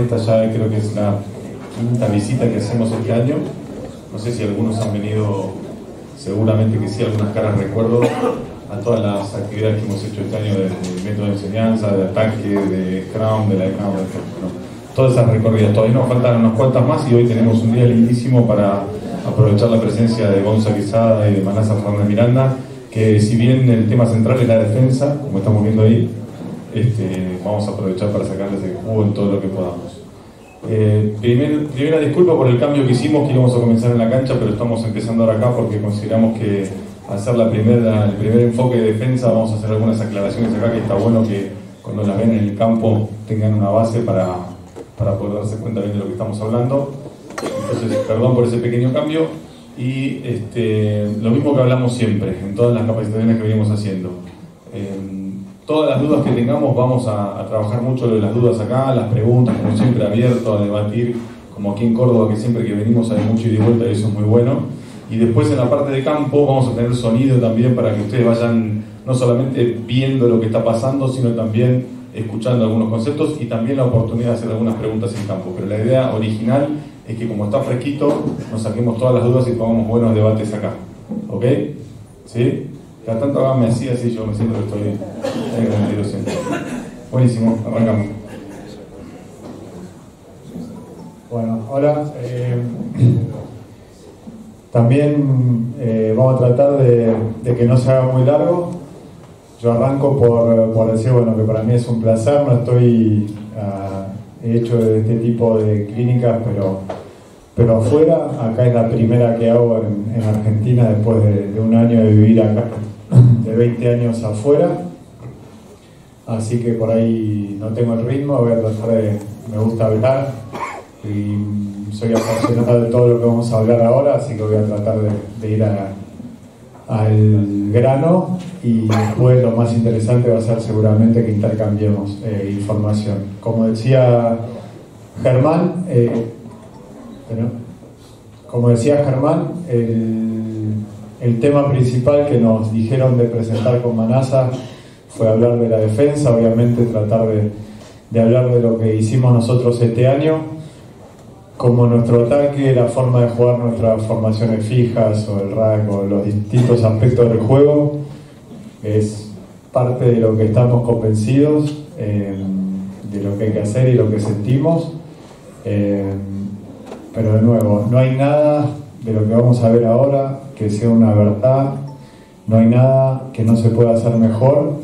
Esta ya creo que es la quinta visita que hacemos este año. No sé si algunos han venido, seguramente que sí, algunas caras recuerdo a todas las actividades que hemos hecho este año de, método de enseñanza, de ataque, de Scrum, de la Scrum, de todas esas recorridas. Todavía nos faltan unas cuantas más y hoy tenemos un día lindísimo para aprovechar la presencia de Gonza Quizada y de Manasa Fernández Miranda, que si bien el tema central es la defensa, como estamos viendo ahí, este, vamos a aprovechar para sacarles el jugo en todo lo que podamos. Eh, primera disculpa por el cambio que hicimos, que íbamos a comenzar en la cancha, pero estamos empezando ahora acá porque consideramos que hacer la primera, el primer enfoque de defensa, vamos a hacer algunas aclaraciones acá, que está bueno que cuando las ven en el campo tengan una base para, para poder darse cuenta bien de lo que estamos hablando. Entonces, perdón por ese pequeño cambio. Y este, lo mismo que hablamos siempre, en todas las capacitaciones que venimos haciendo. Eh, todas las dudas que tengamos vamos a, trabajar mucho las dudas acá, las preguntas, como siempre, abierto a debatir, como aquí en Córdoba, que siempre que venimos hay mucho y de vuelta y eso es muy bueno. Y después en la parte de campo vamos a tener sonido también para que ustedes vayan no solamente viendo lo que está pasando, sino también escuchando algunos conceptos y también la oportunidad de hacer algunas preguntas en campo. Pero la idea original es que como está fresquito, nos saquemos todas las dudas y pongamos buenos debates acá. ¿Ok? ¿Sí? Cada tanto háganme así, así yo me siento que estoy en siempre. Buenísimo, arrancamos. Bueno, ahora eh, también eh, vamos a tratar de, que no se haga muy largo. Yo arranco por, decir, bueno, que para mí es un placer, no estoy uh, hecho de este tipo de clínicas, pero, pero afuera, acá es la primera que hago en, Argentina después de un año de vivir acá de 20 años afuera, así que por ahí no tengo el ritmo, voy a tratar de, me gusta hablar y soy apasionado de todo lo que vamos a hablar ahora, así que voy a tratar de, ir al grano y después lo más interesante va a ser seguramente que intercambiemos eh, información. Como decía Germán, eh, como decía Germán, el tema principal que nos dijeron de presentar con Manasa fue hablar de la defensa, obviamente tratar de, hablar de lo que hicimos nosotros este año, como nuestro ataque, la forma de jugar nuestras formaciones fijas o el rack o los distintos aspectos del juego, es parte de lo que estamos convencidos, eh, de lo que hay que hacer y lo que sentimos. Eh, pero de nuevo, no hay nada de lo que vamos a ver ahora que sea una verdad, no hay nada que no se pueda hacer mejor.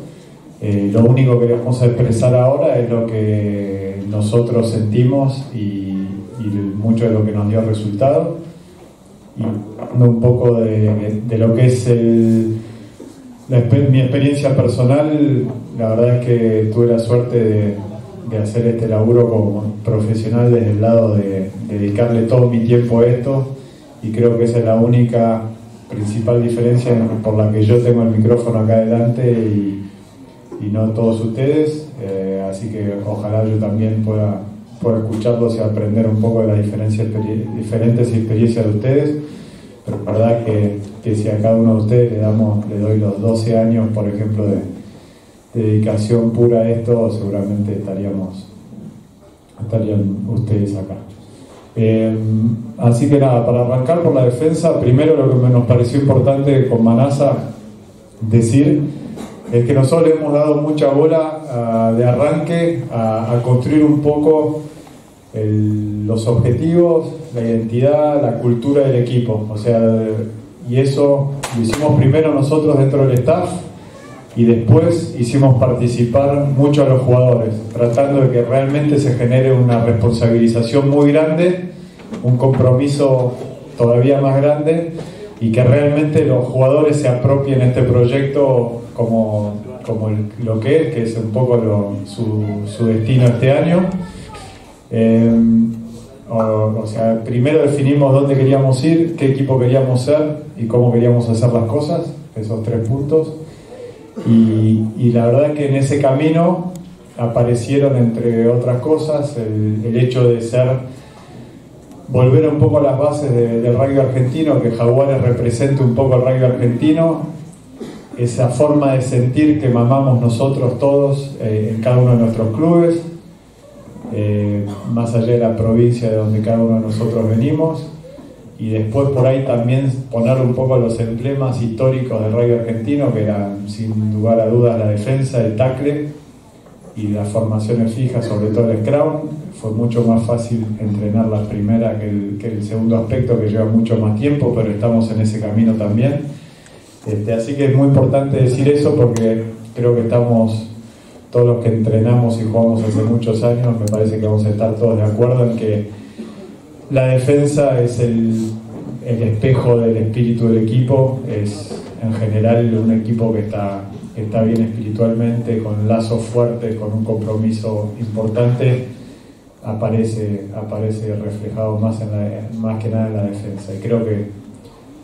Eh, lo único que queremos expresar ahora es lo que nosotros sentimos y, mucho de lo que nos dio resultado. Y un poco de, lo que es mi experiencia personal, la verdad es que tuve la suerte de, hacer este laburo como profesional desde el lado de dedicarle todo mi tiempo a esto. Y creo que esa es la única principal diferencia por la que yo tengo el micrófono acá adelante y, no todos ustedes, eh, así que ojalá yo también pueda, pueda escucharlos y aprender un poco de las diferencias, diferentes experiencias de ustedes, pero es verdad que, que, si a cada uno de ustedes le, damos, le doy los 12 años, por ejemplo, de, dedicación pura a esto, seguramente estaríamos, estarían ustedes acá. Eh, así que nada, para arrancar por la defensa, primero lo que nos pareció importante con Manasa decir es que nosotros hemos dado mucha bola ah, de arranque a, construir un poco los objetivos, la identidad, la cultura del equipo. O sea, y eso lo hicimos primero nosotros dentro del staff y después hicimos participar mucho a los jugadores, tratando de que realmente se genere una responsabilización muy grande, un compromiso todavía más grande y que realmente los jugadores se apropien este proyecto como, como lo que es, que es un poco su, destino este año. Eh, o, sea, primero definimos dónde queríamos ir, qué equipo queríamos ser y cómo queríamos hacer las cosas, esos tres puntos. Y, la verdad que en ese camino aparecieron, entre otras cosas, el, hecho de ser, volver un poco las bases del rugby argentino, que Jaguares represente un poco el rugby argentino, esa forma de sentir que mamamos nosotros todos eh, en cada uno de nuestros clubes, eh, más allá de la provincia de donde cada uno de nosotros venimos, y después por ahí también poner un poco los emblemas históricos del rugby argentino, que eran sin lugar a dudas la defensa, el tackle y las formaciones fijas, sobre todo el scrum. Fue mucho más fácil entrenar la primera que el, que el segundo aspecto, que lleva mucho más tiempo, pero estamos en ese camino también. Este, así que es muy importante decir eso porque creo que estamos todos los que entrenamos y jugamos hace muchos años, me parece que vamos a estar todos de acuerdo en que la defensa es el, espejo del espíritu del equipo, es en general un equipo que está, está bien espiritualmente, con lazos fuertes, con un compromiso importante, aparece, aparece reflejado más, en la, más que nada en la defensa. Y creo que,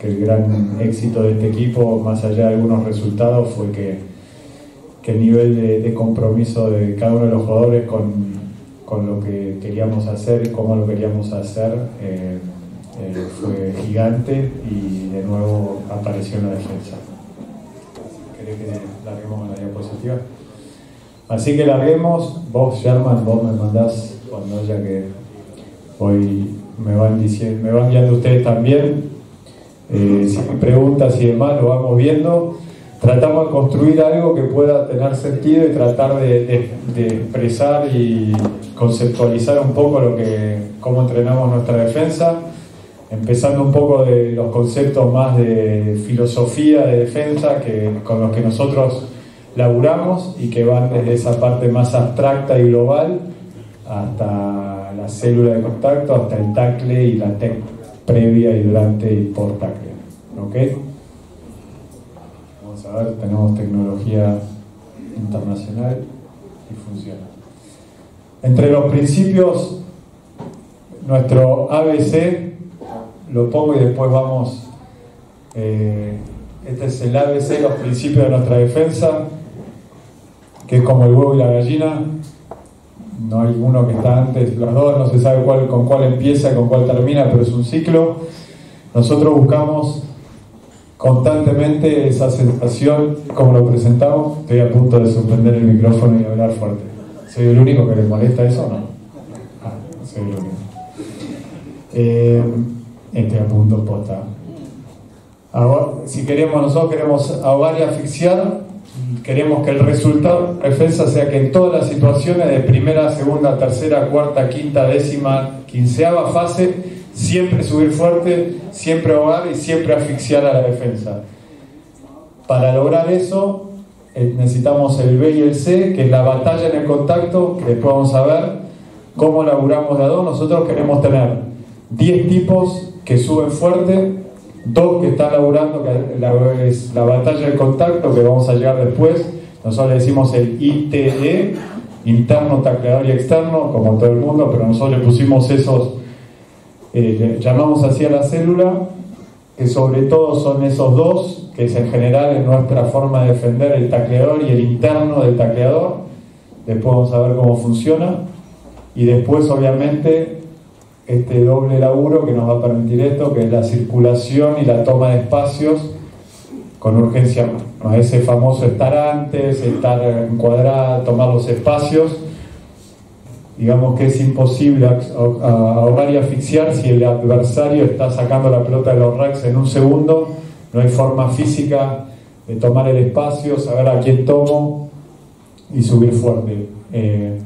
que el gran éxito de este equipo, más allá de algunos resultados, fue que que el nivel de, compromiso de cada uno de los jugadores con, con, lo que queríamos hacer y cómo lo queríamos hacer eh, eh, fue gigante y de nuevo apareció la defensa. ¿Querés que larguemos la diapositiva? Así que larguemos, vos Sherman, vos me mandás cuando haya que hoy me van diciendo, me van guiando ustedes también. Eh, si preguntas y demás lo vamos viendo tratamos de construir algo que pueda tener sentido y tratar de, expresar y conceptualizar un poco lo que, cómo entrenamos nuestra defensa, empezando un poco de los conceptos más de filosofía de defensa que, con los que nosotros laburamos y que van desde esa parte más abstracta y global hasta la célula de contacto, hasta el tackle y la tech previa y durante y por tackle. ¿Okay? tenemos tecnología internacional y funciona. Entre los principios, nuestro ABC, lo pongo y después vamos, eh, este es el ABC, los principios de nuestra defensa, que es como el huevo y la gallina, no hay uno que está antes, los dos no se sabe cuál, con cuál empieza, con cuál termina, pero es un ciclo. Nosotros buscamos constantemente esa sensación, como lo presentamos, estoy a punto de suspender el micrófono y hablar fuerte. ¿Soy el único que le molesta eso no? Ah, soy el único. Eh, estoy a punto posta. si queremos, nosotros queremos ahogar y asfixiar, queremos que el resultado de defensa sea que en todas las situaciones de primera, segunda, tercera, cuarta, quinta, décima, quinceava fase, siempre subir fuerte, siempre ahogar y siempre asfixiar a la defensa. Para lograr eso necesitamos el B y el C, que es la batalla en el contacto, que después vamos a ver cómo laburamos la dos. Nosotros queremos tener 10 tipos que suben fuerte, dos que están laburando, que es la batalla del contacto, que vamos a llegar después. Nosotros le decimos el ITE, interno, tacleador y externo, como todo el mundo, pero nosotros le pusimos esos eh, llamamos así a la célula, que sobre todo son esos dos, que es en general en nuestra forma de defender el tacleador y el interno del tacleador. Después vamos a ver cómo funciona. Y después, obviamente, este doble laburo que nos va a permitir esto, que es la circulación y la toma de espacios con urgencia. Ese famoso estar antes, estar encuadrado, tomar los espacios digamos que es imposible ahogar y asfixiar si el adversario está sacando la pelota de los racks en un segundo, no hay forma física de tomar el espacio, saber a quién tomo y subir fuerte. Eh,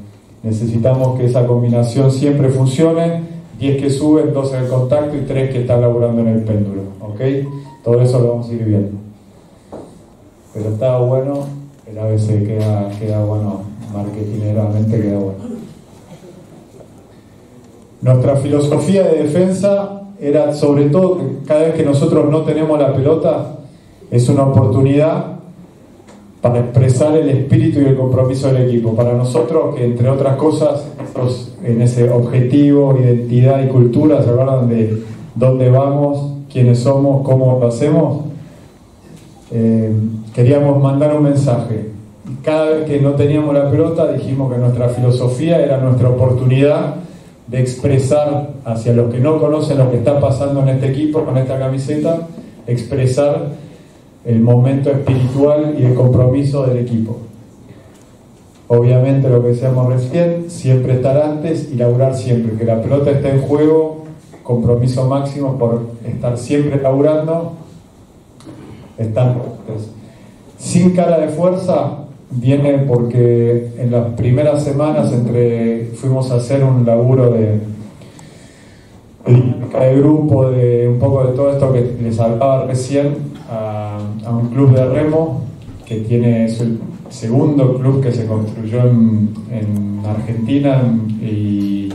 necesitamos que esa combinación siempre funcione, 10 que suben, 2 en el contacto y 3 que están laburando en el péndulo. ¿ok? Todo eso lo vamos a ir viendo. Pero está bueno, el ABC queda, queda bueno, marketineramente queda bueno. Nuestra filosofía de defensa era sobre todo cada vez que nosotros no tenemos la pelota es una oportunidad para expresar el espíritu y el compromiso del equipo. Para nosotros, que entre otras cosas, en ese objetivo, identidad y cultura, ¿se acuerdan de dónde vamos, quiénes somos, cómo lo hacemos? Eh, queríamos mandar un mensaje. Cada vez que no teníamos la pelota, dijimos que nuestra filosofía era nuestra oportunidad de expresar hacia los que no conocen lo que está pasando en este equipo, con esta camiseta, expresar el momento espiritual y el compromiso del equipo. obviamente lo que decíamos recién, siempre estar antes y laburar siempre, que la pelota esté en juego, compromiso máximo por estar siempre laburando, estar sin cara de fuerza, viene porque en las primeras semanas entre fuimos a hacer un laburo de, grupo, de un poco de todo esto que les hablaba recién, a, un club de remo que tiene es el segundo club que se construyó en, en Argentina y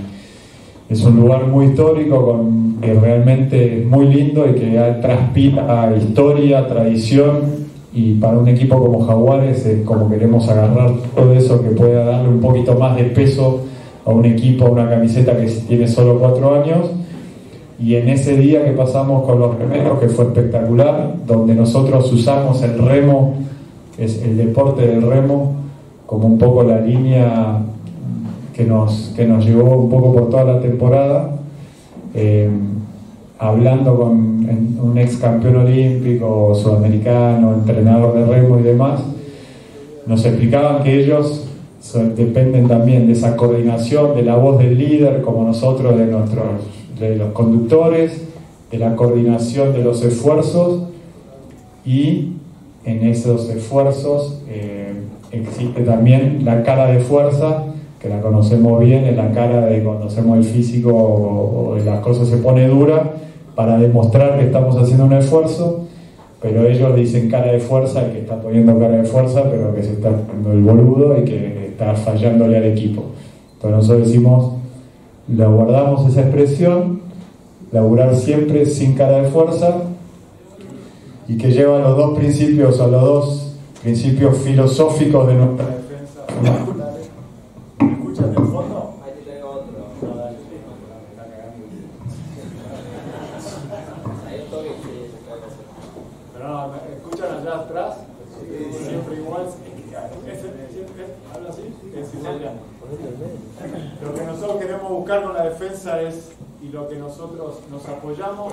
es un lugar muy histórico con, que realmente es muy lindo y que transpira historia, tradición y para un equipo como Jaguares es como queremos agarrar todo eso que pueda darle un poquito más de peso a un equipo, a una camiseta que tiene solo cuatro años. Y en ese día que pasamos con los remeros, que fue espectacular, donde nosotros usamos el remo, es el deporte del remo, como un poco la línea que nos, que nos llevó un poco por toda la temporada. Eh, hablando con un ex campeón olímpico, sudamericano, entrenador de remo y demás, nos explicaban que ellos dependen también de esa coordinación, de la voz del líder, como nosotros, de, nuestros, de los conductores, de la coordinación de los esfuerzos y en esos esfuerzos eh, existe también la cara de fuerza que la conocemos bien, en la cara de cuando hacemos el físico o, las cosas se pone dura, para demostrar que estamos haciendo un esfuerzo, pero ellos dicen cara de fuerza, que está poniendo cara de fuerza, pero que se está poniendo el boludo y que está fallándole al equipo. Entonces nosotros decimos, la guardamos esa expresión, laburar siempre sin cara de fuerza, y que lleva los dos principios, a los dos principios filosóficos de nuestra defensa Lo que nosotros queremos buscar con la defensa es, y que nosotros nos apoyamos,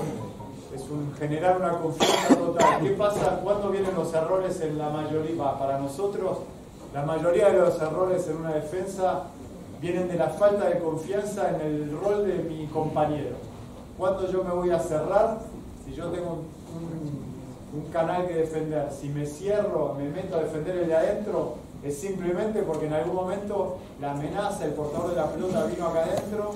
es generar una confianza total. ¿Qué pasa cuando vienen los errores en la mayoría? Para nosotros, la mayoría de los errores en una defensa vienen de la falta de confianza en el rol de mi compañero. ¿Cuándo yo me voy a cerrar? Si yo tengo un, un canal que defender, si me cierro, me meto a defender el de adentro, es simplemente porque en algún momento la amenaza, el portador de la pelota vino acá adentro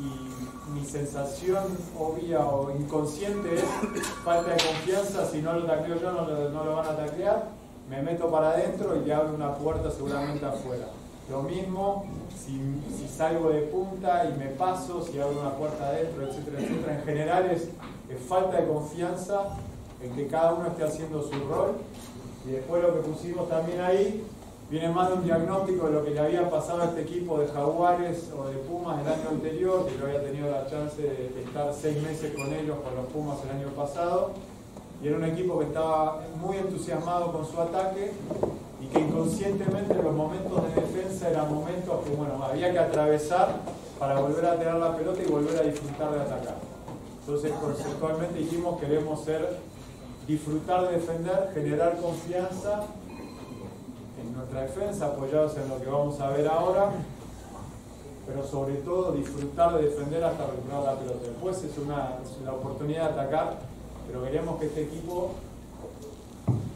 y mi sensación obvia o inconsciente es falta de confianza, si no lo tacleo yo no lo, van a taclear, me meto para adentro y le abro una puerta seguramente afuera. Lo mismo si, salgo de punta y me paso, si abro una puerta adentro, etcétera, etcétera. En general es falta de confianza en que cada uno esté haciendo su rol y después lo que pusimos también ahí viene más de un diagnóstico de lo que le había pasado a este equipo de Jaguares o de Pumas el año anterior, que yo había tenido la chance de estar seis meses con ellos, con los Pumas el año pasado, y era un equipo que estaba muy entusiasmado con su ataque y que inconscientemente los momentos de defensa eran momentos que bueno, había que atravesar para volver a tener la pelota y volver a disfrutar de atacar. Entonces conceptualmente dijimos queremos ser disfrutar de defender, generar confianza nuestra defensa, apoyados en lo que vamos a ver ahora, pero sobre todo disfrutar de defender hasta recuperar la pelota. Después es una, oportunidad de atacar, pero queremos que este equipo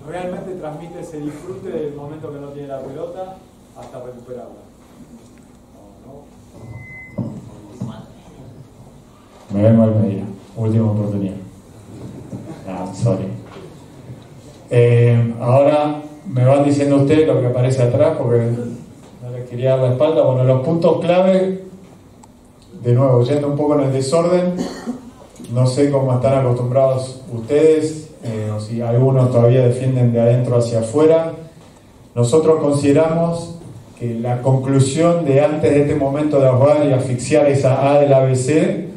realmente transmite ese disfrute del momento que no tiene la pelota hasta recuperarla. Me vengo al medio. Última oportunidad. Ah, sorry. Eh, ahora me van diciendo ustedes lo que aparece atrás porque no les quería dar la espalda. Bueno, los puntos clave, de nuevo, yendo un poco en el desorden, no sé cómo están acostumbrados ustedes, eh, o si algunos todavía defienden de adentro hacia afuera. Nosotros consideramos que la conclusión de antes de este momento de ahogar y asfixiar esa A del ABC,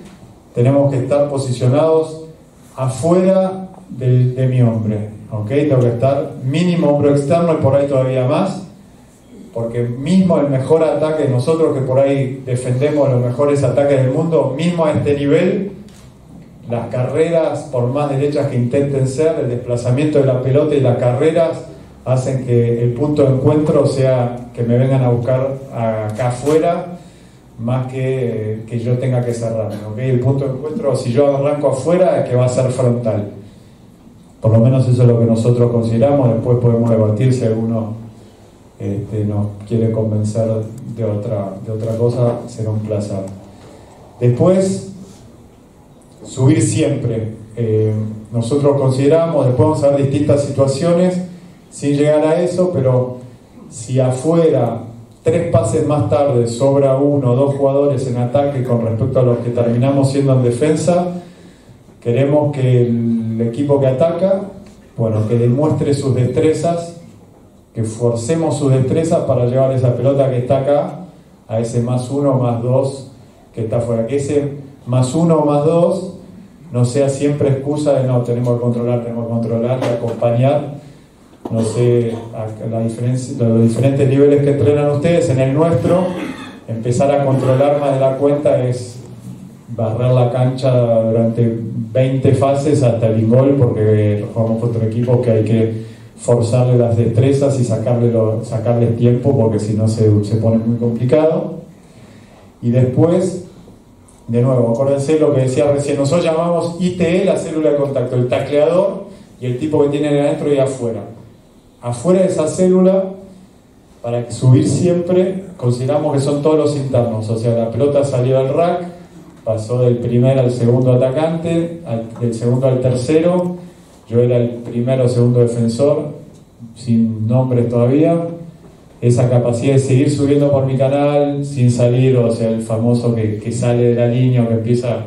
tenemos que estar posicionados afuera de mi hombre. ¿Ok? Tengo que estar mínimo hombro externo y por ahí todavía más, porque mismo el mejor ataque, nosotros que por ahí defendemos los mejores ataques del mundo, mismo a este nivel, las carreras, por más derechas que intenten ser, el desplazamiento de la pelota y las carreras hacen que el punto de encuentro sea que me vengan a buscar acá afuera más que que yo tenga que cerrar. El punto de encuentro, si yo arranco afuera, es que va a ser frontal. Por lo menos eso es lo que nosotros consideramos, después podemos debatir si alguno este, nos quiere convencer de otra, de otra cosa, será un placer. Después, subir siempre. Eh, nosotros consideramos, después vamos a ver distintas situaciones, sin llegar a eso, pero si afuera, tres pases más tarde, sobra uno o dos jugadores en ataque con respecto a los que terminamos siendo en defensa, queremos que el equipo que ataca, bueno, que demuestre sus destrezas, que forcemos sus destrezas para llevar esa pelota que está acá a ese más uno más dos que está afuera. Que ese más uno más dos no sea siempre excusa de no, tenemos que controlar, tenemos que controlar, y acompañar no sé, la los diferentes niveles que entrenan ustedes, en el nuestro, empezar a controlar más de la cuenta es barrer la cancha durante 20 fases hasta el gol, porque jugamos contra equipos que hay que forzarle las destrezas y sacarle, lo, sacarle tiempo, porque si no se, se pone muy complicado. Y después, de nuevo, acuérdense lo que decía recién, nosotros llamamos ITE la célula de contacto, el tacleador y el tipo que tiene adentro y afuera afuera de esa célula, para subir siempre, consideramos que son todos los internos, o sea, la pelota salió del rack, pasó del primer al segundo atacante, del segundo al tercero, yo era el primero o segundo defensor, sin nombres todavía, esa capacidad de seguir subiendo por mi canal sin salir, o sea, el famoso que, que sale de la línea o que empieza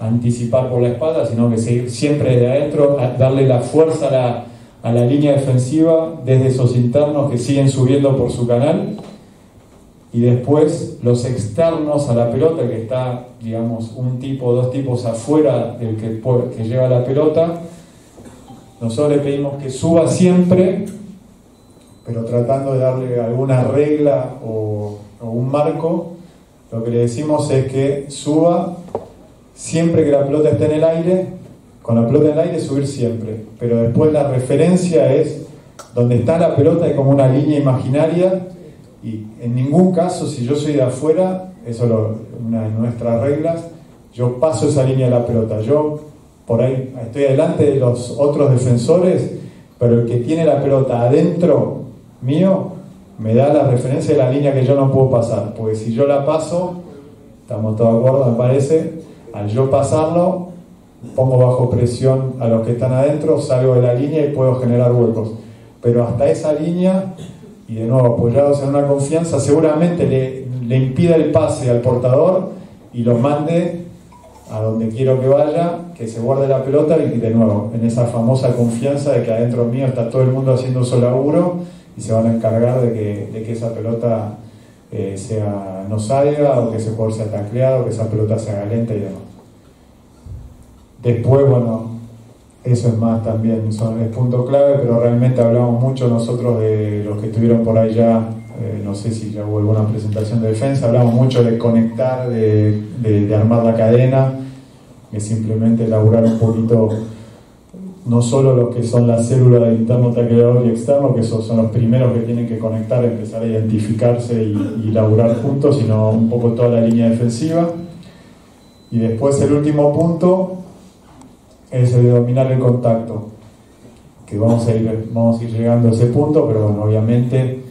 a anticipar por la espalda, sino que seguir siempre de adentro, darle la fuerza a la, a la línea defensiva desde esos internos que siguen subiendo por su canal y después los externos a la pelota que está digamos un tipo o dos tipos afuera del que, lleva la pelota nosotros le pedimos que suba siempre pero tratando de darle alguna regla o, o un marco lo que le decimos es que suba siempre que la pelota esté en el aire con la pelota en el aire subir siempre, pero después la referencia es donde está la pelota es como una línea imaginaria y en ningún caso si yo soy de afuera, eso es una de nuestras reglas, yo paso esa línea de la pelota, yo por ahí estoy delante de los otros defensores, pero el que tiene la pelota adentro mío me da la referencia de la línea que yo no puedo pasar, porque si yo la paso, estamos todos de acuerdo me parece, al yo pasarlo pongo bajo presión a los que están adentro, salgo de la línea y puedo generar huecos. Pero hasta esa línea, y de nuevo apoyados en una confianza, seguramente le, impida el pase al portador y lo mande a donde quiero que vaya, que se guarde la pelota y de nuevo, en esa famosa confianza de que adentro mío está todo el mundo haciendo su laburo y se van a encargar de que, de que esa pelota eh, sea, no salga o que ese jugador sea tacleado, que esa pelota se haga lenta y demás. Después, bueno, eso es más también, son el punto clave, pero realmente hablamos mucho nosotros de los que estuvieron por ya, eh, no sé si ya hubo alguna presentación de defensa, hablamos mucho de conectar, de, de, armar la cadena, de simplemente elaborar un poquito, no solo los que son las células de interno tacleador y externo, que son, son los primeros que tienen que conectar, empezar a identificarse y, y elaborar juntos, sino un poco toda la línea defensiva. Y después el último punto, es el de dominar el contacto, que vamos a ir, vamos a ir llegando a ese punto, pero bueno, obviamente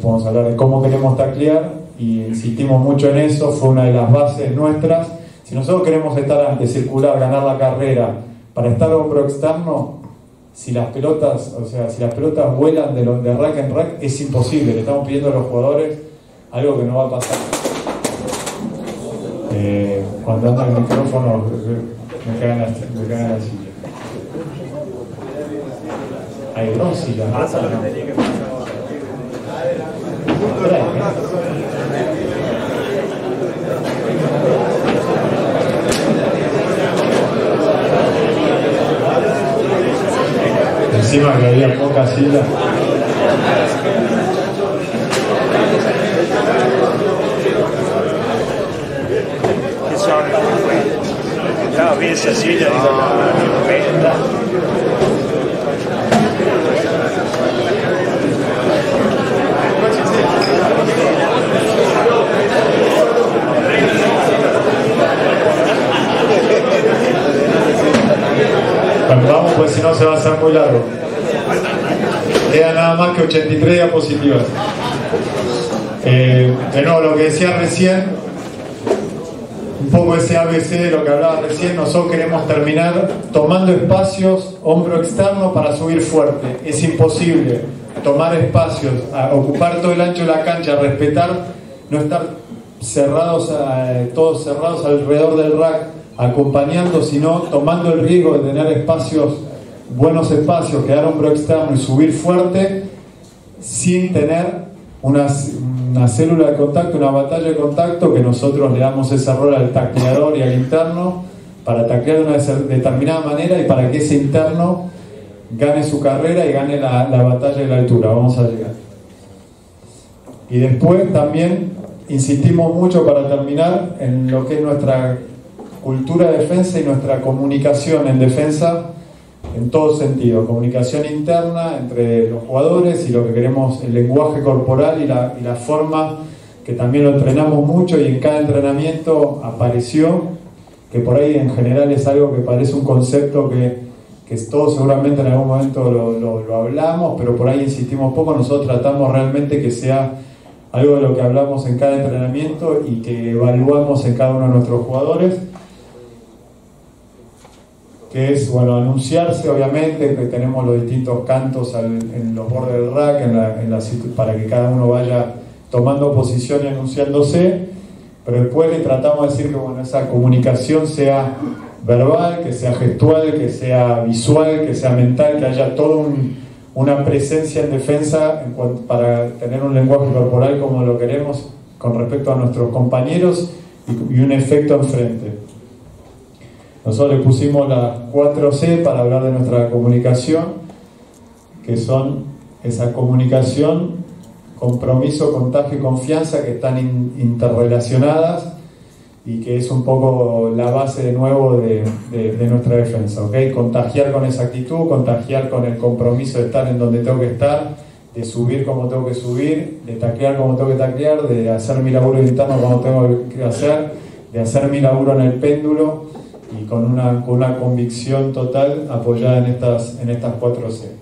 podemos hablar de cómo queremos taclear y insistimos mucho en eso, fue una de las bases nuestras. Si nosotros queremos estar antes, circular, ganar la carrera, para estar hombro externo, si las pelotas, o sea, si las pelotas vuelan de, de rack en rack, es imposible. Le estamos pidiendo a los jugadores algo que no va a pasar. Eh, cuando anda el micrófono, me cagan las, me cagan las sillas. Hay dos sillas. No. Encima que había pocas sillas. bien sencilla, vamos, pues si no se va a hacer muy largo. Queda nada más que 83 diapositivas. Eh, de nuevo, lo que decía recién, poco ese ABC de lo que hablaba recién, nosotros queremos terminar tomando espacios, hombro externo para subir fuerte. Es imposible tomar espacios, ocupar todo el ancho de la cancha, respetar, no estar cerrados, todos cerrados alrededor del rack, acompañando, sino tomando el riesgo de tener espacios, buenos espacios, quedar hombro externo y subir fuerte sin tener una, una célula de contacto, una batalla de contacto que nosotros le damos ese rol al tacleador y al interno para taclear de una determinada manera y para que ese interno gane su carrera y gane la, la batalla de la altura. Vamos a llegar. Y después también insistimos mucho para terminar en lo que es nuestra cultura de defensa y nuestra comunicación en defensa en todo sentido, comunicación interna entre los jugadores y lo que queremos, el lenguaje corporal y la, y la forma que también lo entrenamos mucho y en cada entrenamiento apareció, que por ahí en general es algo que parece un concepto que, que todos seguramente en algún momento lo, lo, lo hablamos, pero por ahí insistimos poco, nosotros tratamos realmente que sea algo de lo que hablamos en cada entrenamiento y que evaluamos en cada uno de nuestros jugadores que es, bueno, anunciarse, obviamente, que tenemos los distintos cantos en los bordes del rack, en la, para que cada uno vaya tomando posición y anunciándose, pero después le tratamos de decir que, bueno, esa comunicación sea verbal, que sea gestual, que sea visual, que sea mental, que haya toda una presencia en defensa para tener un lenguaje corporal como lo queremos con respecto a nuestros compañeros y un efecto enfrente. Nosotros le pusimos las 4C para hablar de nuestra comunicación, que son esa comunicación, compromiso, contagio y confianza que están interrelacionadas y que es un poco la base de nuevo de, nuestra defensa. ¿okay? Contagiar con esa actitud, contagiar con el compromiso de estar en donde tengo que estar, de subir como tengo que subir, de taclear como tengo que taclear, de hacer mi laburo interno como tengo que hacer, de hacer mi laburo en el péndulo con una, con una convicción total apoyada en estas, en estas cuatro C.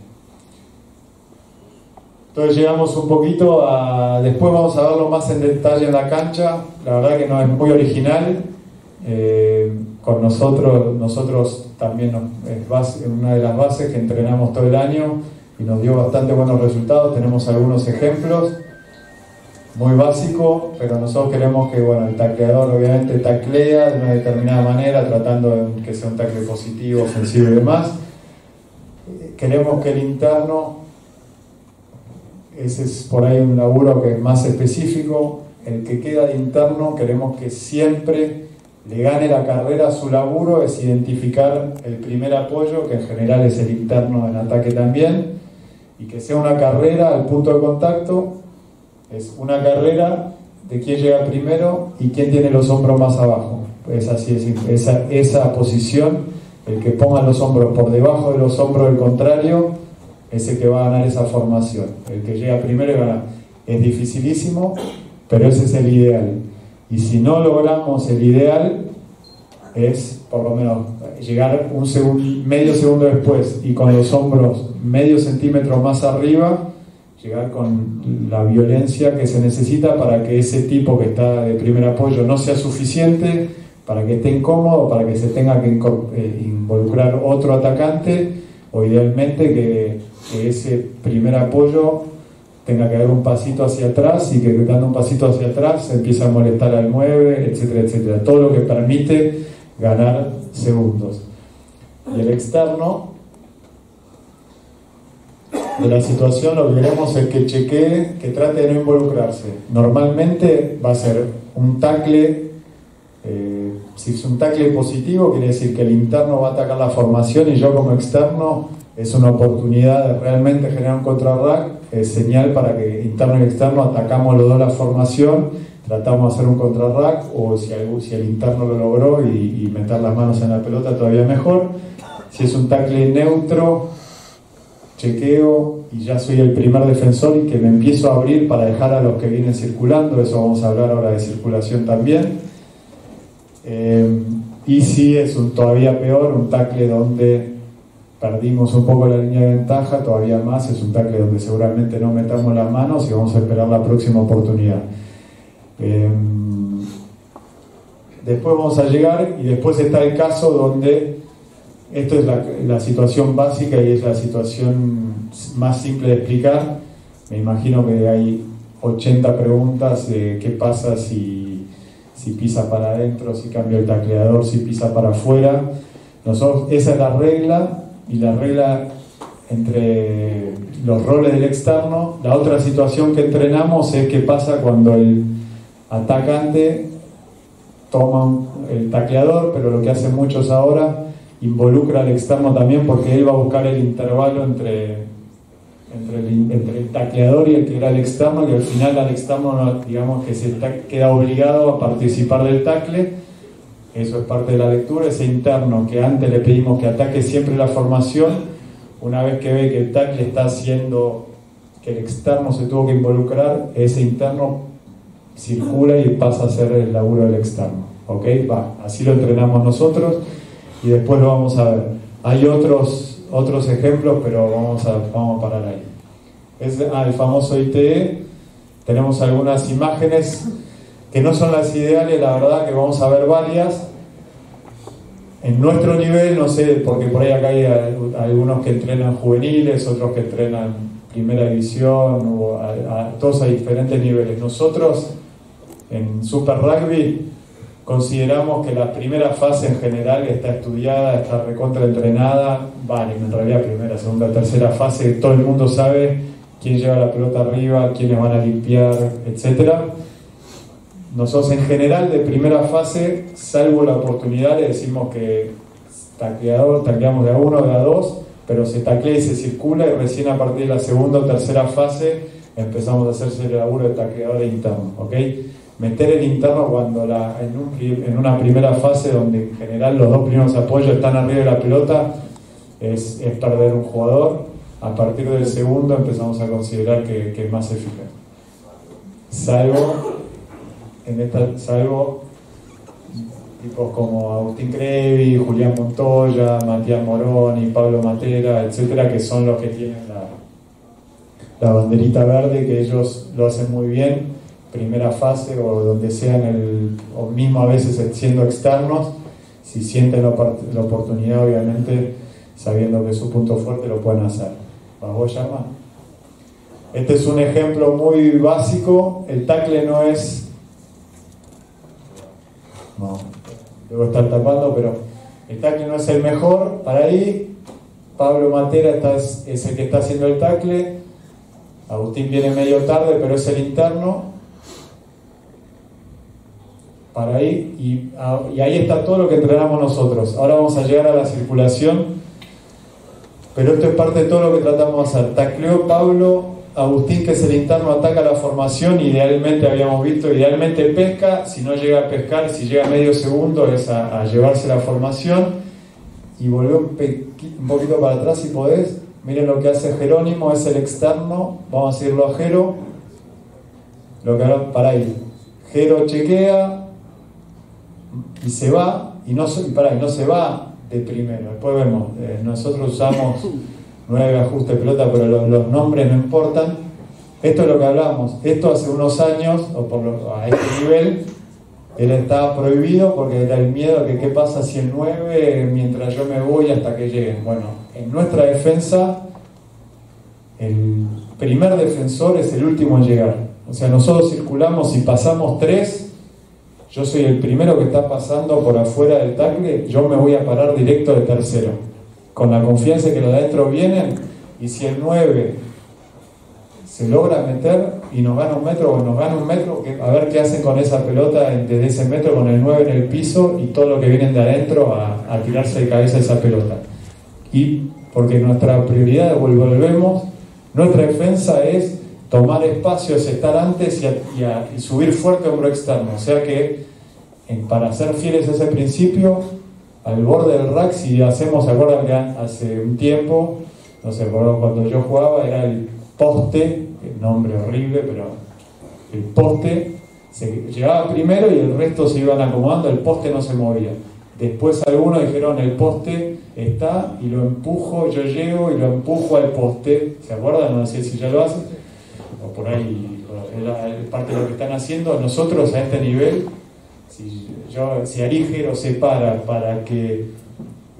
Entonces llegamos un poquito a... Después vamos a verlo más en detalle en la cancha. La verdad que no es muy original. Eh, con nosotros, nosotros también es base, una de las bases que entrenamos todo el año y nos dio bastante buenos resultados. Tenemos algunos ejemplos muy básico, pero nosotros queremos que bueno, el tacleador obviamente taclea de una determinada manera, tratando de que sea un tacle positivo, ofensivo y demás. Queremos que el interno, ese es por ahí un laburo que es más específico, el que queda de interno queremos que siempre le gane la carrera su laburo, es identificar el primer apoyo, que en general es el interno en ataque también, y que sea una carrera al punto de contacto es una carrera de quién llega primero y quién tiene los hombros más abajo. Es así, es, esa, esa posición, el que ponga los hombros por debajo de los hombros del contrario, es el que va a ganar esa formación. El que llega primero gana. Es dificilísimo, pero ese es el ideal. Y si no logramos el ideal, es por lo menos llegar un segundo, medio segundo después y con los hombros medio centímetro más arriba, llegar con la violencia que se necesita para que ese tipo que está de primer apoyo no sea suficiente, para que esté incómodo, para que se tenga que eh, involucrar otro atacante, o idealmente que, ese primer apoyo tenga que dar un pasito hacia atrás y que dando un pasito hacia atrás empieza a molestar al 9, etcétera, etcétera. Todo lo que permite ganar segundos. Y el externo de la situación lo que queremos es que chequee, que trate de no involucrarse. Normalmente va a ser un tacle, eh, si es un tacle positivo, quiere decir que el interno va a atacar la formación y yo como externo es una oportunidad de realmente generar un contra-rack, es señal para que interno y externo atacamos los dos la formación, tratamos de hacer un contra-rack o si, si, el interno lo logró y, y meter las manos en la pelota todavía mejor. Si es un tacle neutro, chequeo y ya soy el primer defensor y que me empiezo a abrir para dejar a los que vienen circulando, eso vamos a hablar ahora de circulación también. Eh, y si es un todavía peor, un tackle donde perdimos un poco la línea de ventaja, todavía más, es un tackle donde seguramente no metamos las manos y vamos a esperar la próxima oportunidad. Em, después vamos a llegar y después está el caso donde esto es la, situación básica y es la situación más simple de explicar. Me imagino que hay 80 preguntas de qué pasa si, si pisa para adentro, si cambia el tacleador, si pisa para afuera. Nosotros, esa es la regla y la regla entre los roles del externo. La otra situación que entrenamos es qué pasa cuando el atacante toma el tacleador, pero lo que hacen muchos ahora involucra al externo también porque él va a buscar el intervalo entre, entre, el, tacleador y el que era el externo y al final al externo digamos que se queda obligado a participar del tacle eso es parte de la lectura, ese interno que antes le pedimos que ataque siempre la formación, una vez que ve que el tackle está haciendo, que el externo se tuvo que involucrar, ese interno circula y pasa a ser el laburo del externo. ¿Ok? Va, así lo entrenamos nosotros y después lo vamos a ver. Hay otros, otros ejemplos, pero vamos a, vamos a parar ahí. Es ah, el famoso ITE. Tenemos algunas imágenes que no son las ideales, la verdad que vamos a ver varias. En nuestro nivel, no sé, porque por ahí acá hay algunos que entrenan juveniles, otros que entrenan primera división, o todos a diferentes niveles. Nosotros en Super Rugby consideramos que la primera fase en general está estudiada, está recontra entrenada, vale, en realidad primera, segunda, tercera fase, todo el mundo sabe quién lleva la pelota arriba, quiénes van a limpiar, etcétera nosotros en general de primera fase, salvo la oportunidad, le decimos que tacleador, tacleamos de a uno, de a dos, pero se taclea y se circula y recién a partir de la segunda o tercera fase empezamos a hacerse el laburo de tacleador interno, ¿ok? Meter el interno cuando la, en, en, una primera fase donde en general los dos primeros apoyos están arriba de la pelota es, es perder un jugador, a partir del segundo empezamos a considerar que, es más eficaz. Salvo en esta, salvo tipos como Agustín Crevi, Julián Montoya, Matías Morón y Pablo Matera, etcétera, que son los que tienen la, la banderita verde, que ellos lo hacen muy bien, primera fase o donde sean el, o mismo a veces siendo externos, si sienten la, la oportunidad, obviamente, sabiendo que es su punto fuerte, lo pueden hacer. ¿Vas llama? Este es un ejemplo muy básico. El tackle no es no, debo estar tapando, pero el tackle no es el mejor para ahí. Pablo Matera está, es, el que está haciendo el tackle. Agustín viene medio tarde, pero es el interno. Para ahí, y, ah, y ahí está todo lo que entrenamos nosotros. Ahora vamos a llegar a la circulación, pero esto es parte de todo lo que tratamos de hacer. Tacleó Pablo Agustín, que es el interno, ataca la formación, idealmente habíamos visto, idealmente pesca, si no llega a pescar, si llega a medio segundo es a, llevarse la formación y volver un, poquito para atrás si podés. Miren lo que hace Jerónimo, es el externo, vamos a seguirlo a Jero, lo que para ahí. Jero chequea y se va, y no, para, y no se va de primero, después vemos, eh, nosotros usamos nueve ajustes de pelota, pero los, nombres no importan. Esto es lo que hablamos. Esto hace unos años, o por a este nivel, él estaba prohibido porque era el miedo que qué pasa si el 9 mientras yo me voy hasta que lleguen. Bueno, en nuestra defensa, el primer defensor es el último en llegar. O sea, nosotros circulamos y pasamos tres, yo soy el primero que está pasando por afuera del tackle, yo me voy a parar directo de tercero con la confianza que los de adentro vienen, y si el 9 se logra meter y nos gana un metro o nos gana un metro, a ver qué hacen con esa pelota desde ese metro con el 9 en el piso y todo lo que vienen de adentro a, tirarse de cabeza esa pelota. Y porque nuestra prioridad, volvemos, nuestra defensa es tomar espacios, estar antes y, subir fuerte hombro externo. O sea que para ser fieles a ese principio, al borde del rack, si hacemos, ¿se acuerdan que hace un tiempo, no sé, cuando yo jugaba era el poste, el nombre horrible, pero el poste se llegaba primero y el resto se iban acomodando, el poste no se movía. Después algunos dijeron el poste está y lo empujo, yo llego y lo empujo al poste. ¿Se acuerdan? No sé si ya lo hacen. Por ahí parte de lo que están haciendo. Nosotros a este nivel, si, yo, si Arígero se para para que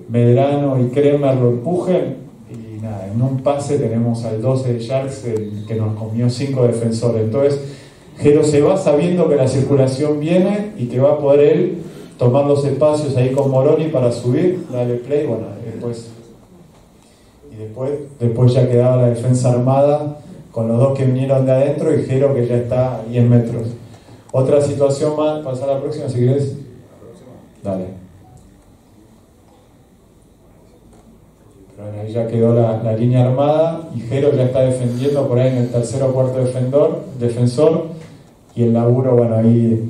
Medrano y Kremer lo empujen, y nada, en un pase tenemos al 12 de Sharks que nos comió cinco defensores. Entonces, Jero se va sabiendo que la circulación viene y que va a poder él tomar los espacios ahí con Moroni para subir, darle play, bueno, después y después, después ya quedaba la defensa armada con los dos que vinieron de adentro y Jero que ya está a 10 metros. Otra situación más, pasar a la próxima si querés. Dale. Bueno, ahí ya quedó la, línea armada y Jero ya está defendiendo por ahí en el tercer o cuarto defensor, defensor y el laburo, bueno, ahí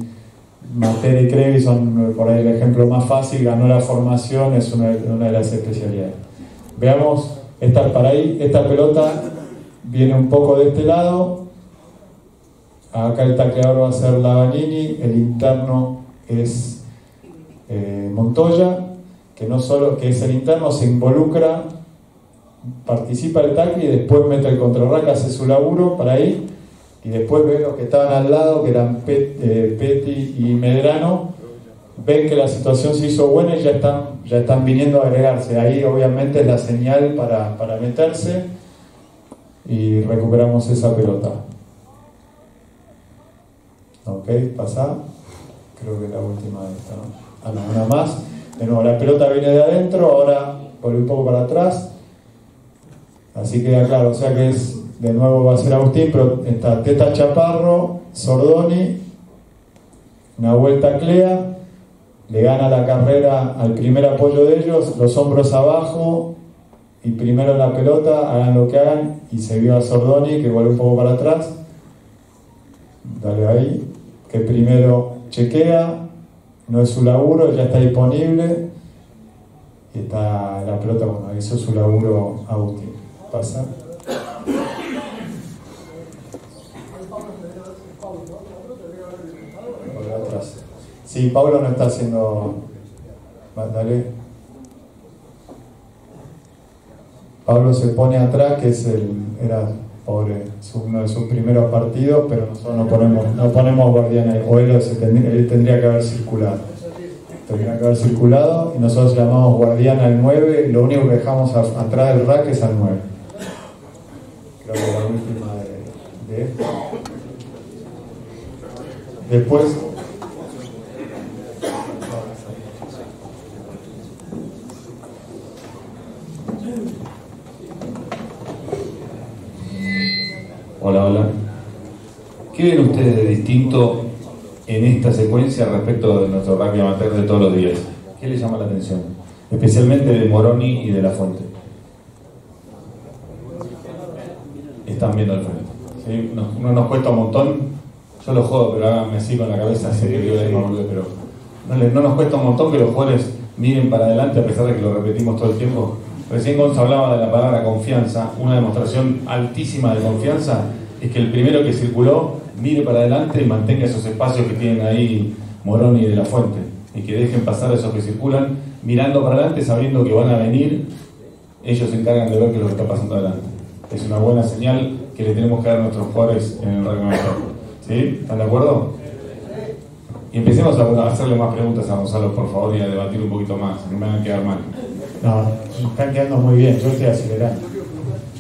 Matera y Crevi son por ahí el ejemplo más fácil, ganó la formación, es una, de las especialidades. Veamos, esta, para ahí, esta pelota viene un poco de este lado, acá el tacleador va a ser Lavanini, el interno es eh, Montoya, que no solo que es el interno, se involucra, participa el tackle y después mete el contrarrack, hace su laburo para ahí. Y después ven los que estaban al lado, que eran eh, Petty y Medrano, ven que la situación se hizo buena y ya están, ya están viniendo a agregarse. Ahí obviamente es la señal para, meterse y recuperamos esa pelota. Ok, pasa. Creo que es la última de esta, ¿no? Ah, no, una más. De nuevo, la pelota viene de adentro, ahora vuelve un poco para atrás. Así queda claro, o sea que es de nuevo va a ser Agustín, pero está Teta Chaparro, Sordoni, una vuelta Clea, le gana la carrera al primer apoyo de ellos, los hombros abajo y primero la pelota, hagan lo que hagan, y se vio a Sordoni que vuelve un poco para atrás, dale ahí, que primero chequea, no es su laburo, ya está disponible, y está la pelota, bueno, es su laburo Agustín. Pasa. Sí, Pablo no está haciendo. Dale. Pablo se pone atrás, que es el. Era pobre, uno de sus primeros partidos, pero nosotros no ponemos, no ponemos guardián O él, tendría que haber circulado. Tendría que haber circulado y nosotros llamamos guardián al 9. Lo único que dejamos atrás del rack es al 9. Creo que la última de, de. Después Hola, hola. ¿Qué ven ustedes de distinto en esta secuencia respecto de nuestro rugby amateur de todos los días? ¿Qué les llama la atención? Especialmente de Moroni y de La Fuente. Están viendo al frente. ¿Sí? no nos cuesta un montón. Yo lo jodo, pero háganme así con la cabeza, sé que pero no, no nos cuesta un montón que los jugadores miren para adelante a pesar de que lo repetimos todo el tiempo. Recién Gonzalo hablaba de la palabra confianza. Una demostración altísima de confianza es que el primero que circuló mire para adelante y mantenga esos espacios que tienen ahí Moroni de la Fuente y que dejen pasar a esos que circulan mirando para adelante sabiendo que van a venir. Ellos se encargan de ver qué es lo que está pasando adelante. Es una buena señal que le tenemos que dar a nuestros jugadores en el reglamento. ¿Sí? ¿Están de acuerdo? Y empecemos a hacerle más preguntas a Gonzalo, por favor, y a debatir un poquito más, no me van a quedar mal. No, están quedando muy bien, yo estoy acelerando.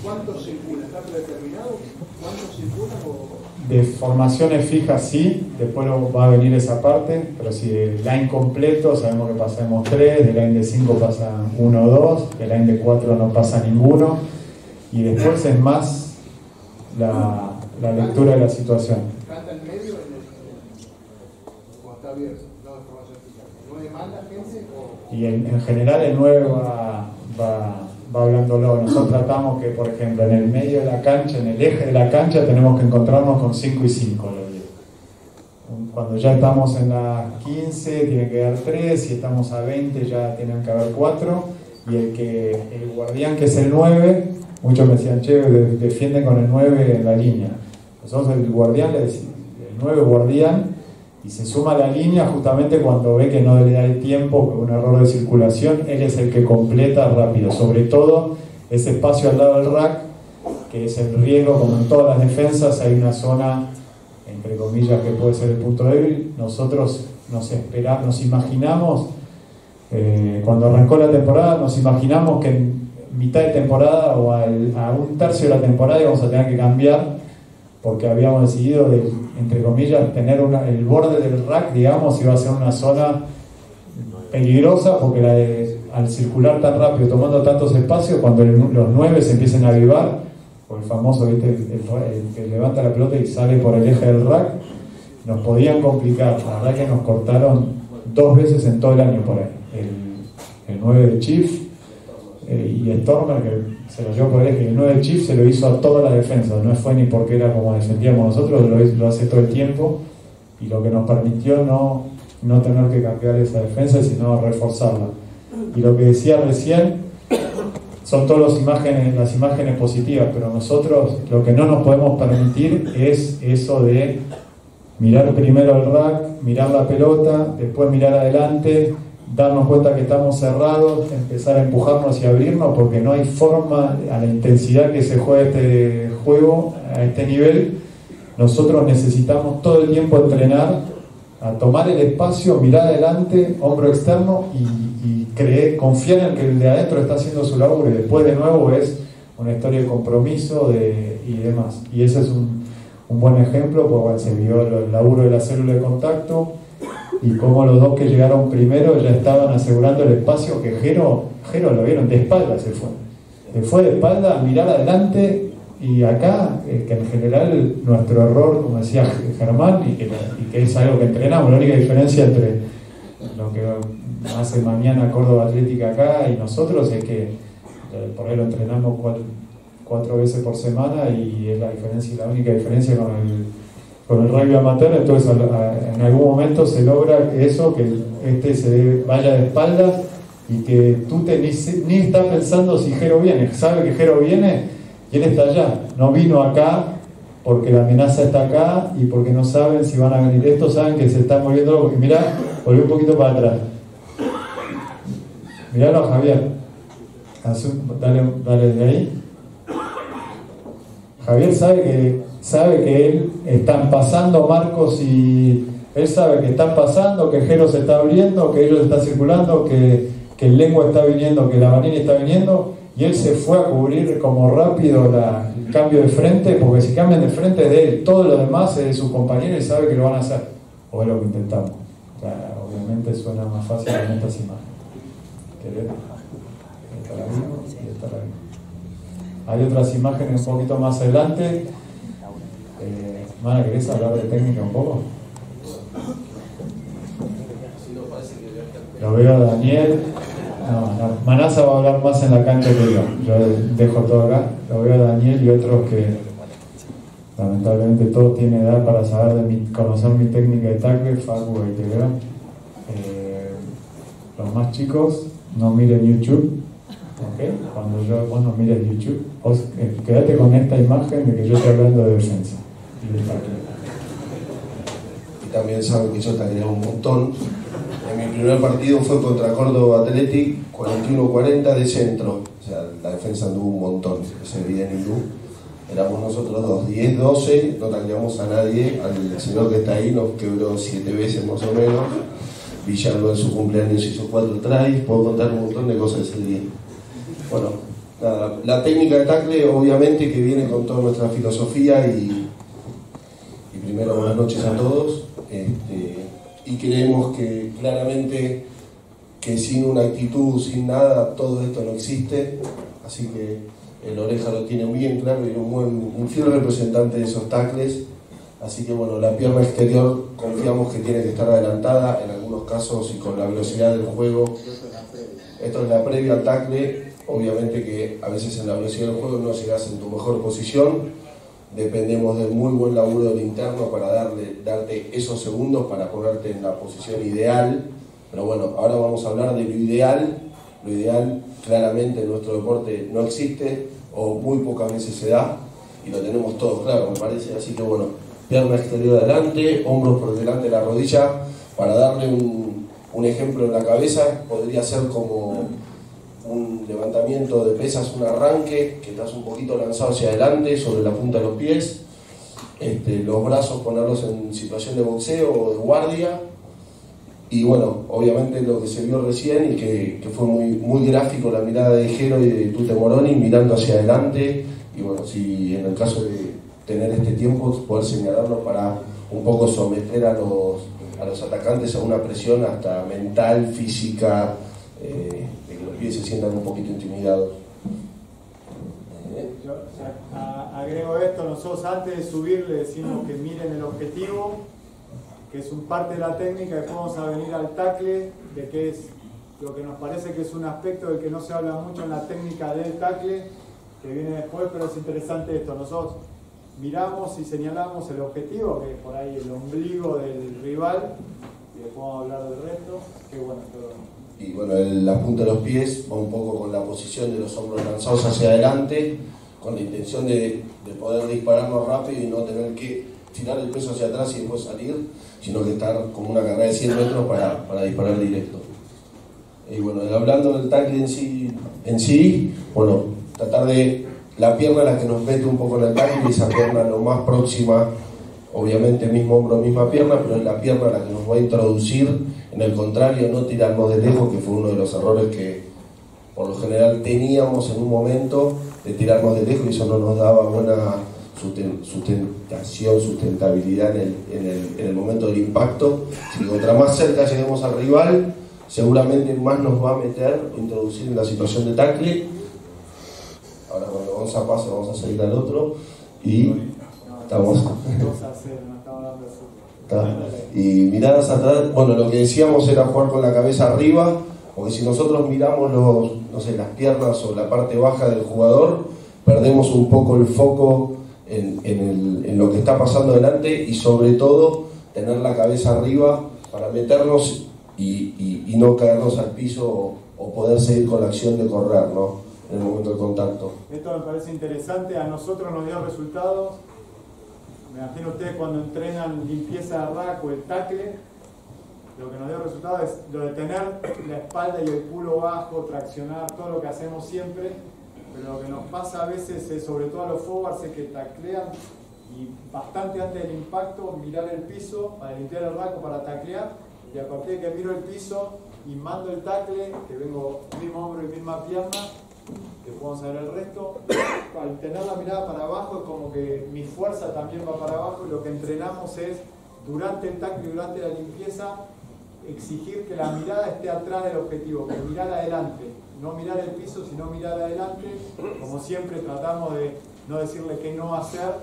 ¿Cuántos circula? ¿Está predeterminado? ¿Cuántos circulan? De formaciones fijas sí, después va a venir esa parte, pero si el line completo sabemos que pasamos tres, del line de 5 pasa uno o dos, del line de 4 no pasa ninguno, y después es más la, la lectura de la situación. ¿Canta en medio o está abierto? ¿No demanda gente o.? Y en, general el 9 va, va, va hablándolo. Nosotros tratamos que, por ejemplo, en el medio de la cancha, en el eje de la cancha, tenemos que encontrarnos con 5 y 5. Cuando ya estamos en las 15, tiene que dar 3, si estamos a 20, ya tienen que haber 4. Y el, que, el guardián, que es el 9, muchos me decían, che, defienden con el 9 en la línea. Nosotros el guardián le decimos, el 9 guardián y se suma la línea justamente cuando ve que no le da el tiempo, que un error de circulación, él es el que completa rápido, sobre todo ese espacio al lado del rack, que es el riesgo, como en todas las defensas, hay una zona, entre comillas, que puede ser el punto débil, nosotros nos, esperamos, nos imaginamos, eh, cuando arrancó la temporada, nos imaginamos que en mitad de temporada o a un tercio de la temporada íbamos a tener que cambiar porque habíamos decidido, de, entre comillas, tener el borde del rack, digamos, iba a ser una zona peligrosa, porque al circular tan rápido, tomando tantos espacios, cuando los nueve se empiecen a avivar, o el famoso El, que levanta la pelota y sale por el eje del rack, nos podían complicar. La verdad que nos cortaron dos veces en todo el año por ahí. El, el 9 de Chief eh, y Stormer, que se lo llevó por eje. El 9 Chief se lo hizo a toda la defensa, no fue ni porque era como defendíamos nosotros, lo, hace todo el tiempo y lo que nos permitió no, no tener que cambiar esa defensa, sino reforzarla. Y lo que decía recién son todas las imágenes, las imágenes positivas, pero nosotros lo que no nos podemos permitir es eso de mirar primero el rack, mirar la pelota, después mirar adelante, darnos cuenta que estamos cerrados, empezar a empujarnos y abrirnos, porque no hay forma, a la intensidad que se juega este juego, a este nivel, nosotros necesitamos todo el tiempo entrenar a tomar el espacio, mirar adelante, hombro externo y, creer, confiar en que el de adentro está haciendo su labor y después de nuevo es una historia de compromiso de, y demás. Y ese es un, un buen ejemplo, porque se vio el laburo de la célula de contacto, y como los dos que llegaron primero ya estaban asegurando el espacio que Jero, Jero lo vieron, de espalda se fue. Se fue de espalda a mirar adelante y acá, eh, que en general nuestro error, como decía Germán, y que, es algo que entrenamos, la única diferencia entre lo que hace mañana Córdoba Atlética acá y nosotros es que eh, por ahí lo entrenamos cuatro, cuatro veces por semana y es la diferencia, la única diferencia con el con el rugby amateur, entonces en algún momento se logra eso, que este se vaya de espaldas y que tú ni, ni estás pensando si Jero viene, sabe que Jero viene y él está allá, no vino acá porque la amenaza está acá y porque no saben si van a venir. Estos saben que se están moviendo, porque mirá, volví un poquito para atrás. Miralo Javier. Dale, dale de ahí. Javier sabe que sabe que él están pasando Marcos y él sabe que están pasando, que Jero se está abriendo, que ellos están circulando, que, el lengua está viniendo, que la vanilla está viniendo, y él se fue a cubrir como rápido el cambio de frente, porque si cambian de frente de él, todo lo demás es de sus compañeros y sabe que lo van a hacer, o es lo que intentamos. obviamente suena más fácil en estas imágenes. Hay otras imágenes un poquito más adelante eh, ¿querés hablar de técnica un poco? Lo veo a Daniel. No, Manasa va a hablar más en la cancha que yo. Yo dejo todo acá. Lo veo a Daniel y otros que lamentablemente todos tienen edad para saber de mi, conocer mi técnica de tackle, Facu y eh, los más chicos no miren YouTube. ¿okay? Cuando yo, vos no mires YouTube, eh, quédate con esta imagen de que yo estoy hablando de defensa. Y también saben que yo tacleé un montón. En mi primer partido fue contra Córdoba Athletic, 41-40 de centro. O sea, la defensa anduvo un montón ese día. Éramos nosotros dos, 10-12, no tacleamos a nadie. Al señor que está ahí nos quebró siete veces más o menos. Villalba en su cumpleaños hizo cuatro tries. Puedo contar un montón de cosas ese día. Bueno, la técnica de tackle obviamente que viene con toda nuestra filosofía y primero buenas noches a todos. Este, y creemos que claramente que sin una actitud, sin nada, todo esto no existe. Así que el oreja lo tiene muy bien claro y un, buen, un fiel representante de esos tacles. Así que bueno, la pierna exterior confiamos que tiene que estar adelantada en algunos casos y con la velocidad del juego. Esto es la previa al tackle. Obviamente que a veces en la velocidad del juego no llegas en tu mejor posición dependemos de muy buen laburo del interno para darle, darte esos segundos para ponerte en la posición ideal. Pero bueno, ahora vamos a hablar de lo ideal. Lo ideal claramente en nuestro deporte no existe o muy pocas veces se da y lo tenemos todos claro, me parece. Así que bueno, pierna exterior adelante, hombros por delante de la rodilla, para darle un, un ejemplo en la cabeza, podría ser como un levantamiento de pesas, un arranque, que estás un poquito lanzado hacia adelante, sobre la punta de los pies, este, los brazos ponerlos en situación de boxeo o de guardia, y bueno, obviamente lo que se vio recién y que, fue muy, muy gráfico la mirada de Jero y de Tute Moroni mirando hacia adelante, y bueno, si en el caso de tener este tiempo, poder señalarlo para un poco someter a los, a los atacantes a una presión hasta mental, física, eh, pies se sientan un poquito intimidados. Yo agrego esto, nosotros antes de subir le decimos que miren el objetivo, que es un parte de la técnica, después vamos a venir al tacle, de que es lo que nos parece que es un aspecto del que no se habla mucho en la técnica del tacle, que viene después, pero es interesante esto, nosotros miramos y señalamos el objetivo, que es por ahí el ombligo del rival, y después vamos a hablar del resto, que bueno, Y bueno, la punta de los pies va un poco con la posición de los hombros lanzados hacia adelante, con la intención de, de poder dispararnos rápido y no tener que tirar el peso hacia atrás y después salir, sino que estar como una carrera de 100 metros para, para disparar directo. Y bueno, hablando del tackle en sí, en sí, bueno, tratar de la pierna la que nos mete un poco en el tackle y esa pierna lo más próxima, obviamente mismo hombro, misma pierna, pero es la pierna la que nos va a introducir, en el contrario, no tirarnos de lejos, que fue uno de los errores que por lo general teníamos en un momento de tirarnos de lejos y eso no nos daba buena sustentación, sustentabilidad en el, en el, en el momento del impacto. Si contra más cerca lleguemos al rival, seguramente más nos va a meter, introducir en la situación de tackle. Ahora cuando vamos a paso vamos a seguir al otro y estamos... Y miradas atrás, bueno, lo que decíamos era jugar con la cabeza arriba, porque si nosotros miramos los, no sé, las piernas o la parte baja del jugador, perdemos un poco el foco en, lo que está pasando delante y sobre todo tener la cabeza arriba para meternos y no caernos al piso o, o, poder seguir con la acción de correr ¿no? en el momento del contacto. Esto me parece interesante, a nosotros nos dio resultados. Me imagino ustedes cuando entrenan limpieza de rack o el tackle, lo que nos dio resultado es lo de tener la espalda y el culo bajo, traccionar, todo lo que hacemos siempre. Pero lo que nos pasa a veces, es, sobre todo a los forwards, es que taclean y bastante antes del impacto mirar el piso para limpiar el rack para taclear y a partir de que miro el piso y mando el tackle, que vengo mismo hombro y misma pierna, que podemos ver el resto, al tener la mirada para abajo es como que mi fuerza también va para abajo y lo que entrenamos es durante el tackle durante la limpieza exigir que la mirada esté atrás del objetivo, que mirar adelante, no mirar el piso, sino mirar adelante, como siempre tratamos de no decirle qué no hacer,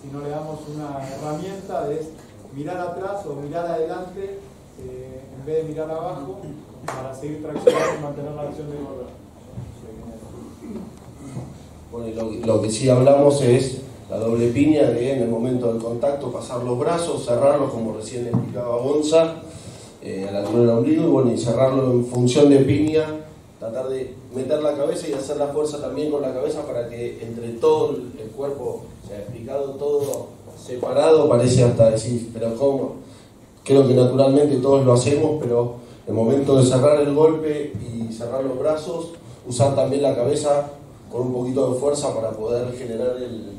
sino le damos una herramienta de mirar atrás o mirar adelante eh, en vez de mirar abajo para seguir traccionando y mantener la acción de volver. Bueno, lo, lo, que sí hablamos es la doble piña de en el momento del contacto pasar los brazos, cerrarlos como recién explicaba Gonza, eh, a la altura del ombligo y bueno, y cerrarlo en función de piña, tratar de meter la cabeza y hacer la fuerza también con la cabeza para que entre todo el cuerpo, se ha explicado todo separado, parece hasta decir, pero ¿cómo? Creo que naturalmente todos lo hacemos, pero el momento de cerrar el golpe y cerrar los brazos, usar también la cabeza con un poquito de fuerza para poder generar el,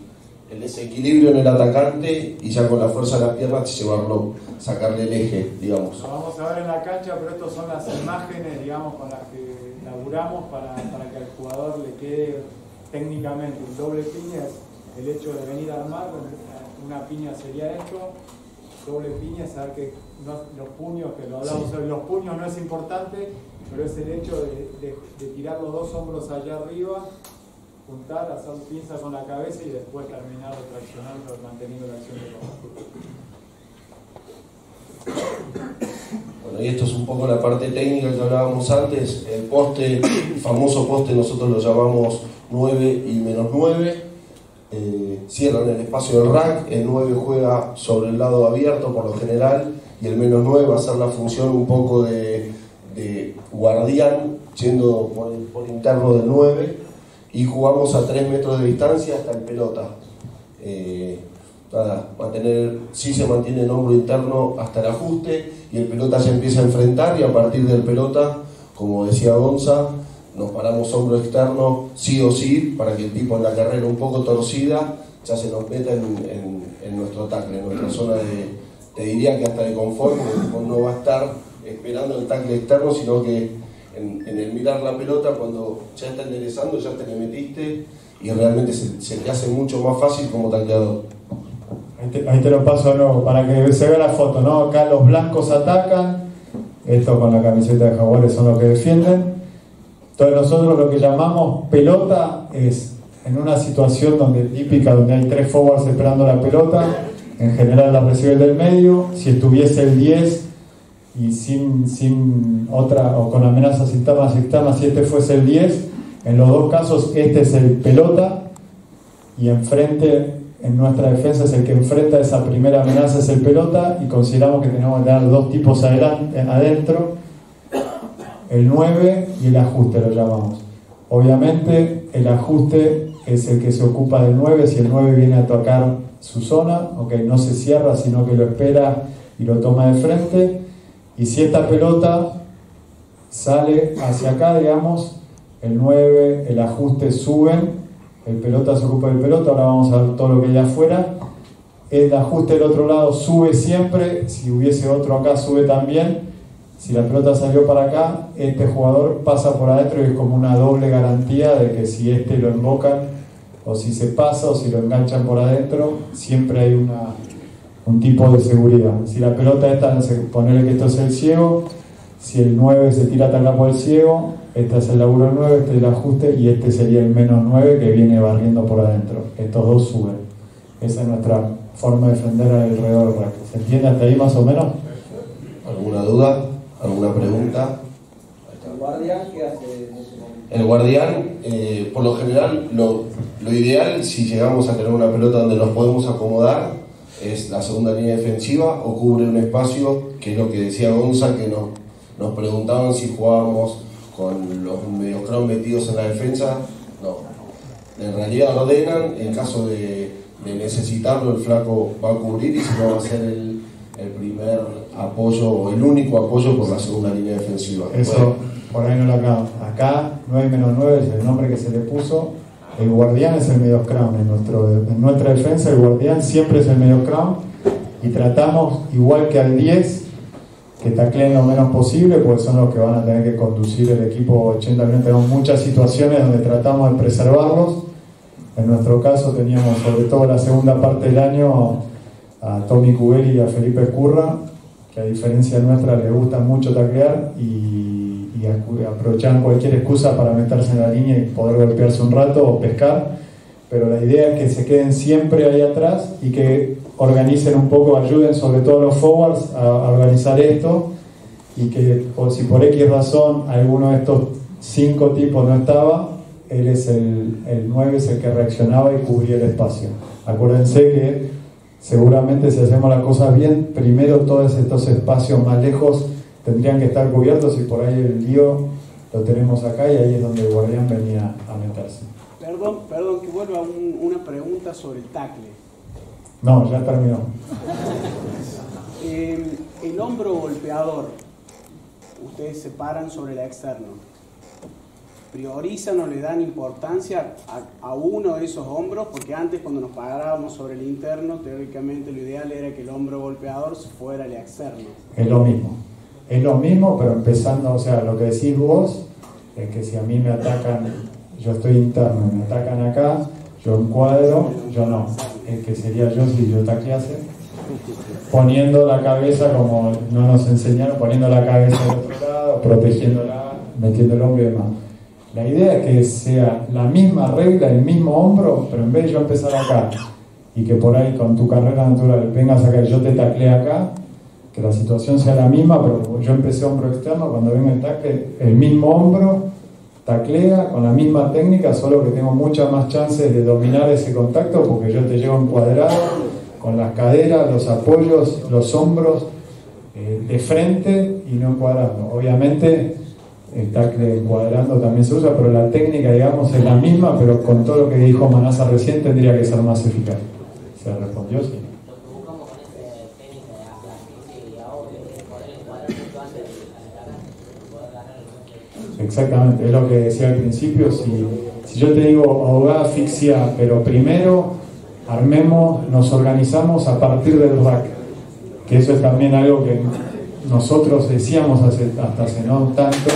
el desequilibrio en el atacante y ya con la fuerza de las piernas llevarlo, sacarle el eje, digamos. Lo vamos a ver en la cancha, pero estas son las imágenes, digamos, con las que laburamos para, para que al jugador le quede técnicamente un doble piña, es el hecho de venir a armar, una piña sería esto, doble piña, saber que no, los puños, que lo hablamos sí. los puños no es importante, pero es el hecho de, de, de, tirar los dos hombros allá arriba, juntar, hacer pinza con la cabeza y después terminar traccionando, manteniendo la acción de Bueno, y esto es un poco la parte técnica que hablábamos antes, el poste, el famoso poste nosotros lo llamamos 9 y menos 9, eh, cierran el espacio del rack, el 9 juega sobre el lado abierto por lo general y el menos 9 va a ser la función un poco de, de guardián yendo por, por interno del 9 y jugamos a 3 metros de distancia hasta el pelota. Eh, nada, mantener, sí se mantiene el hombro interno hasta el ajuste y el pelota se empieza a enfrentar y a partir del pelota, como decía Gonza, nos paramos hombro externo sí o sí para que el tipo en la carrera un poco torcida ya se nos meta en, nuestro tackle, en nuestra zona de, te diría que hasta de confort, porque no va a estar esperando el tackle externo, sino que en, el mirar la pelota, cuando ya está enderezando, ya te le metiste y realmente se, te hace mucho más fácil como tacleador. Ahí te, lo paso nuevo para que se vea la foto, ¿no? Acá los blancos atacan, esto con la camiseta de Jaguares son los que defienden. Entonces nosotros lo que llamamos pelota es en una situación donde típica, donde hay tres forwards esperando la pelota, en general la recibe el del medio, si estuviese el 10 y sin, sin otra, o con amenazas internas y externas, si este fuese el 10, en los dos casos este es el pelota y enfrente en nuestra defensa es el que enfrenta esa primera amenaza es el pelota y consideramos que tenemos que dar dos tipos adelante, adentro, el 9 y el ajuste lo llamamos. Obviamente el ajuste es el que se ocupa del 9, si el 9 viene a tocar su zona, okay, no se cierra sino que lo espera y lo toma de frente y si esta pelota sale hacia acá, digamos, el 9, el ajuste suben, el pelota se ocupa del pelota, ahora vamos a ver todo lo que hay afuera. El ajuste del otro lado sube siempre, si hubiese otro acá sube también. Si la pelota salió para acá, este jugador pasa por adentro y es como una doble garantía de que si este lo invocan o si se pasa o si lo enganchan por adentro, siempre hay una, un tipo de seguridad. Si la pelota está, ponerle que esto es el ciego, si el 9 se tira acá por el ciego, este es el laburo 9, este es el ajuste y este sería el menos 9 que viene barriendo por adentro. Estos dos suben. Esa es nuestra forma de defender alrededor del ¿Se entiende hasta ahí más o menos? ¿Alguna duda? ¿Alguna pregunta? ¿El guardián qué hace El guardián, eh, por lo general, lo, lo ideal, si llegamos a tener una pelota donde nos podemos acomodar, es la segunda línea defensiva o cubre un espacio, que es lo que decía Gonza, que nos, nos preguntaban si jugábamos con los mediocrones metidos en la defensa. No, en realidad ordenan, en caso de, necesitarlo, el flaco va a cubrir y si no va a ser el, el primer apoyo o el único apoyo por la segunda línea defensiva. Eso, por ahí no lo acabo. Acá, 9 menos 9 es el nombre que se le puso el guardián es el medio crown. En, nuestro, en nuestra defensa, el guardián siempre es el medio crown. Y tratamos, igual que al 10, que tacleen lo menos posible, porque son los que van a tener que conducir el equipo 80 minutos. Tenemos muchas situaciones donde tratamos de preservarlos. En nuestro caso, teníamos, sobre todo la segunda parte del año, a Tommy Cubeli y a Felipe Curra, que a diferencia nuestra les gusta mucho taclear y y aprovechan cualquier excusa para meterse en la línea y poder golpearse un rato o pescar, pero la idea es que se queden siempre ahí atrás y que organicen un poco, ayuden sobre todo los forwards a, organizar esto y que si por X razón alguno de estos cinco tipos no estaba, él es el, el 9, es el que reaccionaba y cubría el espacio. Acuérdense que seguramente si hacemos las cosas bien, primero todos estos espacios más lejos tendrían que estar cubiertos y por ahí el lío lo tenemos acá y ahí es donde el guardián venía a meterse. Perdón, perdón, que vuelva a una pregunta sobre el tackle. No, ya terminó. Eh, el hombro golpeador, ustedes se paran sobre la externa. ¿Priorizan o le dan importancia a, a, uno de esos hombros? Porque antes cuando nos parábamos sobre el interno, teóricamente lo ideal era que el hombro golpeador fuera el externo. Es lo mismo. Es lo mismo, pero empezando, o sea, lo que decís vos, es que si a mí me atacan, yo estoy interno, me atacan acá, yo encuadro, yo no. El que sería yo si yo taclease, poniendo la cabeza como no nos enseñaron, poniendo la cabeza al otro lado, protegiéndola, metiendo el hombro y demás. La idea es que sea la misma regla, el mismo hombro, pero en vez de yo empezar acá y que por ahí con tu carrera natural vengas acá y yo te taclee acá, que la situación sea la misma, pero yo empecé hombro externo, cuando venga el tacle, el mismo hombro taclea con la misma técnica, solo que tengo muchas más chances de dominar ese contacto porque yo te llevo encuadrado con las caderas, los apoyos, los hombros eh, de frente y no encuadrando. Obviamente el tacle encuadrando también se usa, pero la técnica, digamos, es la misma, pero con todo lo que dijo Manasa recién tendría que ser más eficaz. se respondió, sí. Exactamente, es lo que decía al principio. Si, si yo te digo ahogada asfixia, pero primero armemos, nos organizamos a partir del rack, que eso es también algo que nosotros decíamos hace, hasta hace no tanto.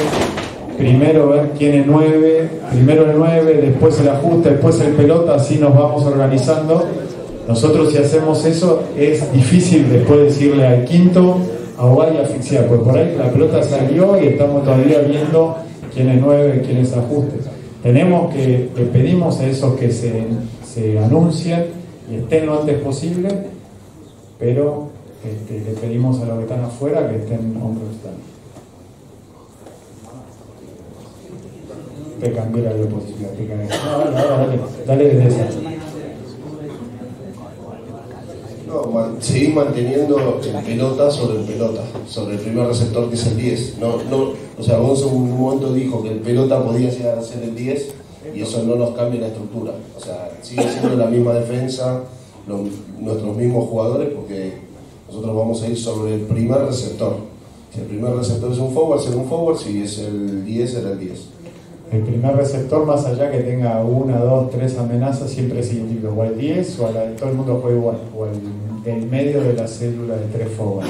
Primero ver quién es nueve, primero el 9, después el ajuste, después el pelota, así nos vamos organizando. Nosotros si hacemos eso es difícil después decirle al quinto ahogar y asfixiar, pues por ahí la pelota salió y estamos todavía viendo quién es nueve, quién es ajuste. Tenemos que, le pedimos a esos que se, se anuncian y estén lo antes posible, pero este, le pedimos a los que están afuera que estén hombros. Te cambié la diapositiva, te cambié. Dale, dale, dale desde esa. No, man- manteniendo el pelota sobre el pelota, sobre el primer receptor que es el 10. No, no, o sea, Gonzo en un momento dijo que el pelota podía llegar a ser el 10 y eso no nos cambia la estructura. O sea, sigue siendo la misma defensa, nuestros mismos jugadores, porque nosotros vamos a ir sobre el primer receptor. Si el primer receptor es un forward, será un forward, si es el 10, será el 10. El primer receptor, más allá que tenga una, dos, tres amenazas, siempre es idéntico. O al 10 o a de todo el mundo juega igual. O el del medio de la célula de tres forward.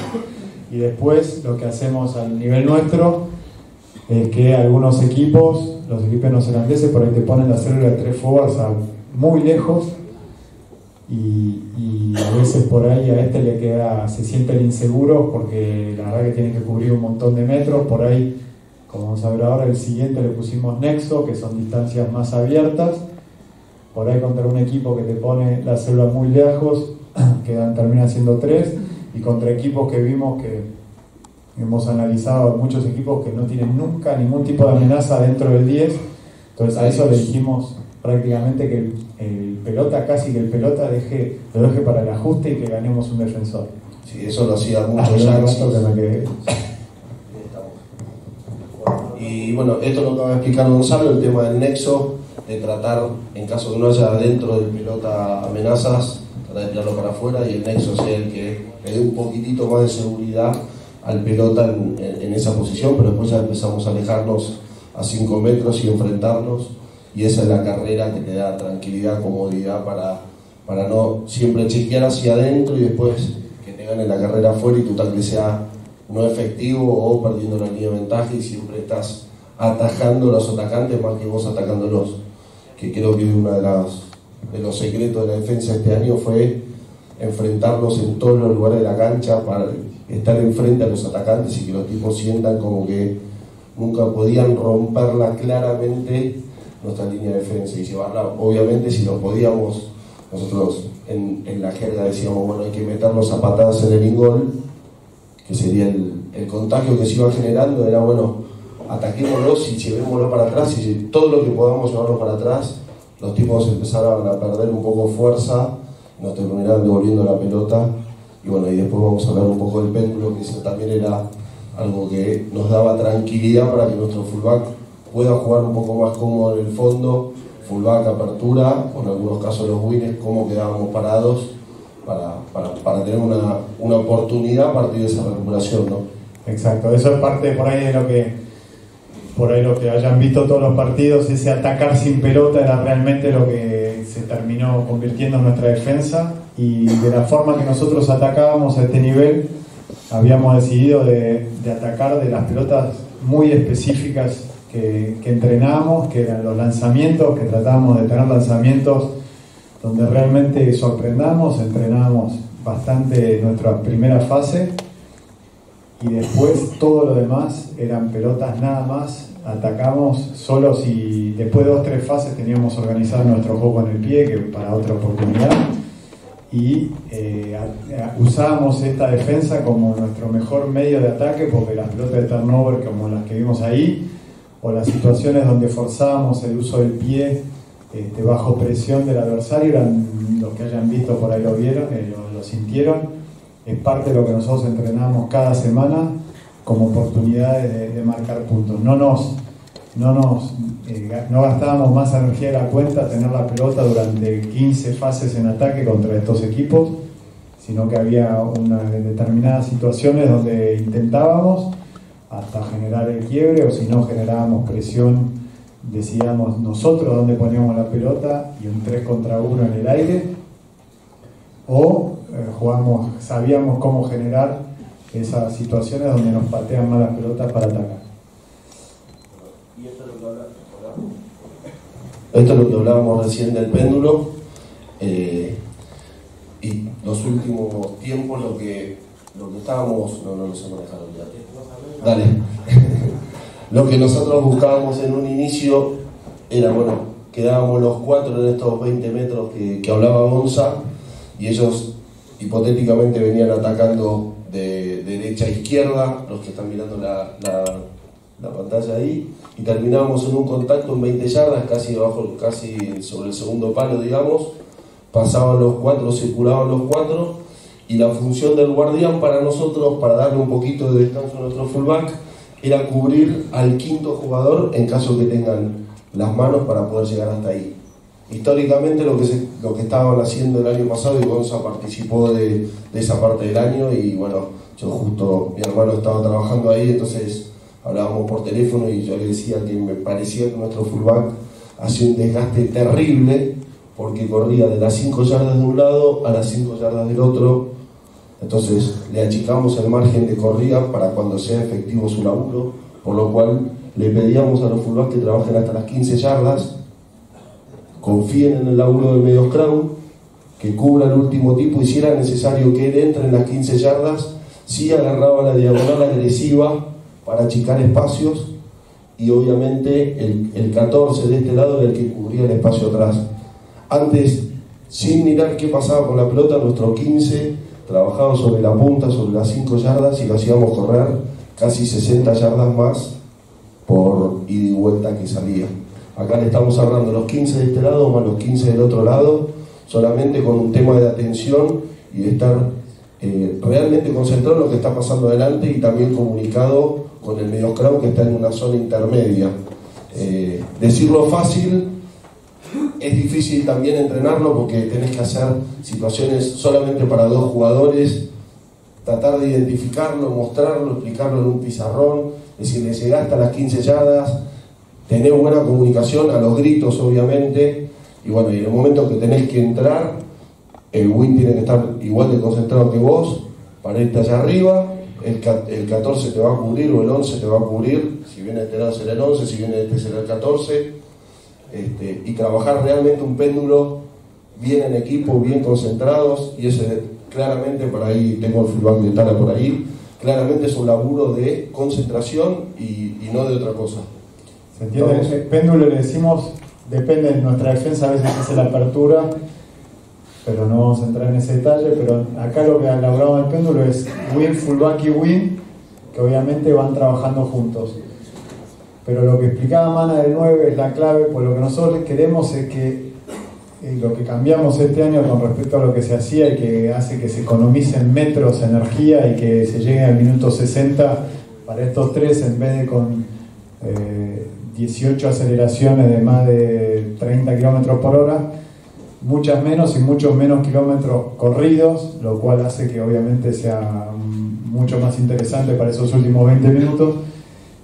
Y después lo que hacemos al nivel nuestro es que algunos equipos, los equipos neozelandeses, por ahí te ponen la célula de tres forwards a muy lejos y, y a veces por ahí a este le queda, se siente el inseguro porque la verdad que tiene que cubrir un montón de metros, por ahí, como vamos a ver ahora, el siguiente le pusimos nexo, que son distancias más abiertas, por ahí contra un equipo que te pone la célula muy lejos, quedan, termina siendo tres, y contra equipos que vimos que hemos analizado muchos equipos que no tienen nunca ningún tipo de amenaza dentro del 10, entonces a eso le dijimos prácticamente que el, el pelota, casi que el pelota deje, lo deje para el ajuste y que ganemos un defensor. Sí, eso lo hacía mucho que me quedé- Y bueno, esto lo acaba de explicar Gonzalo, el tema del nexo, de tratar, en caso que no haya dentro del pelota amenazas, tratar de tirarlo para afuera y el nexo sea el que le dé un poquitito más de seguridad al pelota en, en- en esa posición, pero después ya empezamos a alejarnos a 5 metros y enfrentarnos, y esa es la carrera que te da tranquilidad, comodidad para, para no siempre chequear hacia adentro y después que te gane la carrera afuera y tu tackle sea no efectivo o perdiendo la línea de ventaja y siempre estás atajando a los atacantes más que vos atacándolos. Que creo que uno de, los secretos de la defensa este año fue enfrentarlos en todos los lugares de la cancha para estar enfrente a los atacantes y que los tipos sientan como que nunca podían romperla claramente nuestra línea de defensa y llevarla, obviamente si lo podíamos, nosotros en, en la jerga decíamos, bueno, hay que meterlos a patadas en el ingol, que sería el, el contagio que se iba generando, era bueno, ataquémoslos y llevémoslo para atrás y todo lo que podamos llevarlo para atrás, los tipos empezaron a perder un poco fuerza, nos terminaron devolviendo la pelota y bueno, y después vamos a hablar un poco del péndulo, que también era algo que nos daba tranquilidad para que nuestro fullback pueda jugar un poco más cómodo en el fondo, fullback, apertura, o en algunos casos los wins, cómo quedábamos parados para, para, para tener una, una oportunidad a partir de esa recuperación, ¿no? Exacto, eso es parte por ahí de lo que por ahí lo que hayan visto todos los partidos, ese atacar sin pelota era realmente lo que se terminó convirtiendo en nuestra defensa y de la forma que nosotros atacábamos a este nivel, habíamos decidido de, de atacar de las pelotas muy específicas que, que entrenábamos, que eran los lanzamientos, que tratábamos de tener lanzamientos donde realmente sorprendamos, entrenábamos bastante nuestra primera fase y después todo lo demás eran pelotas nada más, atacamos solos y después de dos tres fases teníamos organizado nuestro juego en el pie que para otra oportunidad. Y eh, usábamos esta defensa como nuestro mejor medio de ataque porque las pelotas de turnover como las que vimos ahí o las situaciones donde forzábamos el uso del pie este, bajo presión del adversario eran los que hayan visto por ahí lo vieron, eh, lo, lo sintieron es parte de lo que nosotros entrenamos cada semana como oportunidades de, de marcar puntos. No nos no nos eh, no gastábamos más energía de la cuenta tener la pelota durante 15 fases en ataque contra estos equipos, sino que había unas determinadas situaciones donde intentábamos hasta generar el quiebre o si no generábamos presión, decíamos nosotros dónde poníamos la pelota y un 3 contra 1 en el aire o eh, jugamos, sabíamos cómo generar esas situaciones donde nos patean mal las pelotas para atacar. Esto es lo que hablábamos recién del péndulo. Eh, y los últimos tiempos lo que, lo que estábamos. No, no, no se manejaron, Dale. lo que nosotros buscábamos en un inicio era, bueno, quedábamos los cuatro en estos 20 metros que, que hablaba Gonza y ellos hipotéticamente venían atacando de, derecha a izquierda, los que están mirando la, la, pantalla ahí, y terminábamos en un contacto en 20 yardas, casi, debajo, casi sobre el segundo palo, digamos, pasaban los cuatro, circulaban los cuatro, y la función del guardián para nosotros, para darle un poquito de descanso a nuestro fullback, era cubrir al quinto jugador en caso que tengan las manos para poder llegar hasta ahí. Históricamente lo que, lo que estaban haciendo el año pasado, y Gonza participó de, de esa parte del año, y bueno, yo justo, mi hermano estaba trabajando ahí, entonces hablábamos por teléfono y yo le decía que me parecía que nuestro fullback hacía un desgaste terrible porque corría de las 5 yardas de un lado a las 5 yardas del otro. Entonces le achicamos el margen de corrida para cuando sea efectivo su laburo, por lo cual le pedíamos a los fullbacks que trabajen hasta las 15 yardas, confíen en el laburo de medios crown, que cubra el último tipo y si era necesario que él entre en las 15 yardas, sí agarraba la diagonal agresiva para achicar espacios y obviamente el, el 14 de este lado era el que cubría el espacio atrás. Antes, sin mirar qué pasaba con la pelota, nuestro 15 trabajaba sobre la punta, sobre las 5 yardas y lo hacíamos correr casi 60 yardas más por ida y vuelta que salía. Acá le estamos hablando los 15 de este lado más los 15 del otro lado, solamente con un tema de atención y de estar eh, realmente concentrado en lo que está pasando adelante y también comunicado con el medio crowd que está en una zona intermedia. Eh, decirlo fácil, es difícil también entrenarlo porque tenés que hacer situaciones solamente para dos jugadores, tratar de identificarlo, mostrarlo, explicarlo en un pizarrón, decirle, llegaste a las 15 yardas, tener buena comunicación, a los gritos obviamente, y bueno, y en el momento que tenés que entrar, el win tiene que estar igual de concentrado que vos para irte allá arriba, el, el 14 te va a cubrir o el 11 te va a cubrir, si viene este lado será el 11, si viene este será el 14, este, y trabajar realmente un péndulo bien en equipo, bien concentrados, y ese claramente, por ahí tengo el feedback de Tala por ahí, claramente es un laburo de concentración y, no de otra cosa. ¿Se entiende? el péndulo le decimos, depende de nuestra defensa, a veces hace la apertura, pero no vamos a entrar en ese detalle, pero acá lo que hablado del péndulo es win, fullback y win, que obviamente van trabajando juntos. Pero lo que explicaba Mana del 9 es la clave, pues lo que nosotros queremos es que eh, lo que cambiamos este año con respecto a lo que se hacía y que hace que se economicen metros, energía y que se llegue al minuto 60 para estos tres en vez de con 18 eh, aceleraciones de más de 30 kilómetros por hora, muchas menos y muchos menos kilómetros corridos, lo cual hace que obviamente sea mucho más interesante para esos últimos 20 minutos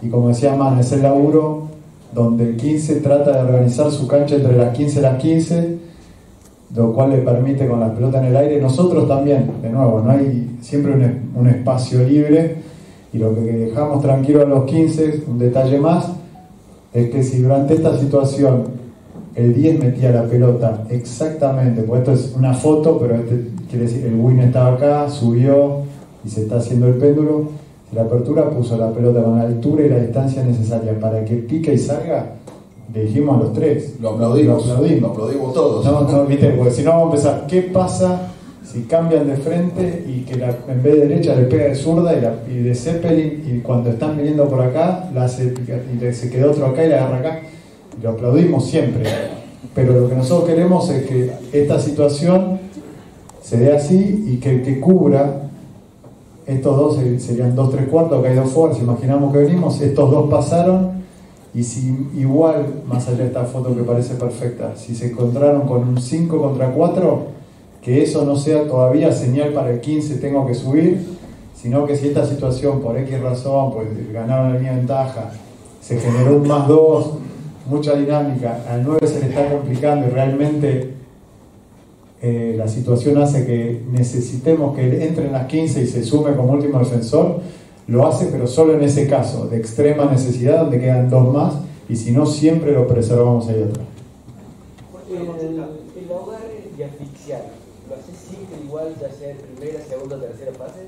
y como decía Man, es el laburo donde el 15 trata de organizar su cancha entre las 15 y las 15, lo cual le permite con la pelota en el aire. Nosotros también, de nuevo, no hay siempre un, espacio libre y lo que dejamos tranquilo a los 15, un detalle más, es que si durante esta situación el 10 metía la pelota exactamente, pues esto es una foto, pero este quiere decir el win estaba acá, subió y se está haciendo el péndulo la apertura puso la pelota con la altura y la distancia necesaria para que pique y salga, le dijimos a los tres. Lo aplaudimos. Lo aplaudimos, todos. No, no, viste, porque si no vamos a empezar, ¿qué pasa si cambian de frente y que la, en vez de derecha le pega de zurda y, de Zeppelin y cuando están viniendo por acá, la hace, y se quedó otro acá y la agarra acá? Lo aplaudimos siempre. Pero lo que nosotros queremos es que esta situación se dé así y que el que cubra estos dos serían dos tres cuartos, que hay dos fuerzas, imaginamos que venimos, estos dos pasaron Y si igual, más allá de esta foto que parece perfecta, si se encontraron con un 5 contra 4, que eso no sea todavía señal para el 15 tengo que subir, sino que si esta situación por X razón, pues ganaron la de ventaja, se generó un más 2, mucha dinámica, al 9 se le está complicando y realmente eh, la situación hace que necesitemos que entre en las 15 y se sume como último defensor, lo hace, pero solo en ese caso, de extrema necesidad, donde quedan dos más, y si no, siempre lo preservamos ahí atrás. El, el ahogar y asfixiar, ¿lo hace siempre igual, ya sea en primera, segunda tercera fase?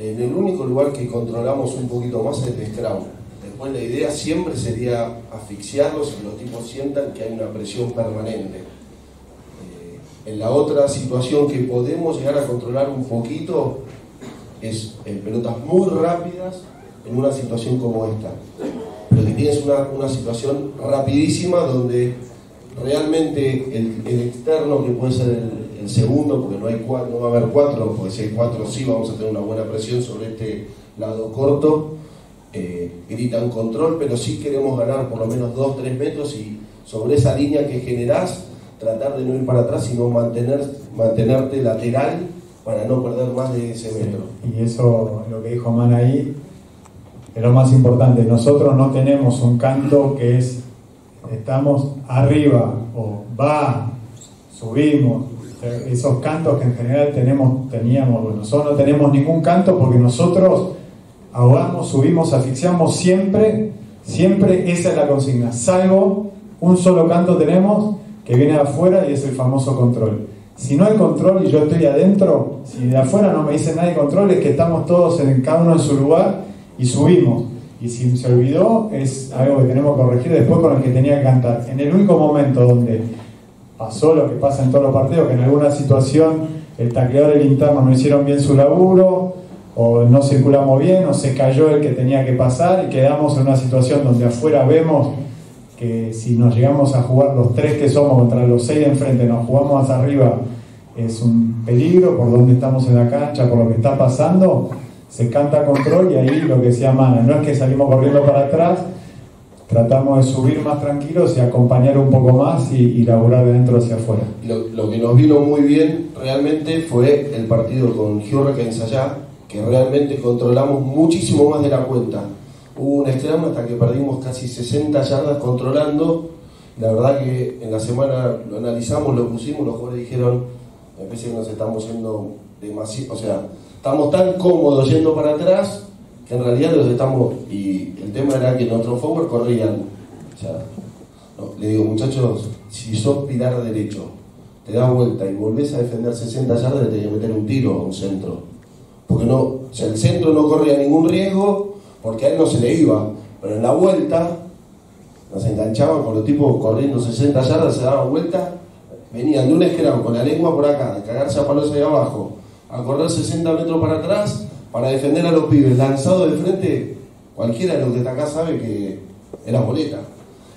En el único lugar que controlamos un poquito más es el scrum. Después la idea siempre sería asfixiarlos y los tipos sientan que hay una presión permanente. En la otra situación que podemos llegar a controlar un poquito es en pelotas muy rápidas en una situación como esta. Pero que tienes una, una situación rapidísima donde realmente el, el, externo, que puede ser el, segundo, porque no, hay cuatro, no va a haber cuatro, porque si hay cuatro sí vamos a tener una buena presión sobre este lado corto, eh, gritan control, pero sí queremos ganar por lo menos 2-3 metros y sobre esa línea que generás, tratar de no ir para atrás, sino mantener, mantenerte lateral para no perder más de ese metro. Y eso, lo que dijo Man ahí, es lo más importante. Nosotros no tenemos un canto que es, estamos arriba o va, subimos. Esos cantos que en general tenemos, teníamos, bueno, nosotros no tenemos ningún canto porque nosotros ahogamos, subimos, asfixiamos siempre, siempre esa es la consigna. Salvo un solo canto tenemos que viene de afuera y es el famoso control. Si no hay control y yo estoy adentro, si de afuera no me dice nadie control, es que estamos todos en cada uno en su lugar y subimos. Y si se olvidó, es algo que tenemos que corregir después con el que tenía que cantar. En el único momento donde pasó lo que pasa en todos los partidos, que en alguna situación el tacleador y el interno no hicieron bien su laburo, o no circulamos bien, o se cayó el que tenía que pasar y quedamos en una situación donde afuera vemos si nos llegamos a jugar los tres que somos contra los seis enfrente, nos jugamos hacia arriba, es un peligro por donde estamos en la cancha, por lo que está pasando, se canta control y ahí lo que se llama, no es que salimos corriendo para atrás, tratamos de subir más tranquilos y acompañar un poco más y, y laburar de dentro hacia afuera. Lo, lo, que nos vino muy bien realmente fue el partido con Hurricanes allá, que realmente controlamos muchísimo más de la cuenta hubo un extremo hasta que perdimos casi 60 yardas controlando. La verdad que en la semana lo analizamos, lo pusimos, los jugadores dijeron, me parece que nos estamos yendo demasiado, o sea, estamos tan cómodos yendo para atrás que en realidad los estamos, y el tema era que nuestros forward corrían, o sea, le digo muchachos, si sos pilar derecho, te das vuelta y volvés a defender 60 yardas, te tenés que meter un tiro a un centro, porque no, el centro no corría ningún riesgo, porque a él no se le iba, pero en la vuelta nos enganchaban con los tipos corriendo 60 yardas, se daban vuelta, venían de un esquerón con la lengua por acá, de cagarse a palos ahí abajo, a correr 60 metros para atrás para defender a los pibes, lanzado de frente, cualquiera de los que está acá sabe que era boleta.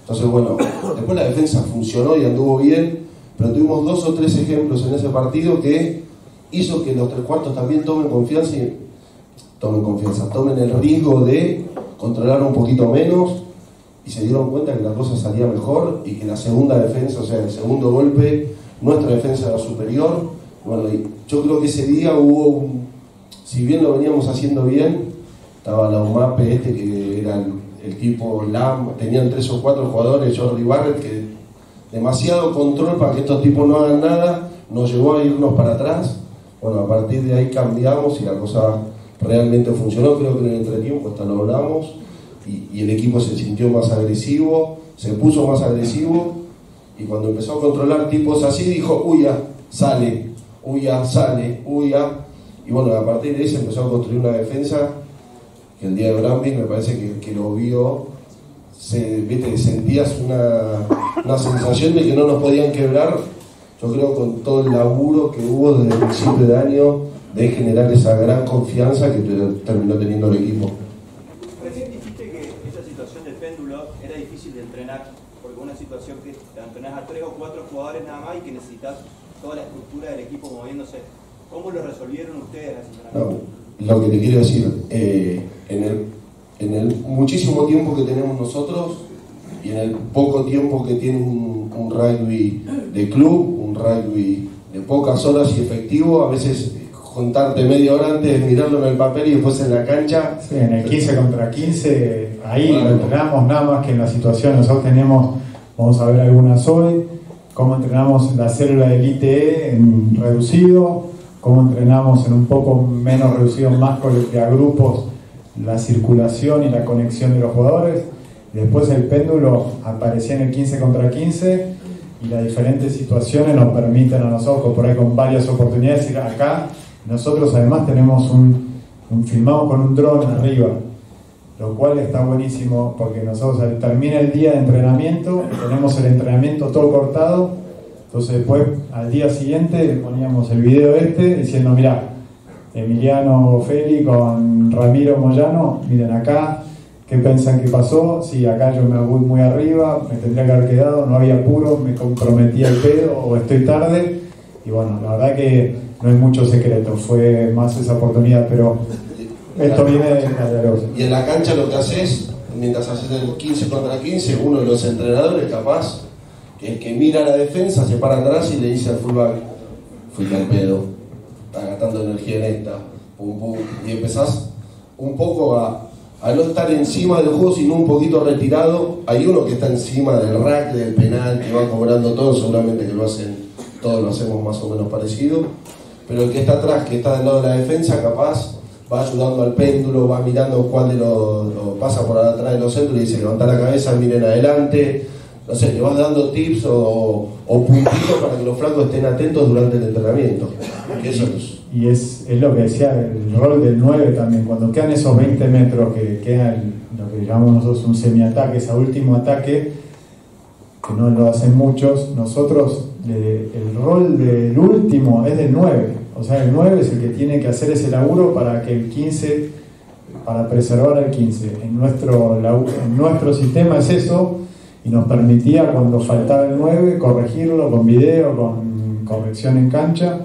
Entonces, bueno, después la defensa funcionó y anduvo bien, pero tuvimos dos o tres ejemplos en ese partido que hizo que los tres cuartos también tomen confianza y tomen confianza, tomen el riesgo de controlar un poquito menos y se dieron cuenta que la cosa salía mejor y que la segunda defensa, o sea, el segundo golpe, nuestra defensa era superior. Bueno, yo creo que ese día hubo un, si bien lo veníamos haciendo bien, estaba la UMAPE este que era el, el tipo LAM, tenían tres o cuatro jugadores, Jordi Barrett, que demasiado control para que estos tipos no hagan nada, nos llevó a irnos para atrás. Bueno, a partir de ahí cambiamos y la cosa realmente funcionó, creo que en el entretiempo hasta lo hablamos y, el equipo se sintió más agresivo, se puso más agresivo y cuando empezó a controlar tipos así dijo, huya, sale, huya, sale, huya y bueno, a partir de ahí empezó a construir una defensa que el día de Brambis me parece que, lo vio, se, sentías una, una sensación de que no nos podían quebrar, yo creo con todo el laburo que hubo desde el principio de año de generar esa gran confianza que terminó teniendo el equipo. Recién dijiste que esa situación del péndulo era difícil de entrenar, porque una situación que entrenás a tres o cuatro jugadores nada más y que necesitas toda la estructura del equipo moviéndose. ¿Cómo lo resolvieron ustedes? No, lo que te quiero decir, eh, en el, en el muchísimo tiempo que tenemos nosotros y en el poco tiempo que tiene un, un rugby de club, un rugby de pocas horas y efectivo, a veces contarte media hora antes, mirarlo en el papel y después en la cancha. Sí, en el 15 contra 15, ahí lo entrenamos nada más que en la situación. Nosotros tenemos, vamos a ver algunas hoy, cómo entrenamos la célula del ITE en reducido, cómo entrenamos en un poco menos reducido, más que a grupos, la circulación y la conexión de los jugadores. Después el péndulo aparecía en el 15 contra 15 y las diferentes situaciones nos permiten a nosotros, por ahí con varias oportunidades, ir acá nosotros además tenemos un, un filmado con un dron arriba, lo cual está buenísimo porque nosotros termina el día de entrenamiento, tenemos el entrenamiento todo cortado, entonces después al día siguiente poníamos el video este diciendo, mira, Emiliano Feli con Ramiro Moyano, miren acá, ¿qué piensan que pasó? Sí, acá yo me voy muy arriba, me tendría que haber quedado, no había apuro, me comprometí al pedo o estoy tarde. Y bueno, la verdad que no hay mucho secreto, fue más esa oportunidad, pero esto viene de Y en la cancha lo que haces, mientras haces el 15 contra 15, uno de los entrenadores capaz, que el que mira la defensa, se para atrás y le dice al fullback, fui al pedo, está gastando energía en esta, pum pum, y empezás un poco a, a no estar encima del juego, sino un poquito retirado. Hay uno que está encima del rack, del penal, que va cobrando todo, seguramente que lo hacen, todos lo hacemos más o menos parecido pero el que está atrás, que está del lado de la defensa, capaz va ayudando al péndulo, va mirando cuál de los pasa por atrás de los centros y dice levanta la cabeza, miren adelante, no sé, le vas dando tips o, puntitos para que los flacos estén atentos durante el entrenamiento. y es, es, lo que decía el rol del 9 también, cuando quedan esos 20 metros que quedan lo que llamamos nosotros un semiataque, ese último ataque, que no lo hacen muchos, nosotros el rol del último es del 9. O sea, el 9 es el que tiene que hacer ese laburo para que el 15, para preservar al 15. En nuestro, en nuestro sistema es eso y nos permitía cuando faltaba el 9 corregirlo con video, con corrección en cancha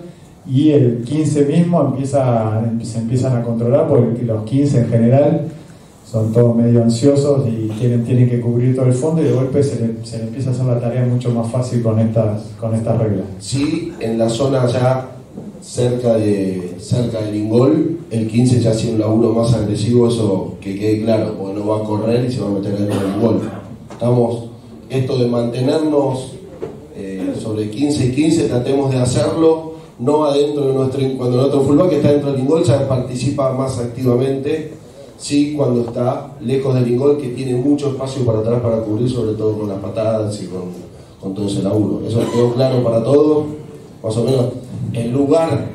y el 15 mismo empieza, se empiezan a controlar porque los 15 en general son todos medio ansiosos y quieren, tienen que cubrir todo el fondo y de golpe se le, se empieza a hacer la tarea mucho más fácil con estas, con estas reglas. Sí, en la zona ya cerca de cerca del ingol, el 15 ya hace un laburo más agresivo, eso que quede claro, porque no va a correr y se va a meter dentro del ingol. Estamos, esto de mantenernos eh, sobre 15 y 15, tratemos de hacerlo, no adentro de nuestro, cuando nuestro fullback que está dentro del ingol ya participa más activamente sí cuando está lejos del ingol que tiene mucho espacio para atrás para cubrir, sobre todo con las patadas y con, con todo ese laburo. Eso quedó claro para todos, más o menos. El lugar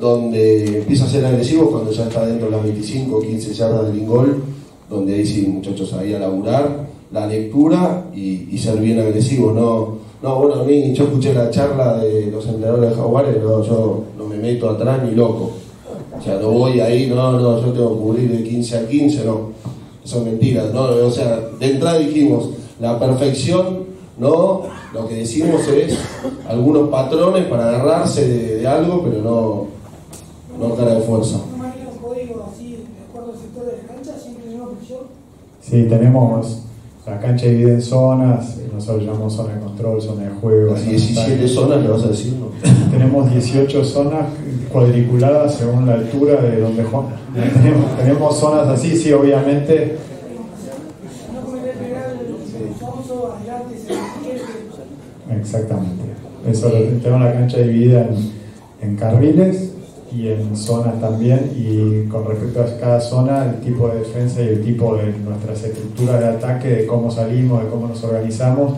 donde empieza a ser agresivo cuando ya está dentro de las 25 o 15 yardas del ingol, donde ahí sí muchachos ahí a laburar, la lectura y, ser bien agresivos, no, no, bueno, a mí yo escuché la charla de los entrenadores de Jaguares, no, yo no me meto atrás ni loco o sea, no voy ahí, no, no, yo tengo que cubrir de 15 a 15, no. Son mentiras, ¿no? O sea, de entrada dijimos, la perfección, ¿no? Lo que decimos es algunos patrones para agarrarse de, algo, pero no, no cara de fuerza. Sí, tenemos la cancha divide en zonas, nosotros llamamos zona de control, zona de juego. Las 17 zonas, le vas a decir, ¿no? Tenemos 18 zonas cuadriculadas según la altura de donde juega. Tenemos, tenemos zonas así, sí, obviamente. Exactamente. Eso tenemos la cancha dividida en, en carriles y en zonas también y con respecto a cada zona el tipo de defensa y el tipo de nuestras estructuras de ataque, de cómo salimos, de cómo nos organizamos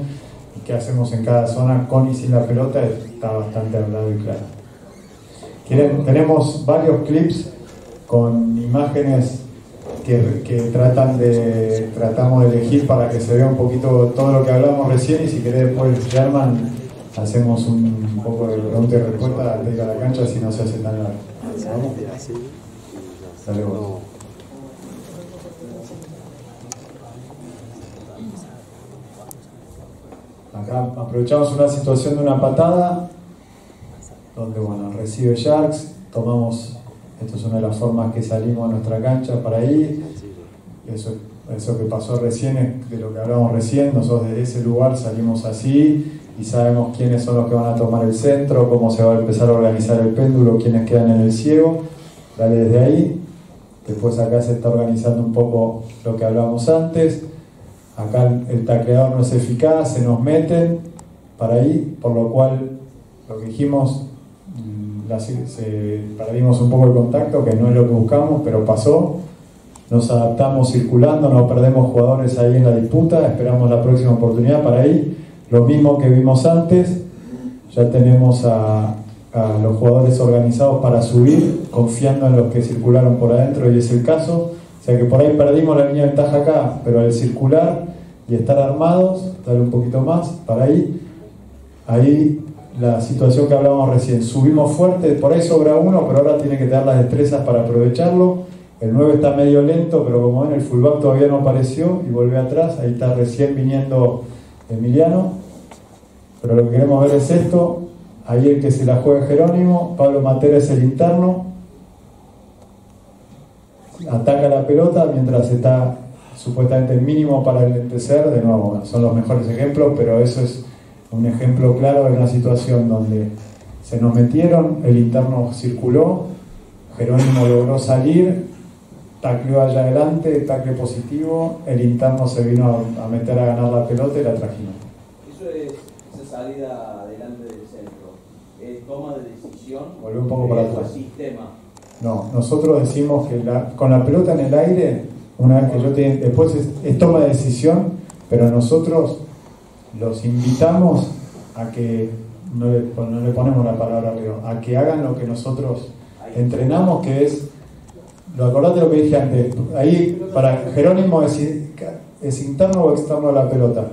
y qué hacemos en cada zona con y sin la pelota está bastante hablado y claro. tenemos varios clips con imágenes que, que, tratan de tratamos de elegir para que se vea un poquito todo lo que hablamos recién y si querés después German hacemos un poco de pregunta y respuesta de la cancha si no se hace tan largo. Acá aprovechamos una situación de una patada, donde bueno, recibe Sharks, tomamos, esto es una de las formas que salimos a nuestra cancha para ir, eso, eso que pasó recién es de lo que hablamos recién, nosotros desde ese lugar salimos así y sabemos quiénes son los que van a tomar el centro, cómo se va a empezar a organizar el péndulo, quiénes quedan en el ciego, dale desde ahí. Después acá se está organizando un poco lo que hablábamos antes. Acá el tacleador no es eficaz, se nos meten para ahí, por lo cual lo que dijimos, mm, se, perdimos un poco el contacto, que no es lo que buscamos, pero pasó. Nos adaptamos circulando, no perdemos jugadores ahí en la disputa, esperamos la próxima oportunidad para ahí. Lo mismo que vimos antes, ya tenemos a, los jugadores organizados para subir, confiando en los que circularon por adentro, y es el caso. O sea que por ahí perdimos la línea de ventaja acá, pero al circular y estar armados, darle un poquito más para ahí, ahí la situación que hablábamos recién, subimos fuerte, por ahí sobra uno, pero ahora tiene que tener las destrezas para aprovecharlo. El 9 está medio lento, pero como ven, el fullback todavía no apareció y vuelve atrás. Ahí está recién viniendo Emiliano. Pero lo que queremos ver es esto: Ahí el que se la juega Jerónimo, Pablo Matera es el interno, ataca la pelota mientras está supuestamente el mínimo para empezar, de nuevo, son los mejores ejemplos, pero eso es un ejemplo claro de una situación donde se nos metieron, el interno circuló, Jerónimo logró salir, tacleó allá adelante, tacle positivo, el interno se vino a meter a ganar la pelota y la trajimos. Salida toma de decisión Volvé un poco para atrás. sistema. No, nosotros decimos que con la pelota en el aire, una vez que yo te, después es, toma de decisión, pero nosotros los invitamos a que, no le, no le ponemos la palabra pero a que hagan lo que nosotros entrenamos, que es, lo acordate lo que dije antes, ahí para Jerónimo es, es interno o externo la pelota.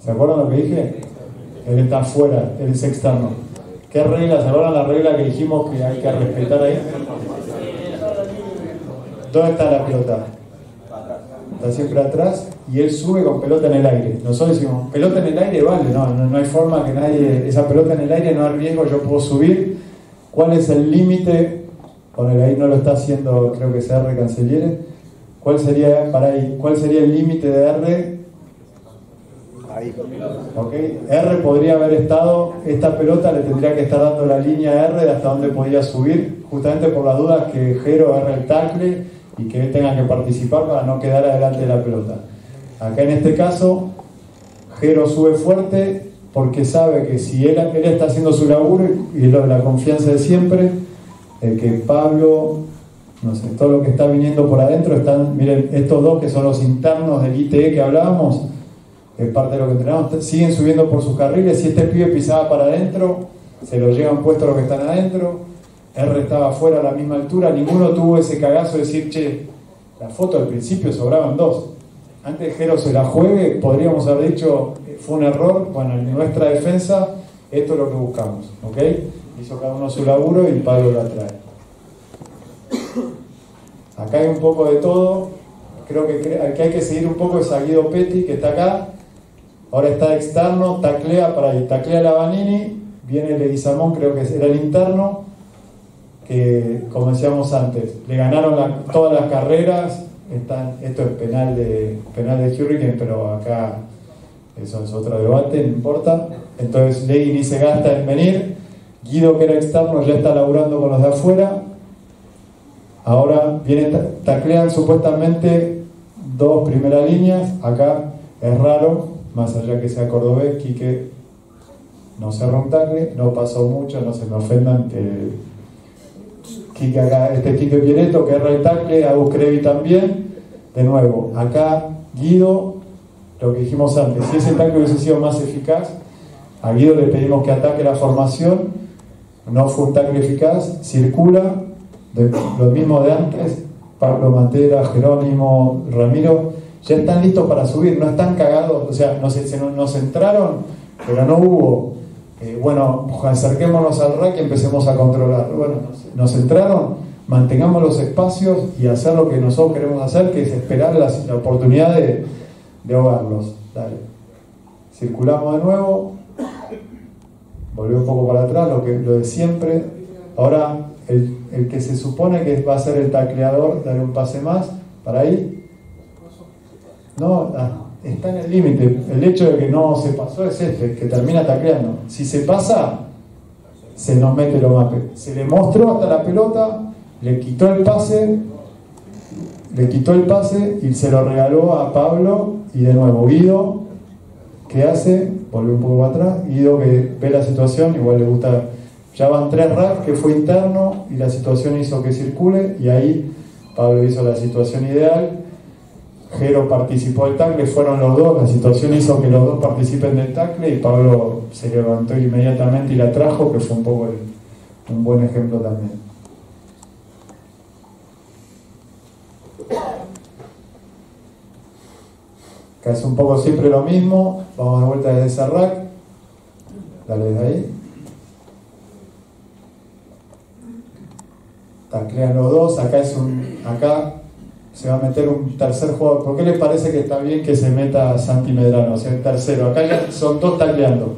¿Se acuerdan lo que dije? Él está afuera, él es externo. ¿Qué regla? ¿Se acuerdan la regla que dijimos que hay que respetar ahí? ¿Dónde está la pelota? Está siempre atrás y él sube con pelota en el aire. Nosotros decimos, pelota en el aire vale, no, no, hay forma que nadie, esa pelota en el aire no hay riesgo, yo puedo subir. ¿Cuál es el límite? Con el ahí no lo está haciendo, creo que es R Canceliere. ¿Cuál sería, para ahí, cuál sería el límite de R R podría haber estado, esta pelota le tendría que estar dando la línea R de hasta donde podía subir, justamente por las dudas que Jero R el tackle y que él tenga que participar para no quedar adelante de la pelota. Acá en este caso, Jero sube fuerte porque sabe que si él, está haciendo su laburo y lo de la confianza de siempre, el que Pablo, no sé, todo lo que está viniendo por adentro, están, miren, estos dos que son los internos del ITE que hablábamos, es parte de lo que entrenamos, siguen subiendo por sus carriles, si este pibe pisaba para adentro, se lo llevan puesto los que están adentro, R estaba afuera a la misma altura, ninguno tuvo ese cagazo de decir, che, la foto al principio sobraban dos. Antes de Jero se la juegue, podríamos haber dicho, fue un error, bueno, en nuestra defensa, esto es lo que buscamos, ¿ok? Hizo cada uno su laburo y Pablo la trae. Acá hay un poco de todo, creo que, que hay que seguir un poco es a Guido Petty, que está acá, Ahora está externo, taclea para ahí, taclea la Vanini, viene Leguizamón, creo que era el interno, que como decíamos antes, le ganaron todas las carreras, están, esto es penal de, penal de Hurricane, pero acá eso es otro debate, no importa. Entonces Legui ni se gasta en venir, Guido que era externo ya está laburando con los de afuera, ahora viene, taclean supuestamente dos primeras líneas, acá es raro, más allá que sea cordobés, Quique no se un no pasó mucho, no se me ofendan. Quique acá, este Quique Pieneto, que erra el tacle, Agus Crevi también. De nuevo, acá Guido, lo que dijimos antes, si ese tacle hubiese sido más eficaz, a Guido le pedimos que ataque la formación, no fue un tackle eficaz, circula, lo mismo de antes, Pablo Mantera, Jerónimo, Ramiro, ya están listos para subir, no están cagados, o sea, nos, nos entraron, pero no hubo, eh, bueno, acerquémonos al rack y empecemos a controlar. Bueno, nos entraron, mantengamos los espacios y hacer lo que nosotros queremos hacer, que es esperar la, oportunidad de, ahogarlos. Dale. Circulamos de nuevo, volvemos un poco para atrás, lo, que, lo de siempre. Ahora, el, el que se supone que va a ser el tacleador, dale un pase más, para ahí No, ah, está en el límite. El hecho de que no se pasó es este, que termina tacleando. Si se pasa, se nos mete lo más. Se le mostró hasta la pelota, le quitó el pase, le quitó el pase y se lo regaló a Pablo y de nuevo Guido, ¿qué hace? Volvió un poco para atrás, Guido que ve la situación, igual le gusta, ya van tres racks que fue interno y la situación hizo que circule y ahí Pablo hizo la situación ideal, Jero participó del tackle, fueron los dos, la situación hizo que los dos participen del tackle y Pablo se levantó inmediatamente y la trajo, que fue un poco un buen ejemplo también. que es un poco siempre lo mismo. Vamos de vuelta desde ese rack. Dale desde ahí. Taclean los dos. Acá es un. Acá se va a meter un tercer jugador. ¿Por qué les parece que está bien que se meta Santi Medrano? O sea, el tercero. Acá ya son dos tacleando.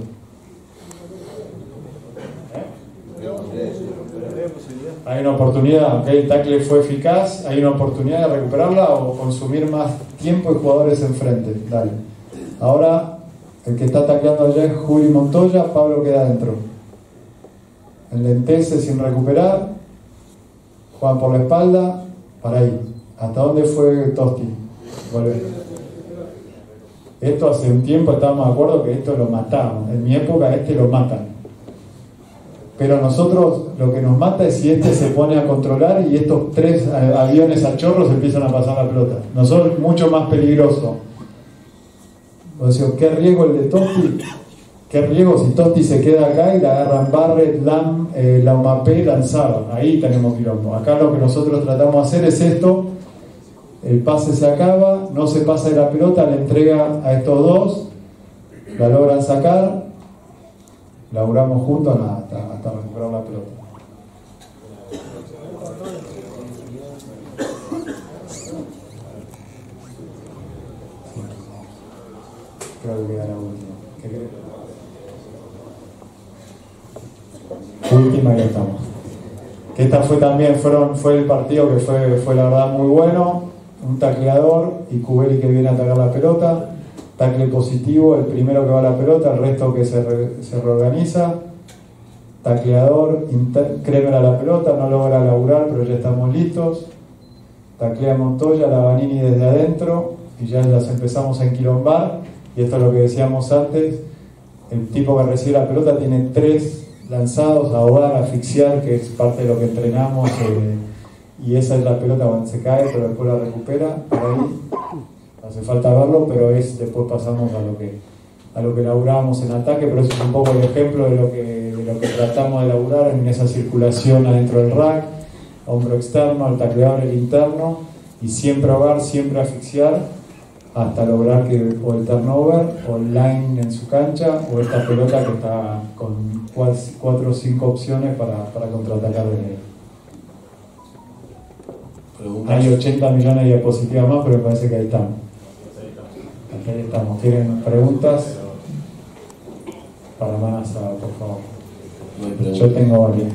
Hay una oportunidad, ok, el tackle fue eficaz, hay una oportunidad de recuperarla o consumir más tiempo y jugadores enfrente. Dale. Ahora, el que está tacleando allá es Juli Montoya, Pablo queda adentro. Enlentece sin recuperar, Juan por la espalda, para ahí. ¿Hasta dónde fue Tosti? Vuelve. Esto hace un tiempo estábamos de acuerdo que esto lo matamos. En mi época este lo matan. Pero nosotros lo que nos mata es si este se pone a controlar y estos tres a- aviones a chorros empiezan a pasar la pelota. Nosotros mucho más peligroso. O sea, qué riesgo el de Totti. Qué riesgo si Totti se queda acá y la agarran Barrett, Lam, eh, Laumapé, lanzado. Ahí tenemos quilombo. Acá lo que nosotros tratamos de hacer es esto. El pase se acaba, no se pasa de la pelota, le entrega a estos dos, la logran sacar, laburamos juntos hasta, hasta recuperar la pelota. Creo que la última. Estamos. Que esta fue también, fueron, fue el partido que fue, fue la verdad muy bueno. Un tacleador y Cubeli que viene a atacar la pelota. Tacle positivo, el primero que va a la pelota, el resto que se, re- se reorganiza. Tacleador, inter- Kremer a la pelota, no logra laburar, pero ya estamos listos. Taclea Montoya, la Vanini desde adentro y ya las empezamos a enquilombar. Y esto es lo que decíamos antes: el tipo que recibe la pelota tiene tres lanzados, ahogar, asfixiar, que es parte de lo que entrenamos. eh, y esa es la pelota cuando se cae, pero después la recupera. Ahí hace falta verlo, pero es después pasamos a lo que a lo que laburábamos en ataque, pero eso es un poco el ejemplo de lo que, lo que tratamos de laburar en esa circulación adentro del rack, hombro externo, el tacleador el interno, y siempre ahogar, siempre asfixiar, hasta lograr que o el turnover, o el line en su cancha, o esta pelota que está con cua- cuatro o cinco opciones para, para contraatacar de Hay 80 millones de diapositivas más, pero me parece que ahí estamos. Ahí estamos. ¿Tienen preguntas? Para Manasa, por favor. No. Yo tengo varias.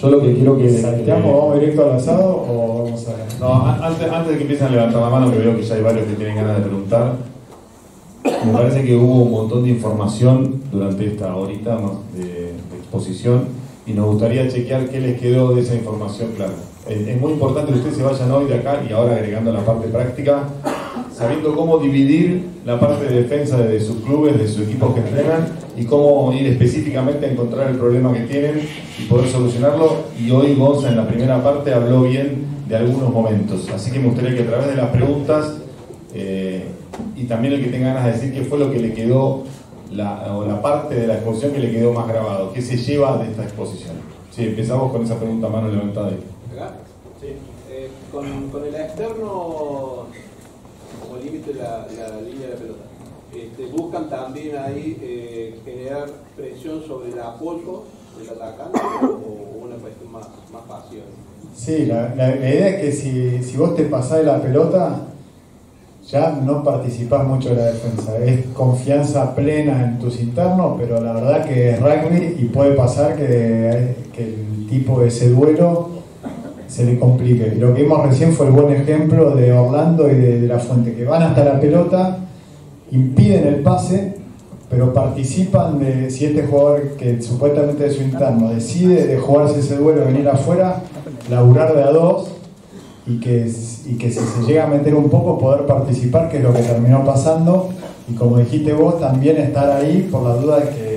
Yo lo que quiero que ¿Salteamos, vamos directo al asado o vamos a.? No, antes, antes de que empiecen a levantar la mano, que veo que ya hay varios que tienen ganas de preguntar, me parece que hubo un montón de información durante esta horita de, de exposición y nos gustaría chequear qué les quedó de esa información clara. Es, muy importante que ustedes se vayan hoy de acá y ahora agregando la parte práctica, sabiendo cómo dividir la parte de defensa de sus clubes, de sus equipos que entrenan y cómo ir específicamente a encontrar el problema que tienen y poder solucionarlo. Y hoy Gonza en la primera parte habló bien de algunos momentos. Así que me gustaría que a través de las preguntas eh, y también el que tenga ganas de decir qué fue lo que le quedó, la, o la parte de la exposición que le quedó más grabado, qué se lleva de esta exposición. Sí, empezamos con esa pregunta mano levantada. ahí. ¿Acá? Eh, con, el externo como límite la, la línea de pelota. Este, buscan también ahí eh, generar presión sobre el apoyo del atacante o una cuestión más, más pasiva. Sí, la, la- la idea es que si, si vos te pasás de la pelota, ya no participás mucho de la defensa. Es confianza plena en tus internos, pero la verdad que es rugby y puede pasar que el tipo de ese duelo se le complique. Lo que vimos recién fue el buen ejemplo de Orlando y de, La Fuente, que van hasta la pelota, impiden el pase, pero participan de si este jugador que supuestamente es su interno decide de jugarse ese duelo, venir afuera, laburar de a dos y que, y que si se llega a meter un poco poder participar, que es lo que terminó pasando, y como dijiste vos, también estar ahí por la duda de que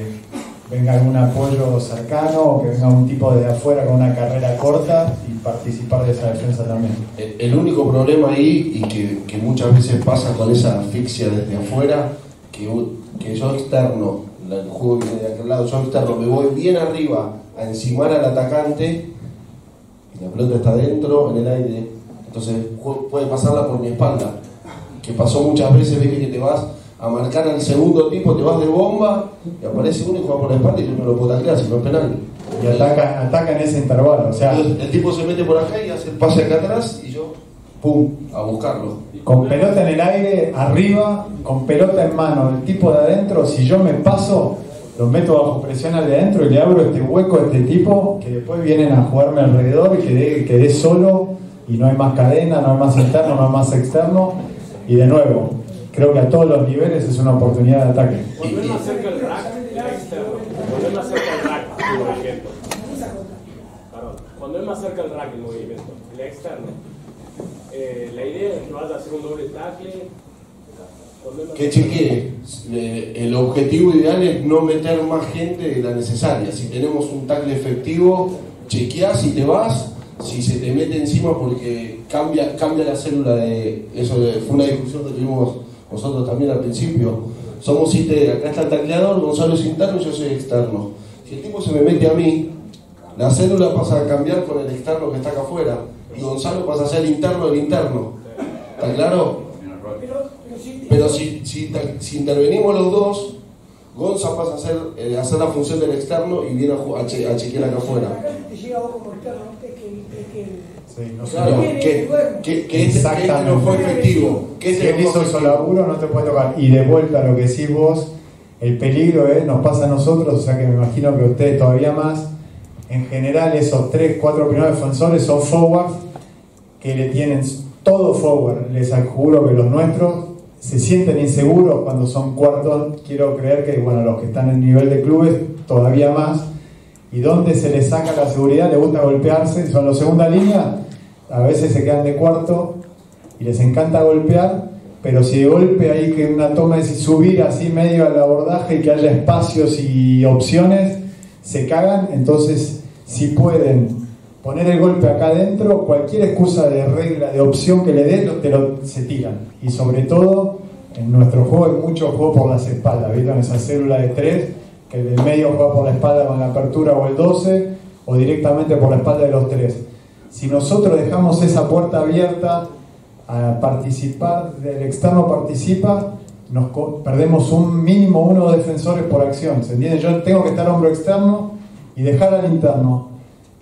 venga algún apoyo cercano o que venga un tipo de afuera con una carrera corta y participar de esa defensa también. El, único problema ahí, y que, que, muchas veces pasa con esa asfixia desde afuera, que, que yo externo, el juego viene de aquel lado, yo externo me voy bien arriba a encimar al atacante la pelota está dentro, en el aire, entonces puede pasarla por mi espalda, que pasó muchas veces, ves que te vas a marcar al segundo tipo, te vas de bomba y aparece uno y juega por la espalda y yo no lo puedo taclear, si no es penal. Y ataca, ataca en ese intervalo. O sea, Entonces, el tipo se mete por acá y hace el pase acá atrás y yo, pum, a buscarlo. con pelota en el aire, arriba, con pelota en mano, el tipo de adentro, si yo me paso, lo meto bajo presión al de adentro y le abro este hueco a este tipo que después vienen a jugarme alrededor y quedé, quedé solo y no hay más cadena, no hay más interno, no hay más externo. Y de nuevo, creo que a todos los niveles es una oportunidad de ataque. Volver más cerca el rack, el externo. Volver más cerca el rack, el movimiento. Perdón. Cuando es más cerca el rack, el movimiento. El externo. Eh, la idea es que vaya a hacer un doble tackle. Que chequee, eh, el objetivo ideal es no meter más gente de la necesaria. Si tenemos un tackle efectivo, chequeás y te vas. Si se te mete encima porque cambia, cambia la célula de. Eso de- fue una discusión que tuvimos nosotros también al principio. Somos IT, acá está el tacleador, Gonzalo es interno y yo soy externo. Si el tipo se me mete a mí, la célula pasa a cambiar con el externo que está acá afuera. Y Gonzalo pasa a ser interno del interno. ¿Está claro? Pero si, si, si intervenimos los dos, Gonza pasa a hacer, eh, hacer la función del externo y viene a, a, che- a chequear acá afuera. Sí, no. Claro, que, que este, no fue efectivo. Él hizo su laburo, no te puede tocar. Y de vuelta a lo que decís vos, el peligro es, nos pasa a nosotros, o sea que me imagino que ustedes todavía más. En general, esos tres, cuatro primeros defensores son forwards que le tienen todo forward. Les juro que los nuestros se sienten inseguros cuando son cuartos. Quiero creer que, bueno, los que están en nivel de clubes, todavía más. Y donde se les saca la seguridad, les gusta golpearse, son los segunda línea, a veces se quedan de cuarto y les encanta golpear, pero si de golpe hay que una toma es subir así medio al abordaje y que haya espacios y opciones, se cagan, entonces si pueden poner el golpe acá adentro, cualquier excusa de regla, de opción que le lo- te lo, se tiran. Y sobre todo, en nuestro juego hay mucho juego por las espaldas, ¿vieron? Esa célula de tres, que el del medio juega por la espalda con la apertura o el 12, o directamente por la espalda de los tres. Si nosotros dejamos esa puerta abierta a participar, el externo participa, nos perdemos un mínimo uno de defensores por acción. ¿Se entiende? Yo tengo que estar hombro externo y dejar al interno.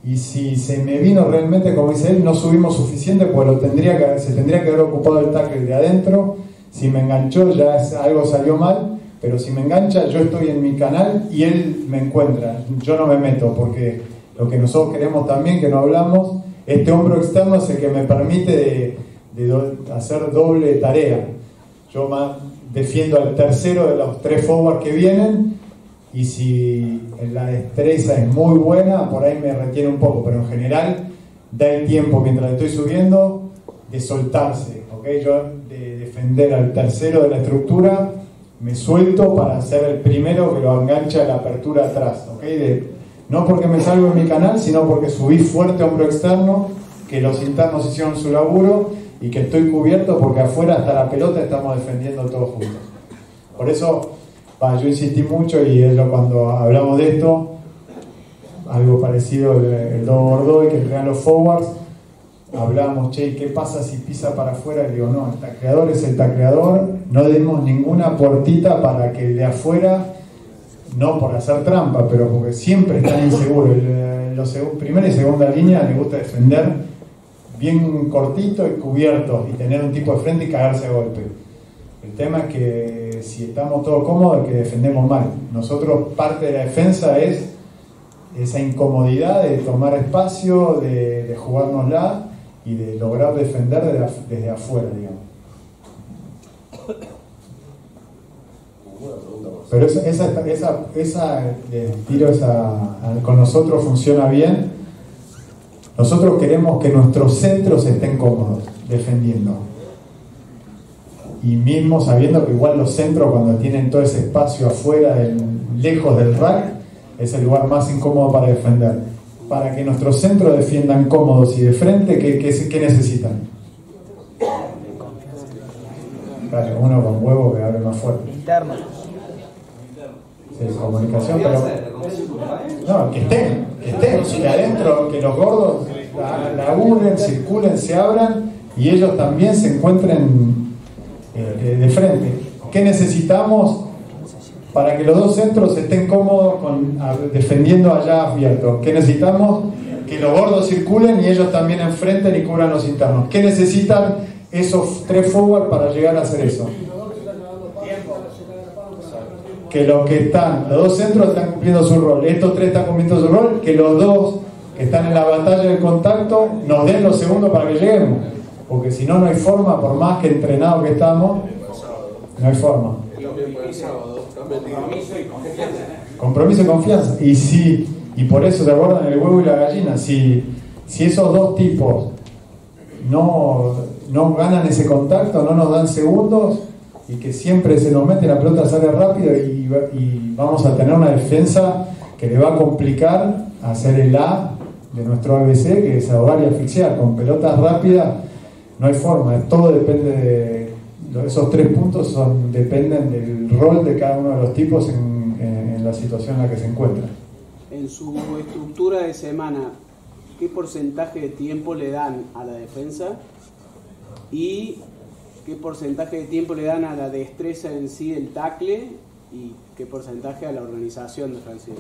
Y si se me vino realmente, como dice él, no subimos suficiente, pues lo tendría que, se tendría que haber ocupado el tackle de adentro. Si me enganchó, ya algo salió mal. Pero si me engancha, yo estoy en mi canal y él me encuentra. Yo no me meto, porque lo que nosotros queremos también, que no hablamos, este hombro externo es el que me permite de, hacer doble tarea. Yo más defiendo al tercero de los tres forward que vienen y si la destreza es muy buena, por ahí me retiene un poco, pero en general da el tiempo mientras estoy subiendo de soltarse, ¿ok? Yo de defender al tercero de la estructura me suelto para ser el primero que lo engancha la apertura atrás, ¿ok? No porque me salgo en mi canal, sino porque subí fuerte hombro externo, que los internos hicieron su laburo y que estoy cubierto porque afuera hasta la pelota estamos defendiendo todos juntos. Por eso, yo insistí mucho y es lo cuando hablamos de esto, algo parecido el, el dos Bordeaux y que entregan los forwards, hablábamos, che, ¿qué pasa si pisa para afuera? Y digo, no, el tacleador es el tacleador, no demos ninguna puertita para que el de afuera, no por hacer trampa, pero porque siempre están inseguros. El- Los primera y segunda línea le gusta defender bien cortito y cubierto y tener un tipo de frente y cagarse a golpe. El tema es que si estamos todos cómodos que defendemos mal. Nosotros parte de la defensa es esa incomodidad de tomar espacio, de, de jugárnosla y de lograr defender desde, af- desde afuera, digamos. Pero esa, esa, esa, les tiro esa, con nosotros funciona bien. Nosotros queremos que nuestros centros estén cómodos defendiendo. Y mismo sabiendo que igual los centros cuando tienen todo ese espacio afuera, lejos del rack, es el lugar más incómodo para defender. Para que nuestros centros defiendan cómodos y de frente, ¿qué, qué, qué necesitan? Claro, uno con huevo que abre más fuerte. Interno. Sí, comunicación, pero. No, que estén, que estén, que adentro, que los gordos la- laburen, circulen, se abran y ellos también se encuentren eh, de frente. ¿Qué necesitamos para que los dos centros estén cómodos defendiendo allá abierto? ¿Qué necesitamos? Que los gordos circulen y ellos también enfrenten y cubran los internos. ¿Qué necesitan esos tres forward para llegar a hacer eso? que los que están, los dos centros están cumpliendo su rol, estos tres están cumpliendo su rol, que los dos que están en la batalla del contacto nos den los segundos para que lleguemos. Porque si no, no hay forma, por más que entrenados que estamos, no hay forma. Compromiso y confianza. Y si, y por eso se acuerdan el huevo y la gallina, si, si esos dos tipos no, no ganan ese contacto, no nos dan segundos, y que siempre se nos mete la pelota, sale rápido y, y vamos a tener una defensa que le va a complicar hacer el A de nuestro ABC, que es ahogar y asfixiar. Con pelotas rápidas no hay forma, todo depende de. Esos tres puntos son, dependen del rol de cada uno de los tipos en, en- en la situación en la que se encuentran. En su estructura de semana, ¿qué porcentaje de tiempo le dan a la defensa? ¿Y qué porcentaje de tiempo le dan a la destreza en sí del tackle? ¿Y qué porcentaje a la organización defensiva?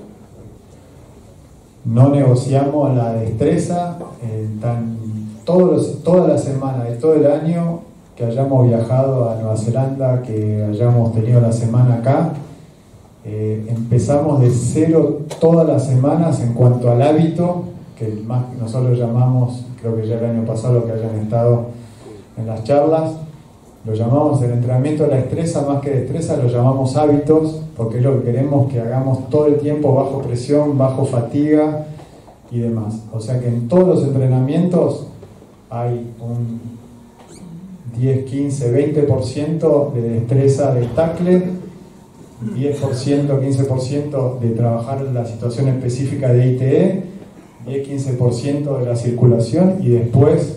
no negociamos la destreza eh, tan, todos los- toda la semana de todo el año que hayamos viajado a Nueva Zelanda, que hayamos tenido la semana acá. eh, empezamos de cero todas las semanas en cuanto al hábito, que más nosotros llamamos, creo que ya el año pasado que hayan estado en las charlas, lo llamamos el entrenamiento de la destreza, más que destreza, lo llamamos hábitos, porque es lo que queremos que hagamos todo el tiempo bajo presión, bajo fatiga y demás. O sea que en todos los entrenamientos hay un 10, 15, 20% de destreza del tackle, 10%, 15% de trabajar la situación específica de ITE, 10, 15% de la circulación y después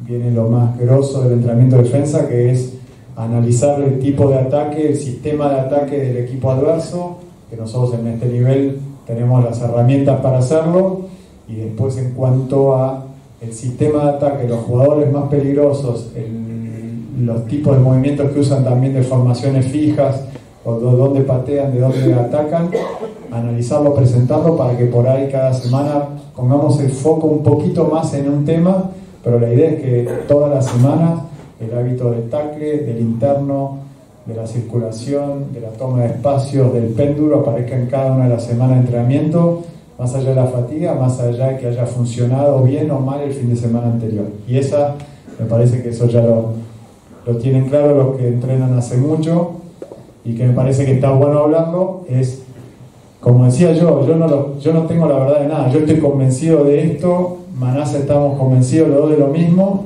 viene lo más grosso del entrenamiento de defensa, que es analizar el tipo de ataque, el sistema de ataque del equipo adverso, que nosotros en este nivel tenemos las herramientas para hacerlo, y después en cuanto a el sistema de ataque, los jugadores más peligrosos, el- los tipos de movimientos que usan también de formaciones fijas, o de dónde patean, de dónde atacan, analizarlo, presentarlo para que por ahí cada semana pongamos el foco un poquito más en un tema, pero la idea es que todas las semanas el hábito del tackle, del interno, de la circulación, de la toma de espacios, del péndulo aparezca en cada una de las semanas de entrenamiento, más allá de la fatiga, más allá de que haya funcionado bien o mal el fin de semana anterior. Y esa, me parece que eso ya lo, lo tienen claro los que entrenan hace mucho y que me parece que está bueno hablarlo, es, como decía yo, yo no, lo- yo no tengo la verdad de nada, yo estoy convencido de esto, Manasa estamos convencidos los dos de lo mismo,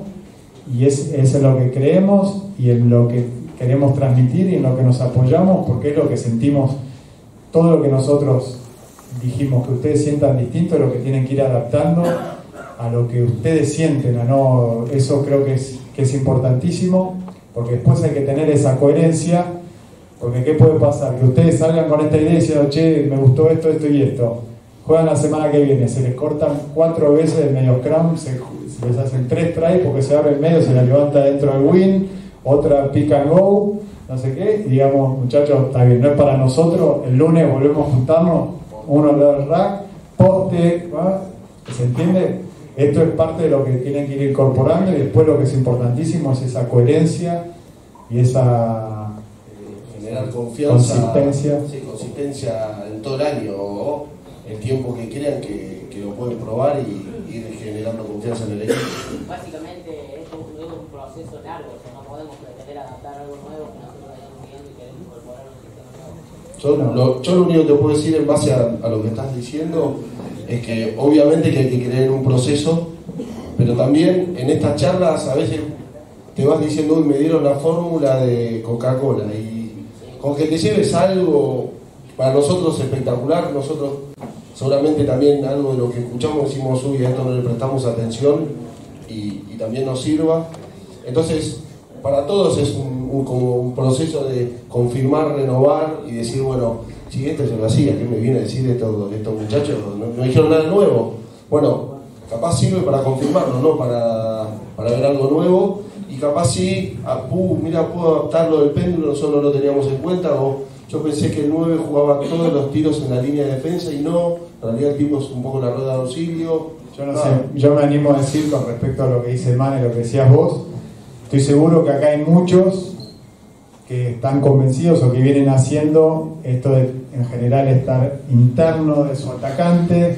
y es, es en lo que creemos y en lo que queremos transmitir y en lo que nos apoyamos, porque es lo que sentimos, todo lo que nosotros dijimos que ustedes sientan distinto, es lo que tienen que ir adaptando a lo que ustedes sienten, a no, eso creo que es, que es importantísimo, porque después hay que tener esa coherencia, porque ¿qué puede pasar? Que ustedes salgan con esta idea y diciendo, che, me gustó esto, esto y esto. Juegan la semana que viene, se les cortan cuatro veces el medio scrum, se, les hacen tres tries porque se abre el medio, se la levanta dentro del win, otra pick and go, no sé qué, y digamos, muchachos, está bien, no es para nosotros, el lunes volvemos a juntarnos, uno al rack, poste, ¿va? ¿se entiende? Esto es parte de lo que tienen que ir incorporando y después lo que es importantísimo es esa coherencia y esa generar confianza, consistencia. sí, consistencia en todo el año. o el tiempo que crean que, que lo pueden probar y ir generando confianza en el equipo. Básicamente esto es un proceso largo, o sea, no podemos pretender adaptar algo nuevo que nosotros vayamos viendo y queremos incorporar un sistema nuevo. Yo lo, yo lo único que puedo decir en base a, a lo que estás diciendo es que obviamente que hay que creer un proceso, pero también en estas charlas a veces te vas diciendo, uy, me dieron la fórmula de Coca-Cola y con que te lleves algo para nosotros espectacular, nosotros seguramente también algo de lo que escuchamos decimos, uy, a esto no le prestamos atención y, también nos sirva. Entonces, para todos es un- como un proceso de confirmar, renovar y decir, bueno, si esto yo lo hacía, ¿qué me viene a decir estos, estos muchachos? No, no dijeron nada nuevo. Bueno, capaz sirve para confirmarlo, no para, para ver algo nuevo. Y capaz sí, ah, uh, mira, puedo adaptar lo del péndulo, nosotros no lo teníamos en cuenta. O yo pensé que el 9 jugaba todos los tiros en la línea de defensa y no, en realidad el tipo es un poco la rueda de auxilio. Yo no sé, yo me animo a decir con respecto a lo que dice Mane, lo que decías vos, estoy seguro que acá hay muchos que están convencidos o que vienen haciendo esto de en general estar interno de su atacante,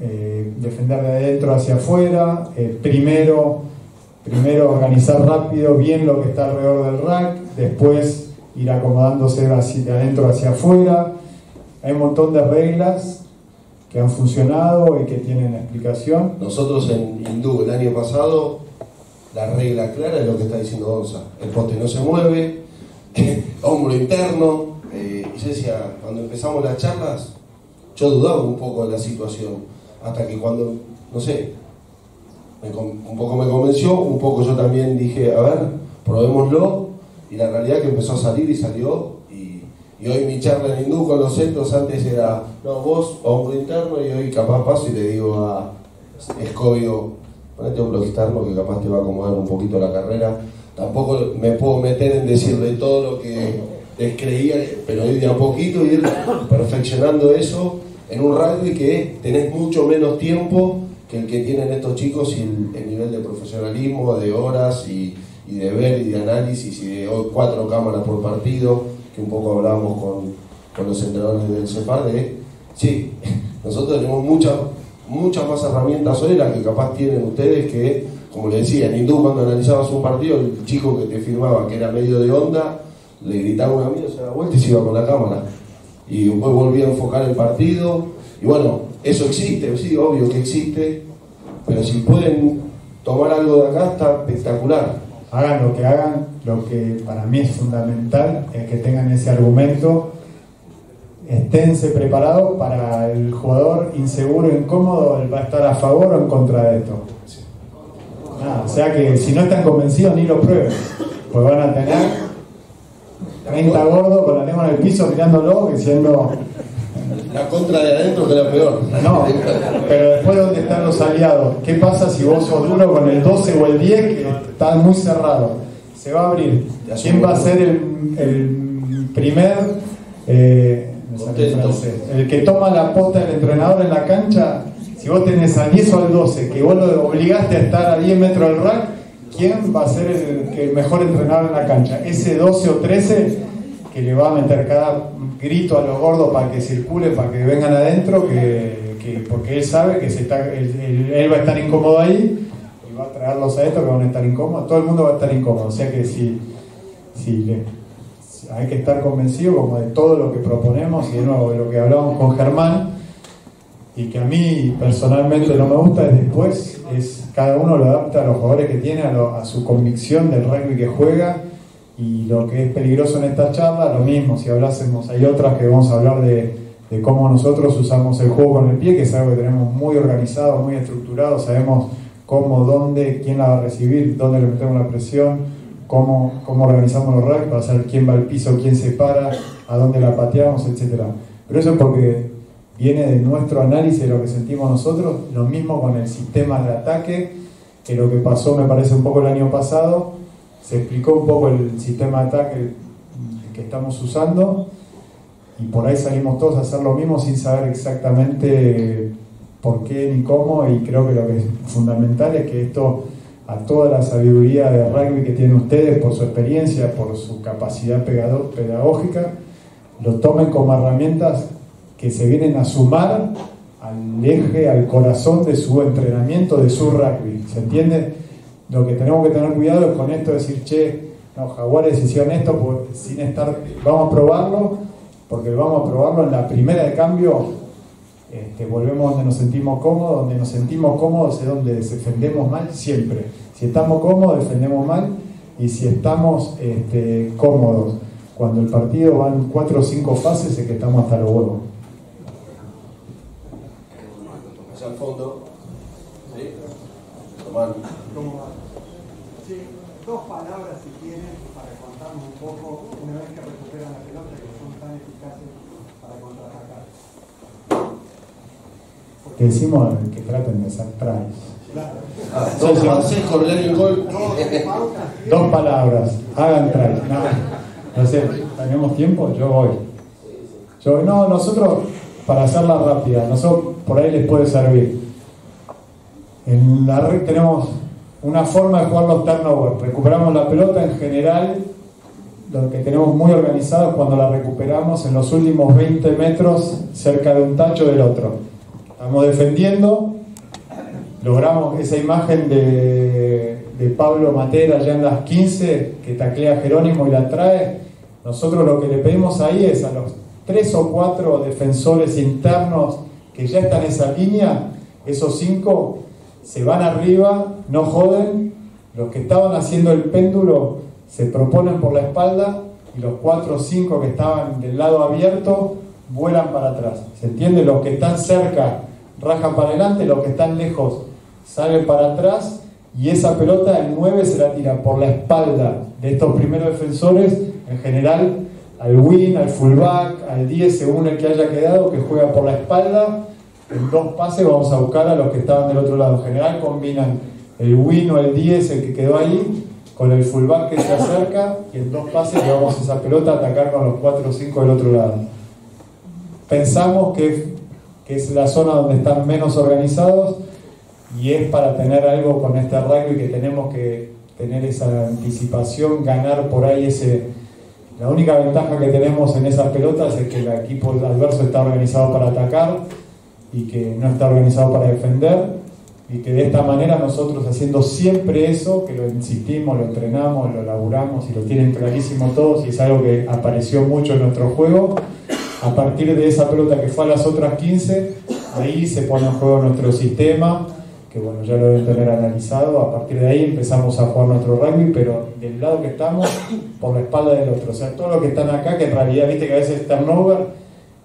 eh, defender de adentro hacia afuera, eh, primero, primero organizar rápido bien lo que está alrededor del rack, después ir acomodándose de adentro hacia afuera. Hay un montón de reglas que han funcionado y que tienen explicación. Nosotros en Hindú el año pasado, la regla clara es lo que está diciendo Gonza. El poste no se mueve, hombro interno. Decía, cuando empezamos las charlas, yo dudaba un poco de la situación. Hasta que cuando, no sé, un poco me convenció, un poco yo también dije, a ver, probémoslo. Y la realidad que empezó a salir y salió. Y, hoy mi charla en hindú con los centros antes era, no, vos, hombro interno, y hoy capaz paso y le digo a Escobio, ponete hombro externo que capaz te va a acomodar un poquito la carrera. Tampoco me puedo meter en decirle todo lo que les creía, pero de a poquito ir perfeccionando eso en un rugby que tenés mucho menos tiempo que el que tienen estos chicos y el, el nivel de profesionalismo, de horas y, de ver y de análisis y de cuatro cámaras por partido, que un poco hablábamos con, con los entrenadores del CEPAR, de, sí, nosotros tenemos muchas muchas más herramientas hoy las que capaz tienen ustedes que, como le decía, en Hindú cuando analizabas un partido, el chico que te firmaba que era medio de onda, le gritaba a un amigo, se da vuelta y se iba con la cámara. Y después volvía a enfocar el partido. Y bueno, eso existe, sí, obvio que existe, pero si pueden tomar algo de acá está espectacular. Hagan lo que hagan, lo que para mí es fundamental es que tengan ese argumento, esténse preparados para el jugador inseguro e incómodo, él va a estar a favor o en contra de esto. Nada, o sea que si no están convencidos ni lo prueben, pues van a tener 30 gordos con la lengua en el piso mirándolo diciendo La contra de adentro que era peor. no, pero después dónde están los aliados, ¿qué pasa si vos sos duro con el 12 o el 10 que está muy cerrado? Se va a abrir. ¿Quién va a ser el, el primer eh, el que toma la posta del entrenador en la cancha? Si vos tenés al 10 o al 12, que vos lo obligaste a estar a 10 metros del rack, ¿quién va a ser el, el mejor entrenador en la cancha? ¿Ese 12 o 13 que le va a meter cada grito a los gordos para que circule, para que vengan adentro, que, que- porque él sabe que se está, él, va a estar incómodo ahí y va a traerlos a esto que van a estar incómodos, todo el mundo va a estar incómodo, o sea que si, si hay que estar convencido como de todo lo que proponemos y de nuevo de lo que hablábamos con Germán y que a mí personalmente no me gusta es después, es cada uno lo adapta a los jugadores que tiene, a, su convicción del rugby que juega y lo que es peligroso en esta charla, lo mismo, si hablásemos, hay otras que vamos a hablar de, cómo nosotros usamos el juego con el pie, que es algo que tenemos muy organizado, muy estructurado, sabemos cómo, dónde, quién la va a recibir, dónde le metemos la presión, cómo, cómo organizamos los racks para saber quién va al piso, quién se para, a dónde la pateamos, etcétera. Pero eso es porque viene de nuestro análisis de lo que sentimos nosotros, lo mismo con el sistema de ataque, que lo que pasó me parece un poco el año pasado, se explicó un poco el sistema de ataque que estamos usando y por ahí salimos todos a hacer lo mismo sin saber exactamente por qué ni cómo y creo que lo que es fundamental es que esto a toda la sabiduría de rugby que tienen ustedes por su experiencia, por su capacidad pedagógica, lo tomen como herramientas que se vienen a sumar al eje, al corazón de su entrenamiento, de su rugby. ¿Se entiende? Lo que tenemos que tener cuidado es con esto decir, che, no, Jaguares hicieron esto sin estar, vamos a probarlo, porque vamos a probarlo en la primera de cambio, este, volvemos donde nos sentimos cómodos, donde nos sentimos cómodos es donde defendemos mal siempre. Si estamos cómodos, defendemos mal, y si estamos este, cómodos, cuando el partido van cuatro o cinco fases, es que estamos hasta los huevos. El fondo. ¿Sí? Dos palabras si tienen para contarnos un poco, una vez que recuperan la pelota, que son tan eficaces para contraatacar. Que decimos que traten de ser tries. Ah, dos pases, correr y gol. Dos palabras, hagan tries. No, no sé, ¿tenemos tiempo? Yo voy. Yo, no, nosotros, para hacerla rápida, nosotros por ahí les puede servir. En la red tenemos una forma de jugar los turnovers. Recuperamos la pelota en general, lo que tenemos muy organizado es cuando la recuperamos en los últimos 20 metros cerca de un tacho del otro. Estamos defendiendo, logramos esa imagen de, Pablo Matera ya en las 15, que taclea a Jerónimo y la trae. Nosotros lo que le pedimos ahí es a los tres o cuatro defensores internos que ya están en esa línea, esos cinco se van arriba, no joden, los que estaban haciendo el péndulo se proponen por la espalda y los cuatro o cinco que estaban del lado abierto vuelan para atrás. ¿Se entiende? Los que están cerca rajan para adelante, los que están lejos salen para atrás y esa pelota el 9 se la tira por la espalda de estos primeros defensores, en general al win, al fullback, al 10 según el que haya quedado, que juega por la espalda. En dos pases vamos a buscar a los que estaban del otro lado. En general combinan el win o el 10, el que quedó ahí, con el fullback que se acerca y en dos pases llevamos esa pelota a atacar con los 4 o 5 del otro lado. Pensamos que, es la zona donde están menos organizados y es para tener algo con este rugby que tenemos que tener esa anticipación, ganar por ahí ese... La única ventaja que tenemos en esas pelotas es que el equipo adverso está organizado para atacar y que no está organizado para defender. Y que de esta manera nosotros haciendo siempre eso, que lo insistimos, lo entrenamos, lo laburamos y lo tienen clarísimo todos y es algo que apareció mucho en nuestro juego, a partir de esa pelota que fue a las otras 15, ahí se pone en juego nuestro sistema, que bueno, ya lo deben tener analizado, a partir de ahí empezamos a jugar nuestro rugby, pero del lado que estamos, por la espalda del otro, o sea, todos los que están acá, que en realidad viste que a veces es turnover,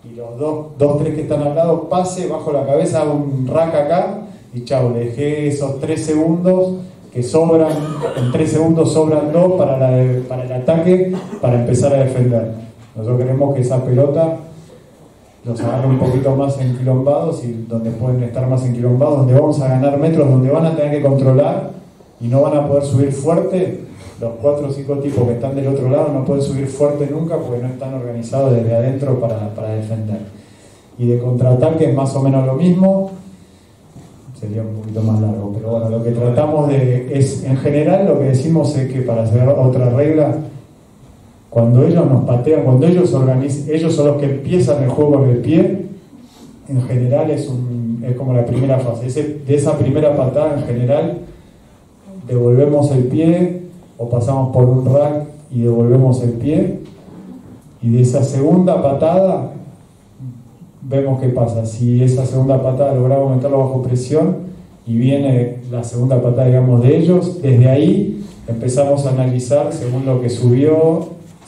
y los dos, dos, tres que están al lado, pase, bajo la cabeza, un rack acá, y chao, le dejé esos tres segundos que sobran, en tres segundos sobran dos para, la, para el ataque, para empezar a defender. Nosotros queremos que esa pelota los agarre un poquito más enquilombados y donde pueden estar más enquilombados, donde vamos a ganar metros, donde van a tener que controlar y no van a poder subir fuerte. Los cuatro o cinco tipos que están del otro lado no pueden subir fuerte nunca porque no están organizados desde adentro para, para defender. Y de contraataque es más o menos lo mismo, sería un poquito más largo, pero bueno, lo que tratamos de es, en general, lo que decimos es que para hacer otra regla, cuando ellos nos patean, cuando ellos organizan, ellos son los que empiezan el juego en pie, en general es, un, es como la primera fase. De esa primera patada, en general, devolvemos el pie o pasamos por un rack y devolvemos el pie. Y de esa segunda patada, vemos qué pasa. Si esa segunda patada logramos meterlo bajo presión y viene la segunda patada, digamos, de ellos, desde ahí empezamos a analizar según lo que subió,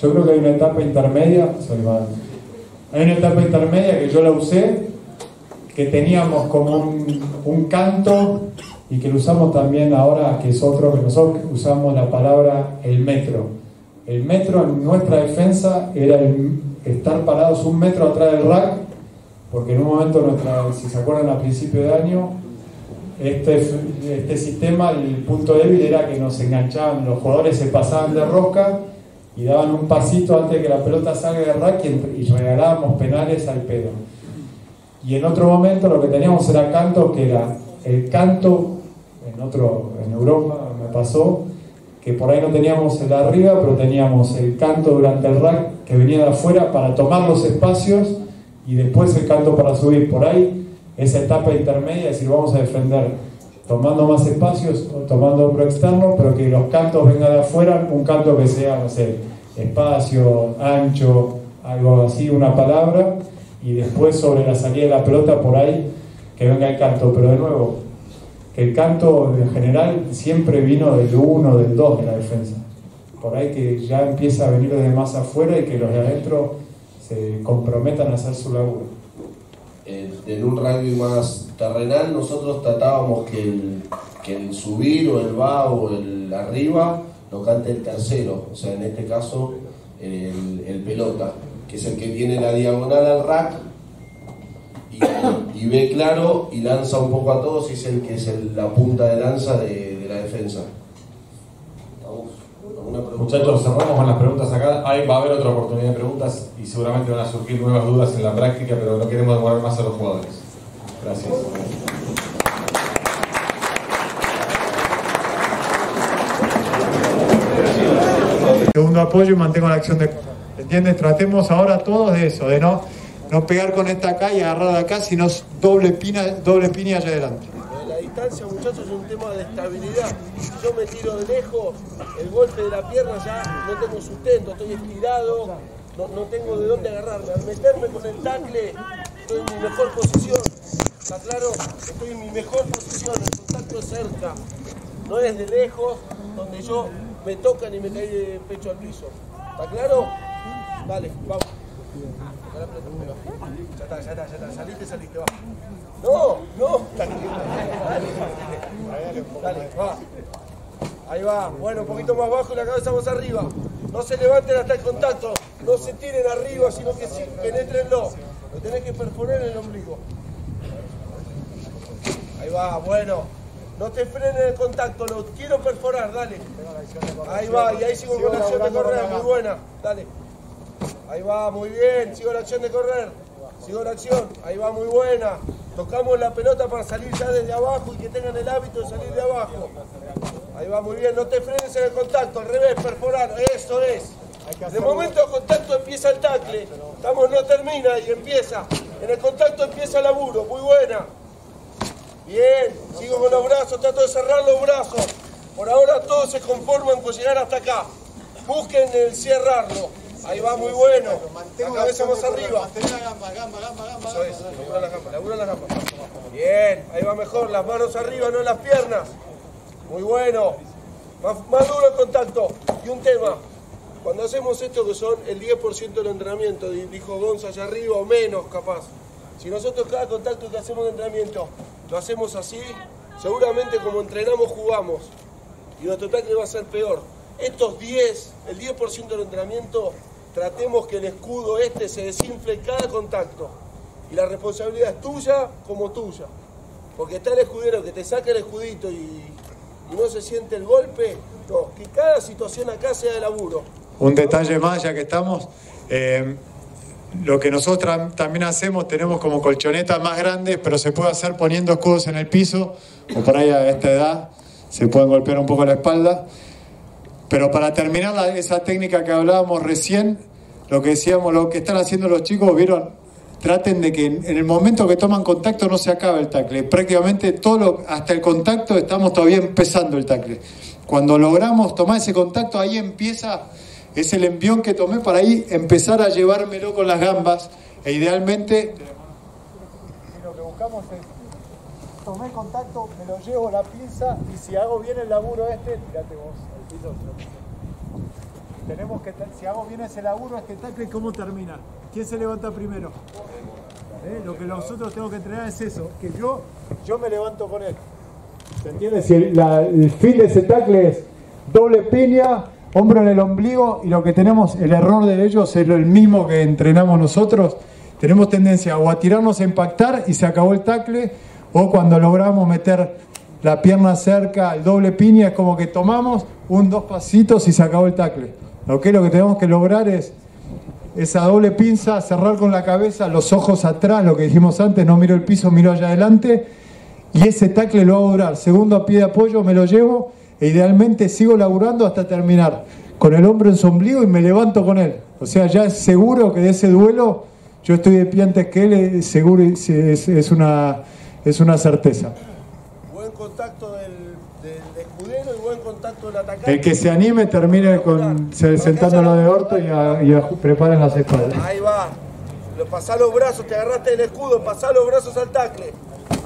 Yo creo que hay una etapa intermedia. Hay una etapa intermedia que yo la usé, que teníamos como un, canto y que lo usamos también ahora, que es otro que nosotros usamos la palabra el metro. El metro en nuestra defensa era estar parados un metro atrás del rack, porque en un momento, nuestra, si se acuerdan, a principio de año, este, este sistema, el punto débil era que nos enganchaban, los jugadores se pasaban de rosca y daban un pasito antes de que la pelota salga del rack y, y regalábamos penales al pedo. Y en otro momento lo que teníamos era canto, que era el canto, en, otro, en Europa me pasó, que por ahí no teníamos el arriba, pero teníamos el canto durante el rack que venía de afuera para tomar los espacios y después el canto para subir. Por ahí esa etapa intermedia, es decir, vamos a defender tomando más espacios tomando otro externo, pero que los cantos vengan de afuera, un canto que sea, no sé, espacio, ancho, algo así, una palabra, y después sobre la salida de la pelota por ahí que venga el canto. Pero de nuevo, que el canto en general siempre vino del 1, del 2 de la defensa. Por ahí que ya empieza a venir de más afuera y que los de adentro se comprometan a hacer su laburo. en un rugby más terrenal nosotros tratábamos que el, que subir o el va o el arriba lo cante el tercero, o sea, en este caso el, el pelota, que es el que tiene la diagonal al rack y, ve claro y lanza un poco a todos y es el que es el- la punta de lanza de la defensa. Muchachos, cerramos con las preguntas acá. Ahí va a haber otra oportunidad de preguntas y seguramente van a surgir nuevas dudas en la práctica, pero no queremos demorar más a los jugadores. Gracias. Segundo apoyo y mantengo la acción de ¿Entiendes? Tratemos ahora todos de eso, de no, no pegar con esta acá y agarrar de acá, sino doble pina, doble allá adelante. Distancia, muchachos, es un tema de estabilidad. Yo me tiro de lejos, el golpe de la pierna ya no tengo sustento, estoy estirado, no, no tengo de dónde agarrarme. Al meterme con el tackle, estoy en mi mejor posición. ¿Está claro? Estoy en mi mejor posición, el contacto es cerca. No es de lejos, donde yo me tocan y me caí de pecho al piso. ¿Está claro? Dale, vamos. Ya está, ya está, ya está. Saliste, saliste, va. No, no. Dale, va. Ahí va. Bueno, un poquito más bajo y la cabeza más arriba. No se levanten hasta el contacto. No se tiren arriba, sino que sí, penetrenlo. Lo tenés que perforar en el ombligo. Ahí va, bueno. No te frenen el contacto, lo quiero perforar, dale. Ahí va, y ahí sigo con la acción de correr, muy buena. Dale. Ahí va, muy bien. Sigo la acción de correr. Sigo la acción. Ahí va, muy buena. Tocamos la pelota para salir ya desde abajo y que tengan el hábito de salir de abajo. Ahí va, muy bien. No te frenes en el contacto. Al revés, perforar. Eso es. El momento de contacto empieza el tackle. Estamos, no termina y empieza. En el contacto empieza el laburo. Muy buena. Bien. Sigo con los brazos. Trato de cerrar los brazos. Por ahora todos se conforman con llegar hasta acá. Busquen el cerrarlo. Ahí va, muy bueno. La cabeza más arriba. Eso es, labura las gambas, labura las gambas. Bien, ahí va mejor, las manos arriba, no en las piernas. Muy bueno. Más, más duro el contacto. Y un tema, cuando hacemos esto que son el 10% del entrenamiento, di- dijo Gonza allá arriba o menos capaz. Si nosotros cada contacto que hacemos de entrenamiento lo hacemos así, seguramente como entrenamos jugamos. Y nuestro tackle va a ser peor. Estos 10, el 10% del entrenamiento, tratemos que el escudo este se desinfle cada contacto. Y la responsabilidad es tuya como tuya. Porque está el escudero que te saca el escudito y, no se siente el golpe. No, que cada situación acá sea de laburo. Un detalle más, ya que estamos. eh, lo que nosotros tam- también hacemos, tenemos como colchonetas más grandes, pero se puede hacer poniendo escudos en el piso, o por ahí a esta edad se pueden golpear un poco la espalda. Pero para terminar la- esa técnica que hablábamos recién, lo que decíamos, lo que están haciendo los chicos, vieron, traten de que en en el momento que toman contacto no se acabe el tackle. Prácticamente todo hasta el contacto estamos todavía empezando el tackle. Cuando logramos tomar ese contacto, ahí empieza, es el envión que tomé para ahí empezar a llevármelo con las gambas e idealmente Y lo que buscamos es, tomé contacto, me lo llevo la pinza y si hago bien el laburo este, tirate vos al piso. Tenemos que, si hago bien ese laburo, este tackle, ¿cómo termina? ¿Quién se levanta primero? ¿eh? Lo que nosotros tenemos que entrenar es eso, que yo, yo me levanto con él. ¿Se entiende? Si el, la- el fin de ese tackle es doble piña, hombro en el ombligo y lo que tenemos, el error de ellos es el mismo que entrenamos nosotros. Tenemos tendencia o a tirarnos a impactar y se acabó el tackle, o cuando logramos meter la pierna cerca, el doble piña, es como que tomamos un, dos pasitos y se acabó el tackle. ¿Ok? Lo que tenemos que lograr es esa doble pinza, cerrar con la cabeza, los ojos atrás, lo que dijimos antes, no miro el piso, miro allá adelante, y ese tackle lo hago durar. Segundo a pie de apoyo, me lo llevo, e idealmente sigo laburando hasta terminar, con el hombro en su y me levanto con él. O sea, ya es seguro que de ese duelo yo estoy de pie antes que él, es seguro, es una, es una certeza. Buen contacto del, del escudero y buen contacto del atacante. El que se anime termine con, se- sentándolo de orto y, a- y a- preparen las espaldas. Ahí va. Pasá los brazos, te agarraste del escudo, pasá los brazos al tacle.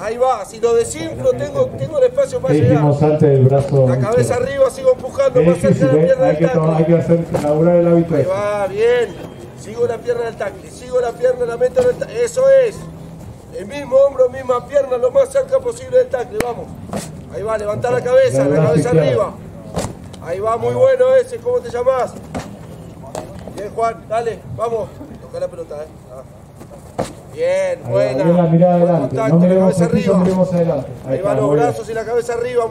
Ahí va, si lo desinflo, tengo, tengo el espacio para ¿Qué llegar. antes del brazo? La cabeza arriba, sigo empujando más cerca de la pierna hay, del que, to- hay tacle. que hacer laburar el hábito Ahí va, bien. Sigo la pierna del tacle, sigo la pierna, la meto en el tacle. Eso es. El mismo hombro, misma pierna, lo más cerca posible del tacle, vamos. Ahí va, levantá la cabeza, la cabeza arriba. Ahí va, muy bueno ese, ¿cómo te llamás? Bien, Juan, dale, vamos. Toca la pelota, eh. Ah. Bien, Ahí buena. la mirada Buen adelante, contacto, no la cabeza arriba. adelante. Ahí está, van los bien. brazos y la cabeza arriba.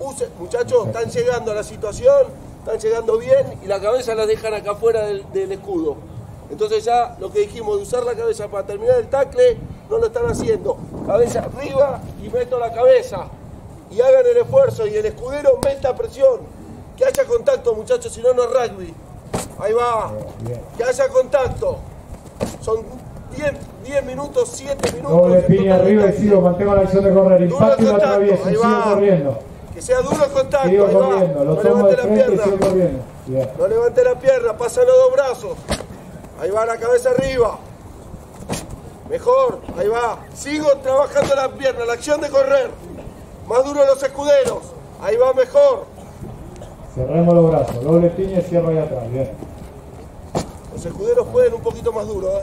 Use- muchachos, están llegando a la situación, están llegando bien y la cabeza la dejan acá afuera del, del escudo. Entonces ya lo que dijimos de usar la cabeza para terminar el tacle, no lo están haciendo. Cabeza arriba y meto la cabeza. Y hagan el esfuerzo y el escudero meta presión. Que haya contacto, muchachos, si no, no es rugby. Ahí va. Que haya contacto. Son 10, 10 minutos, 7 minutos. Doble piña arriba y sigo, mantengo la acción de correr. Impacto y contacto, atravieso, ahí sigo va. corriendo. Que sea duro el contacto. Sigo ahí va. corriendo, lo No levante de la pierna. sigo corriendo. Bien. No levante la pierna, pasan los dos brazos. Ahí va la cabeza arriba. Mejor, ahí va. Sigo trabajando la pierna, la acción de correr. Más duro los escuderos. Ahí va mejor. Cerremos los brazos, doble piña y cierro ahí atrás. Bien. Los escuderos pueden un poquito más duro. ¿eh?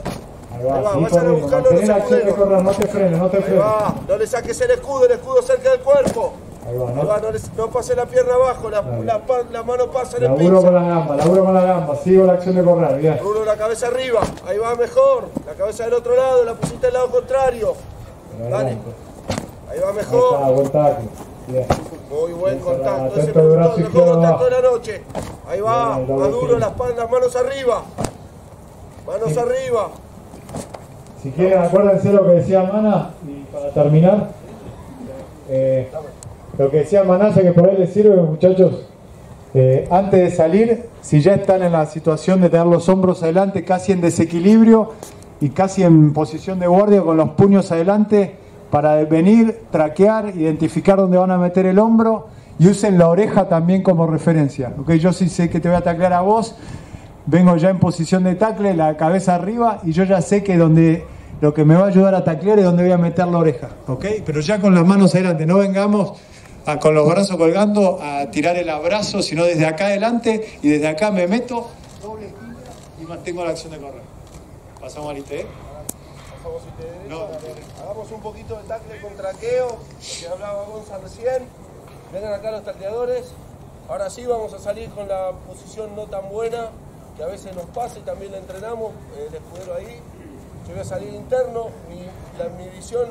Ahí va, Ahí vayan a buscarlo los escuderos. correr, no te frenes, no te Ahí frenes. va. No le saques el escudo, el escudo cerca del cuerpo. Ahí va, Ahí ¿no? va, no, les- no pase la pierna abajo, la, la, la mano pasa en el Laburo con la gamba, laburo con la gamba, sigo la acción de correr. Bien. Rulo la cabeza arriba, ahí va mejor. La cabeza del otro lado, la pusiste al lado contrario. Dale, ahí va Ahí mejor. está, buen. Bien. Muy buen contacto. Ese brazo mejor contacto de la noche. Ahí va, Bien, el doble más duro, kick. las, pan- las manos arriba. Manos arriba. Si quieren, acuérdense lo que decía Mana, y para terminar, eh, lo que decía Manaya, que por ahí les sirve, muchachos, eh, antes de salir, si ya están en la situación de tener los hombros adelante, casi en desequilibrio y casi en posición de guardia con los puños adelante, para venir, traquear, identificar dónde van a meter el hombro y usen la oreja también como referencia. ¿ok? Yo sí sé que te voy a taclear a vos, vengo ya en posición de tacle, la cabeza arriba, y yo ya sé que donde lo que me va a ayudar a taclear es donde voy a meter la oreja, ¿ok? Pero ya con las manos adelante, no vengamos a- con los brazos colgando a tirar el abrazo, sino desde acá adelante y desde acá me meto, doble esquina y mantengo la acción de correr. Pasamos al ITE. Pasamos si te derecha, Hagamos un poquito de tacle con traqueo, que hablaba Gonza recién. Vengan acá los tacleadores. Ahora sí vamos a salir con la posición no tan buena, que a veces nos pasa y también la entrenamos, el escudero ahí. Yo voy a salir interno, mi, la- mi visión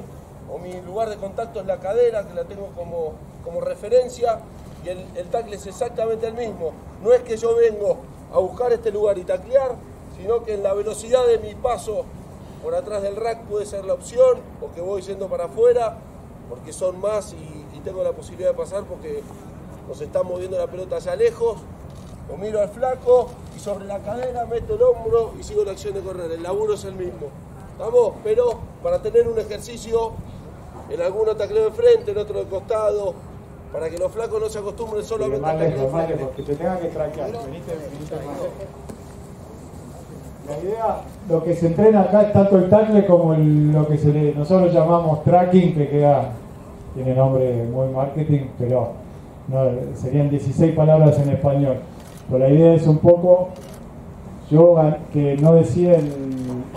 o mi lugar de contacto es la cadera, que la tengo como, como referencia, y el, el tacle es exactamente el mismo. No es que yo vengo a buscar este lugar y taclear, sino que en la velocidad de mi paso por atrás del rack puede ser la opción, o que voy yendo para afuera, porque son más y, tengo la posibilidad de pasar porque nos está moviendo la pelota allá lejos. Lo miro al flaco y sobre la cadera meto el hombro y sigo la acción de correr. El laburo es el mismo. ¿Estamos? Pero para tener un ejercicio, en alguno tacleo de frente, en otro de costado, para que los flacos no se acostumbren solamente más lejos, más lejos, que te tenga que traquear. Venite, venite más lejos. La idea, lo que se entrena acá es tanto el tackle como el- lo que se le, nosotros llamamos tracking, que queda, tiene nombre muy marketing, pero no, serían 16 palabras en español. Pero la idea es un poco, yo que no decía el,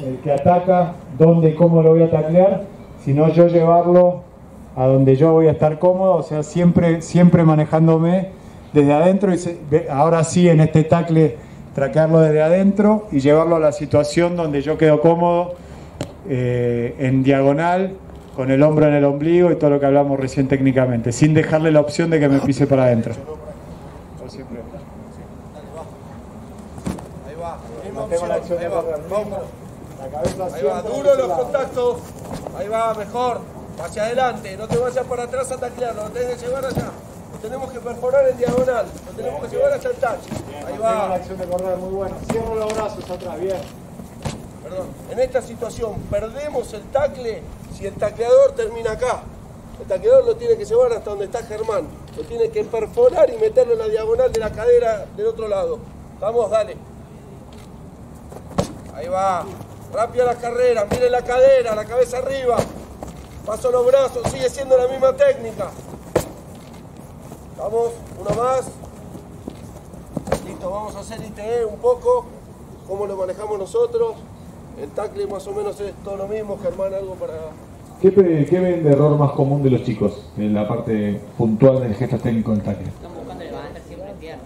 el que ataca, dónde y cómo lo voy a taclear, sino yo llevarlo a donde yo voy a estar cómodo, o sea, siempre, siempre manejándome desde adentro y se- ahora sí en este tackle traquearlo desde adentro y llevarlo a la situación donde yo quedo cómodo eh, en diagonal, con el hombro en el ombligo y todo lo que hablamos recién técnicamente, sin dejarle la opción de que me pise para adentro. Ahí va, Ahí va, correr. vamos. La cabeza Ahí va, duro los contactos. Ahí va, mejor. Hacia adelante, no te vayas para atrás a taclearlo, lo tenés que llevar allá. Lo tenemos que perforar en diagonal, lo tenemos que llevar hasta el touch. Ahí Mantengo la va. acción de correr muy buena. Cierro los brazos atrás, bien. Perdón. En esta situación perdemos el tacle si el tacleador termina acá. El tacleador lo tiene que llevar hasta donde está Germán. Lo tiene que perforar y meterlo en la diagonal de la cadera del otro lado. Vamos, dale. Ahí va. Rápida la carrera, mire la cadera, la cabeza arriba. Paso los brazos, sigue siendo la misma técnica. Vamos, uno más. Listo, vamos a hacer ITE un poco. ¿Cómo lo manejamos nosotros? El tackle más o menos es todo lo mismo. Germán, algo para... ¿Qué, qué ven de error más común de los chicos en la parte puntual del gesto técnico del tackle? Están buscando levantar siempre en pierna.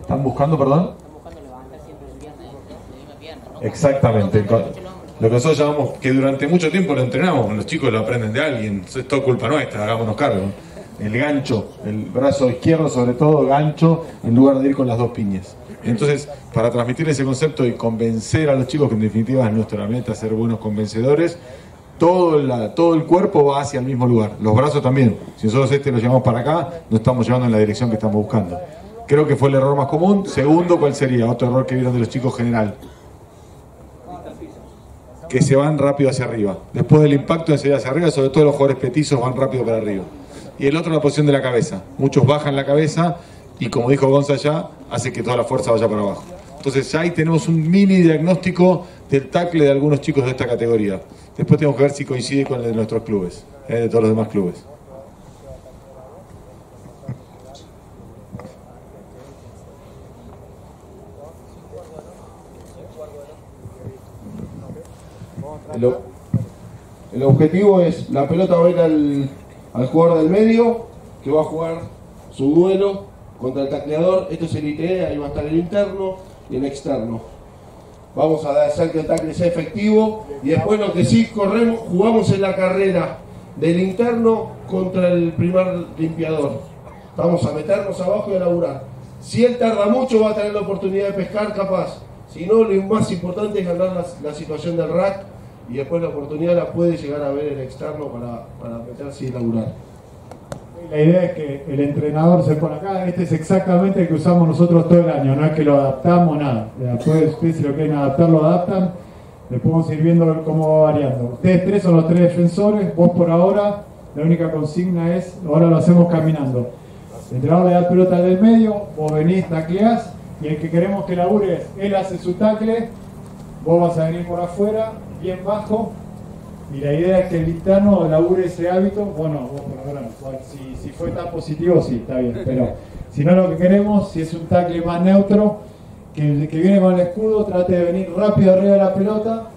¿Están buscando, perdón? Están buscando levantar siempre en pierna, de misma pierna. ¿no? Exactamente. Lo que nosotros llamamos, que durante mucho tiempo lo entrenamos, los chicos lo aprenden de alguien, es todo culpa nuestra, hagámonos cargo. El gancho, el brazo izquierdo sobre todo, gancho, en lugar de ir con las dos piñas. Entonces, para transmitir ese concepto y convencer a los chicos, que en definitiva es nuestra meta, ser buenos convencedores, todo, la- todo el cuerpo va hacia el mismo lugar. Los brazos también. Si nosotros este lo llevamos para acá, no estamos llevando en la dirección que estamos buscando. Creo que fue el error más común. Segundo, ¿cuál sería? Otro error que vieron de los chicos general. Que se van rápido hacia arriba. Después del impacto salir hacia arriba, sobre todo los jugadores petizos van rápido para arriba. Y el otro, la posición de la cabeza. Muchos bajan la cabeza y como dijo Gonza hace que toda la fuerza vaya para abajo. Entonces ya ahí tenemos un mini diagnóstico del tackle de algunos chicos de esta categoría. Después tenemos que ver si coincide con el de nuestros clubes, eh, de todos los demás clubes. El, objetivo es, la pelota va a ir al, al jugador del medio, que va a jugar su duelo contra el tacleador. Esto es el ITE, ahí va a estar el interno y el externo. Vamos a hacer que el tackle sea efectivo y después lo que sí corremos, jugamos en la carrera del interno contra el primer limpiador. Vamos a meternos abajo y a laburar. Si él tarda mucho va a tener la oportunidad de pescar capaz. Si no, lo más importante es ganar la, la situación del rack y después la oportunidad la puede llegar a ver el externo para, para meterse y laburar. La idea es que el entrenador se pone acá, este es exactamente el que usamos nosotros todo el año, no es que lo adaptamos nada. Después ustedes si lo quieren adaptar, lo adaptan, le podemos ir viendo cómo va variando. Ustedes tres son los tres defensores, vos por ahora, la única consigna es, ahora lo hacemos caminando. El entrenador le da pelota del medio, vos venís, tacleás, y el que queremos que labure es, él hace su tacle, vos vas a venir por afuera, bien bajo, y la idea es que el interno labure ese hábito. Bueno, vos Si, si fue tan positivo, sí, está bien. Pero si no, lo que queremos, si es un tackle más neutro, que el que viene con el escudo trate de venir rápido arriba de la pelota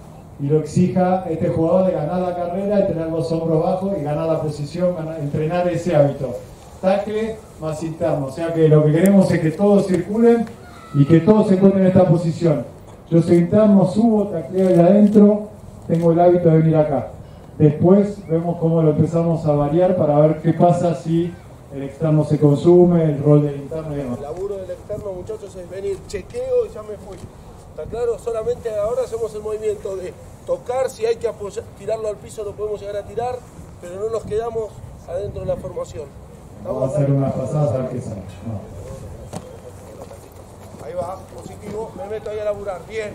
y lo exija este jugador de ganar la carrera y tener los hombros bajos y ganar la posición, entrenar ese hábito. Tackle más interno. O sea que lo que queremos es que todos circulen y que todos se encuentren en esta posición. Yo soy interno, subo, tacleo de adentro, tengo el hábito de venir acá. Después vemos cómo lo empezamos a variar para ver qué pasa si el externo se consume, el rol del interno y demás. El laburo del externo, muchachos, es venir, chequeo y ya me fui. ¿Está claro? Solamente ahora hacemos el movimiento de tocar, si hay que apoyar, tirarlo al piso lo podemos llegar a tirar, pero no nos quedamos adentro de la formación. Vamos a hacer unas pasadas a ver qué sale. No. Ahí va, positivo, me meto ahí a laburar, bien.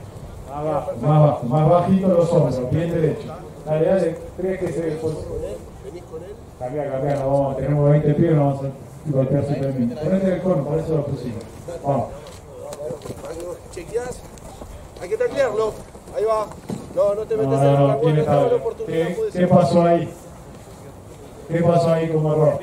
Más bajo, más bajo, más bajito los hombros, bien derecho. Dale, dale, crees que se... Venís con él. Cambia, cambia, no, vamos, tenemos 20 pies, no vamos a golpear el mismo. Ponete el cono, por eso lo pusimos. Vamos. Chequeás, hay que taclearlo. Ahí va. No, no te metes No, en no, el no, rango, tiene estaba la oportunidad. ¿Qué, qué pasó ahí? ¿Qué pasó ahí como error?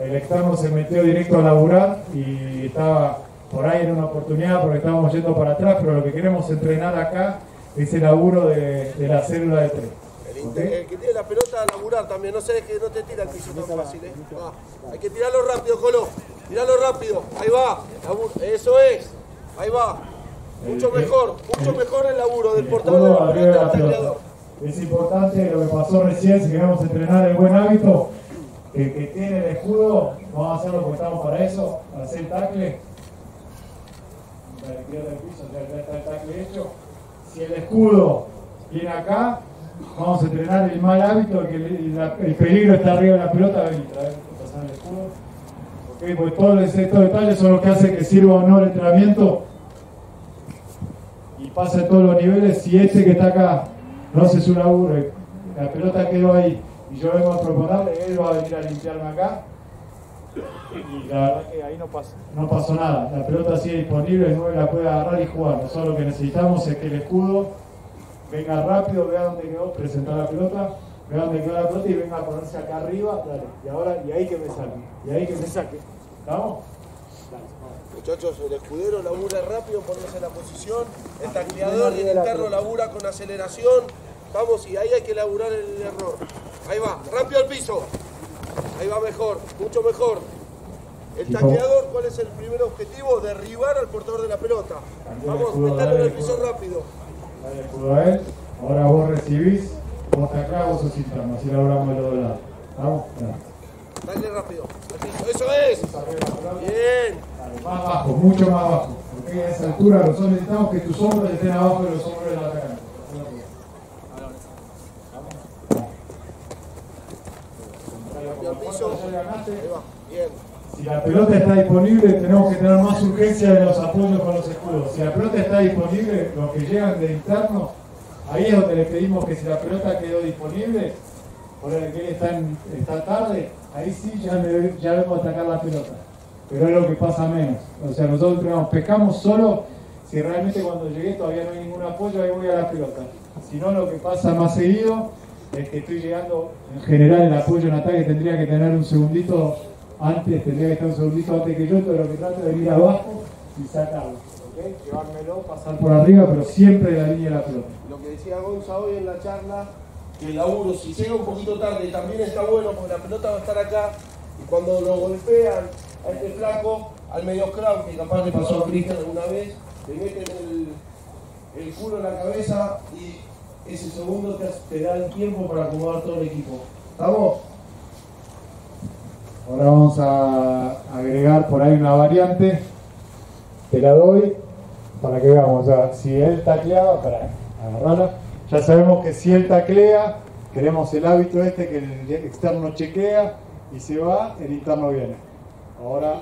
El externo se metió directo a laburar y estaba por ahí en una oportunidad porque estábamos yendo para atrás, pero lo que queremos entrenar acá ese laburo de, de la célula de tres. El, el que tiene la pelota a laburar también, no sé que no te tira el piso tan fácil, ¿eh? Va. Hay que tirarlo rápido, Colo. Tirarlo rápido. Ahí va. Eso es. Ahí va. Mucho El- mejor, mucho el- mejor el laburo del el portador de la pelota al tacleador. Es importante lo que pasó recién, si queremos entrenar el buen hábito, que el que tiene el escudo, vamos a hacer lo que estamos para eso, para hacer el Dale, tírate al piso, está el hecho. Si el escudo viene acá, vamos a entrenar el mal hábito, que el, la- el peligro está arriba de la pelota, ven y trae, pasar el escudo. Ok, porque todos estos detalles son los que hacen que sirva o no el entrenamiento y pasa en todos los niveles. Si este que está acá no hace su laburo, la pelota quedó ahí y yo vengo a proponerle, él va a venir a limpiarme acá. Y la verdad que ahí no pasó, no pasó nada. La pelota sigue disponible, el 9 la puede agarrar y jugar. Nosotros lo que necesitamos es que el escudo venga rápido, vea dónde quedó, presentar la pelota, vea dónde quedó la pelota y venga a ponerse acá arriba. Dale. Y ahora, y ahí que me saque. Y ahí que me saque. ¿Estamos? Muchachos, el escudero labura rápido, ponerse en la posición. El tacleador y el interno labura con aceleración. Vamos, y ahí hay que laburar el error. Ahí va, rápido al piso. Ahí va mejor, mucho mejor. El tacleador, ¿cuál es el primer objetivo? Derribar al portador de la pelota. Vamos, meterlo en el piso rápido. Dale escudo a él. Ahora vos recibís, vos te acá, vos sos interno. Así laburamos de los dos lados. ¿Vamos? Dale. Rápido, al. Eso es. Bien. Dale, Más bajo, mucho más bajo. Porque a esa altura nosotros necesitamos que tus hombros estén abajo de los hombros del atacante. Rápido al piso. Ahí va, bien. Si la pelota está disponible, tenemos que tener más urgencia de los apoyos con los escudos. Si la pelota está disponible, los que llegan de interno, ahí es donde le pedimos que si la pelota quedó disponible, por el que él está, en- está tarde, ahí sí ya, le- ya vemos atacar la pelota. Pero es lo que pasa menos. O sea, nosotros entrenamos, pescamos solo si realmente cuando llegué todavía no hay ningún apoyo, ahí voy a la pelota. Si no, lo que pasa más seguido es que estoy llegando, en general el apoyo en ataque tendría que tener un segundito antes, tendría que estar un segundito antes que yo, pero lo que trato es venir abajo y sacarlo. ¿ok? Llevármelo, pasar por arriba, pero siempre la línea de la pelota. Lo que decía Gonza hoy en la charla, que el laburo, si llega un poquito tarde, también está bueno porque la pelota va a estar acá y cuando lo golpean a este flaco, al medio crowd, que capaz le pasó a Cristian alguna vez, le meten el, el culo en la cabeza y ese segundo te, da el tiempo para acomodar todo el equipo. ¿Estamos? Ahora vamos a agregar por ahí una variante. Te la doy para que veamos. Sea, si él tacleaba, para agarrarla. Ya sabemos que si él taclea, queremos el hábito este que el externo chequea y se va, el interno viene. Ahora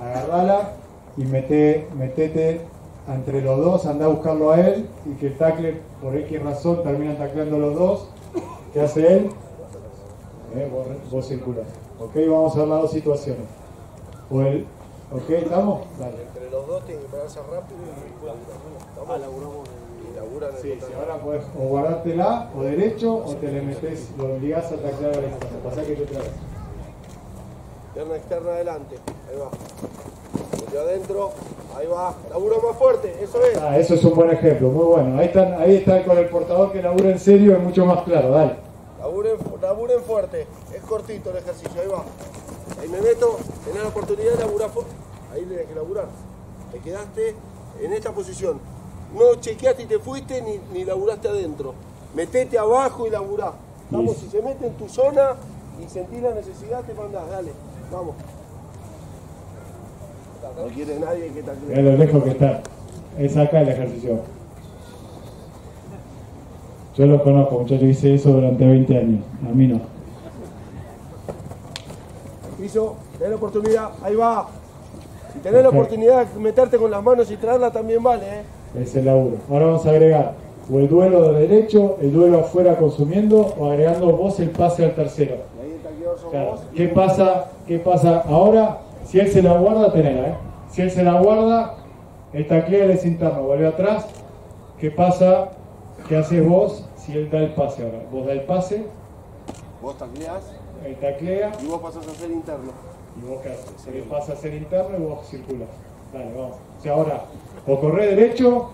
agarrala y mete, metete entre los dos, anda a buscarlo a él y que el tacle, por X razón, terminan tacleando los dos. ¿Qué hace él? Eh, vos, vos circulás. Ok, vamos a ver las dos situaciones. O el, ok, ¿estamos? Dale. Entre los dos tienen que pegarse rápido y ¿Estamos? Y laburan el Sí, sí, ahora podés o guardártela o derecho o te le metes, lo obligás a taclear a la izquierda. Pasá que te traes. Pierna externa adelante. Ahí va. Metió adentro. Ahí va. Laburo más fuerte. Eso es. Ah, eso es un buen ejemplo, muy bueno. Ahí, están, ahí está con el portador que labura en serio, es mucho más claro, dale. Laburen, laburen fuerte. Es cortito el ejercicio. Ahí va. Ahí me meto. Tenés la oportunidad de laburar fuerte. Ahí tenés que laburar. Te quedaste en esta posición. No chequeaste y te fuiste ni, ni laburaste adentro. Metete abajo y laburá. Vamos, si se mete en tu zona y sentís la necesidad, te mandás. Dale. Vamos. No quiere nadie que te Mirá lo lejos que está. Es acá el ejercicio. Yo lo conozco, muchachos, hice eso durante 20 años. A mí no. Piso, tenés la oportunidad, ahí va. Si tenés la oportunidad de meterte con las manos y traerla también vale, ¿eh? Es el laburo. Ahora vamos a agregar o el duelo de derecho, el duelo afuera consumiendo o agregando vos el pase al tercero. ¿Qué pasa? ¿Qué pasa ahora? Si él se la guarda, tenela, ¿eh? Si él se la guarda, el taclea es interno, vuelve atrás. ¿Qué pasa? ¿Qué haces vos si él da el pase ahora? Vos da el pase, Vos tacleás él taclea y vos pasás a ser interno. y vos qué haces. Él pasa a ser interno y vos circulás. Dale, vamos. O sea, ahora, o corre derecho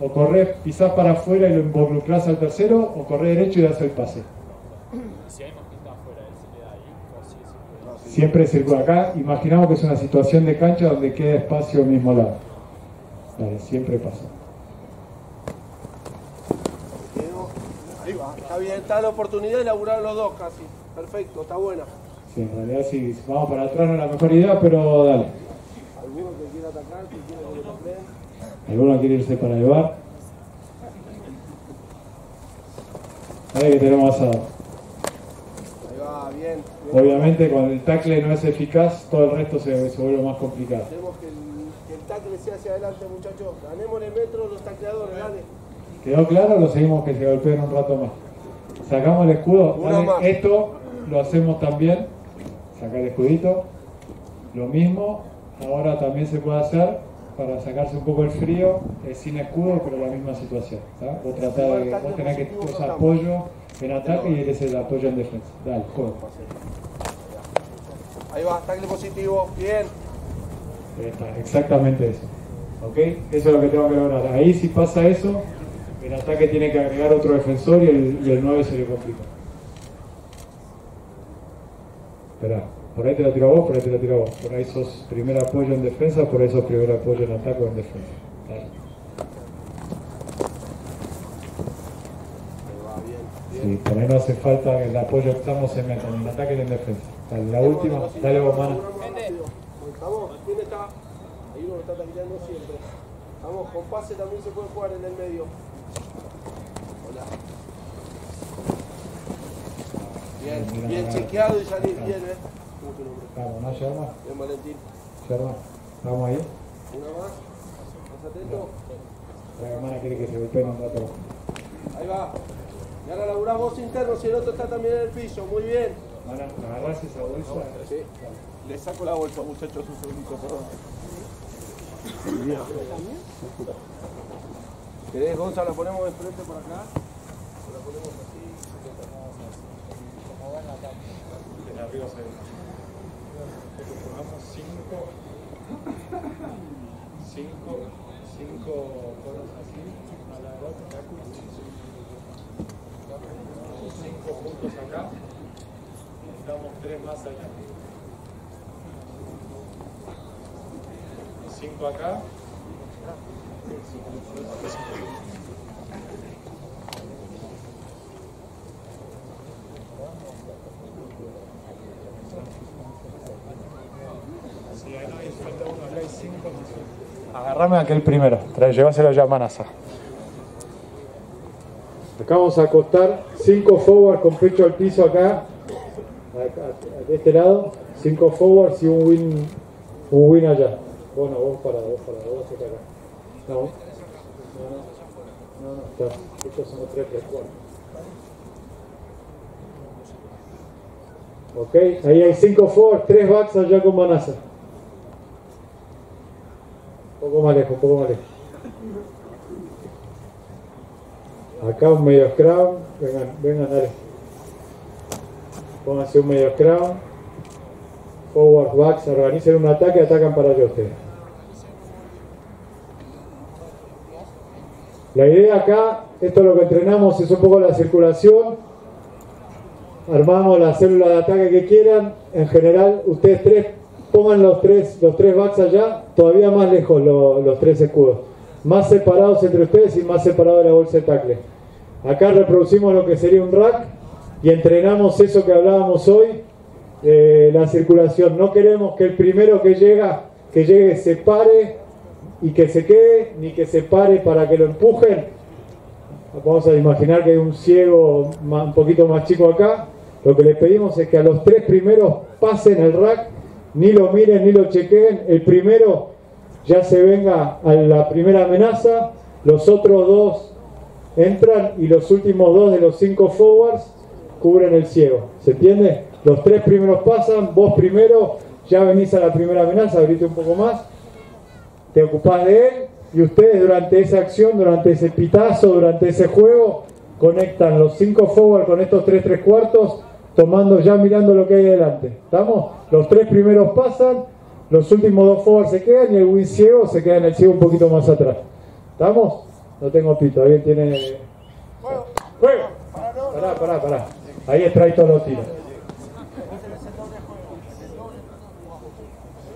o corres, pisás para afuera y lo involucras al tercero, o corres derecho y das el pase. Siempre circula acá. Imaginamos que es una situación de cancha donde queda espacio al mismo lado. Dale, siempre pasa. Ahí va, está bien, está la oportunidad de laburar los dos casi. Perfecto, está buena. Sí, en realidad si vamos para atrás no es la mejor idea, pero dale. ¿Alguno que quiera atacar, que quiera? ¿Alguno quiere irse para llevar? Ahí que tenemos asado. Bien. Obviamente cuando el tackle no es eficaz, todo el resto se, se vuelve más complicado. Queremos que el, que el tackle sea hacia adelante, muchachos. Ganemos el metro los tacleadores, dale. ¿Quedó claro? Lo seguimos que se golpeen un rato más. Sacamos el escudo. Una Dale, más. esto lo hacemos también. Sacar el escudito. Lo mismo. Ahora también se puede hacer para sacarse un poco el frío. Es sin escudo, pero la misma situación. ¿tá? Vos, de, vos tenés que usar apoyo en ataque y él es el apoyo en defensa. Dale, juego. Ahí va, tackle positivo. Bien. Ahí está, exactamente eso. ¿Ok? Eso es lo que tengo que lograr. Ahí si pasa eso, el ataque tiene que agregar otro defensor y el, y el 9 se le complica. Espera, por ahí te la tiro a vos, por ahí te la tiro a vos. Por ahí sos primer apoyo en defensa, por ahí sos primer apoyo en ataque o en defensa. Dale. Sí, por ahí no hace falta que el apoyo externo se meta ni en ataque ni en defensa. La última, dale vos, mano. Vamos, ¿quién está? Hay uno está tacleando siempre. Vamos, con pase también se puede jugar en el medio. Hola. Bien, bien chequeado y salir bien, ¿eh? ¿Cómo tu nombre? Vamos, ¿no, Yerma? Bien, Valentín. Yerma, vamos ahí. Una más. ¿Estás atento? La hermana quiere que se golpeen un rato. Ahí va. Y ahora laburamos interno si el otro está también en el piso. Muy bien. Ahora, agarrás esa bolsa. Sí. Le saco la bolsa, muchachos, un segundito, perdón. ¿Querés, Gonza, la ponemos de frente por acá? ¿O la ponemos así? En arriba se ve. Pongamos cinco, cinco, cinco cosas así, a la otra, cinco puntos acá, damos tres más allá. Cinco acá. Agarrame aquel primero, trae, llévaselo ya a Manasa. Acá vamos a acostar 5 forward con pecho al piso acá, de este lado, 5 forwards y un win, un win allá. Bueno, vos para, vos para, vos acá. No, no, no, no, no, está. Estos son los 3, 3, 4. Ok, ahí hay 5 forwards, 3 backs allá con Manasa. Un poco más lejos, un poco más lejos. Acá un medio scrum, vengan, vengan, dale. Pónganse un medio scrum. Forward backs, organicen un ataque, atacan para ustedes. La idea acá, esto es lo que entrenamos, es un poco la circulación. Armamos la célula de ataque que quieran. En general, ustedes tres pongan los tres, los tres backs allá, todavía más lejos lo- los tres escudos. Más separados entre ustedes y más separados de la bolsa de tackle. Acá reproducimos lo que sería un rack y entrenamos eso que hablábamos hoy, eh, la circulación. No queremos que el primero que llega, que llegue se pare y que se quede, ni que se pare para que lo empujen. Vamos a imaginar que hay un ciego ma- un poquito más chico acá. Lo que les pedimos es que a los tres primeros pasen el rack, ni lo miren ni lo chequeen. El primero ya se venga a la primera amenaza, los otros dos entran y los últimos dos de los cinco forwards cubren el ciego. ¿Se entiende? Los tres primeros pasan, vos primero, ya venís a la primera amenaza, abrite un poco más, te ocupás de él y ustedes durante esa acción, durante ese pitazo, durante ese juego, conectan los cinco forward con estos tres tres cuartos, tomando ya mirando lo que hay delante. ¿Estamos? Los tres primeros pasan, los últimos dos forward se quedan y el win ciego se queda en el ciego un poquito más atrás. ¿Estamos? No tengo pito, ¿alguien tiene...? ¡Juego! Pará, pará, pará. Ahí extrae todos los tiros.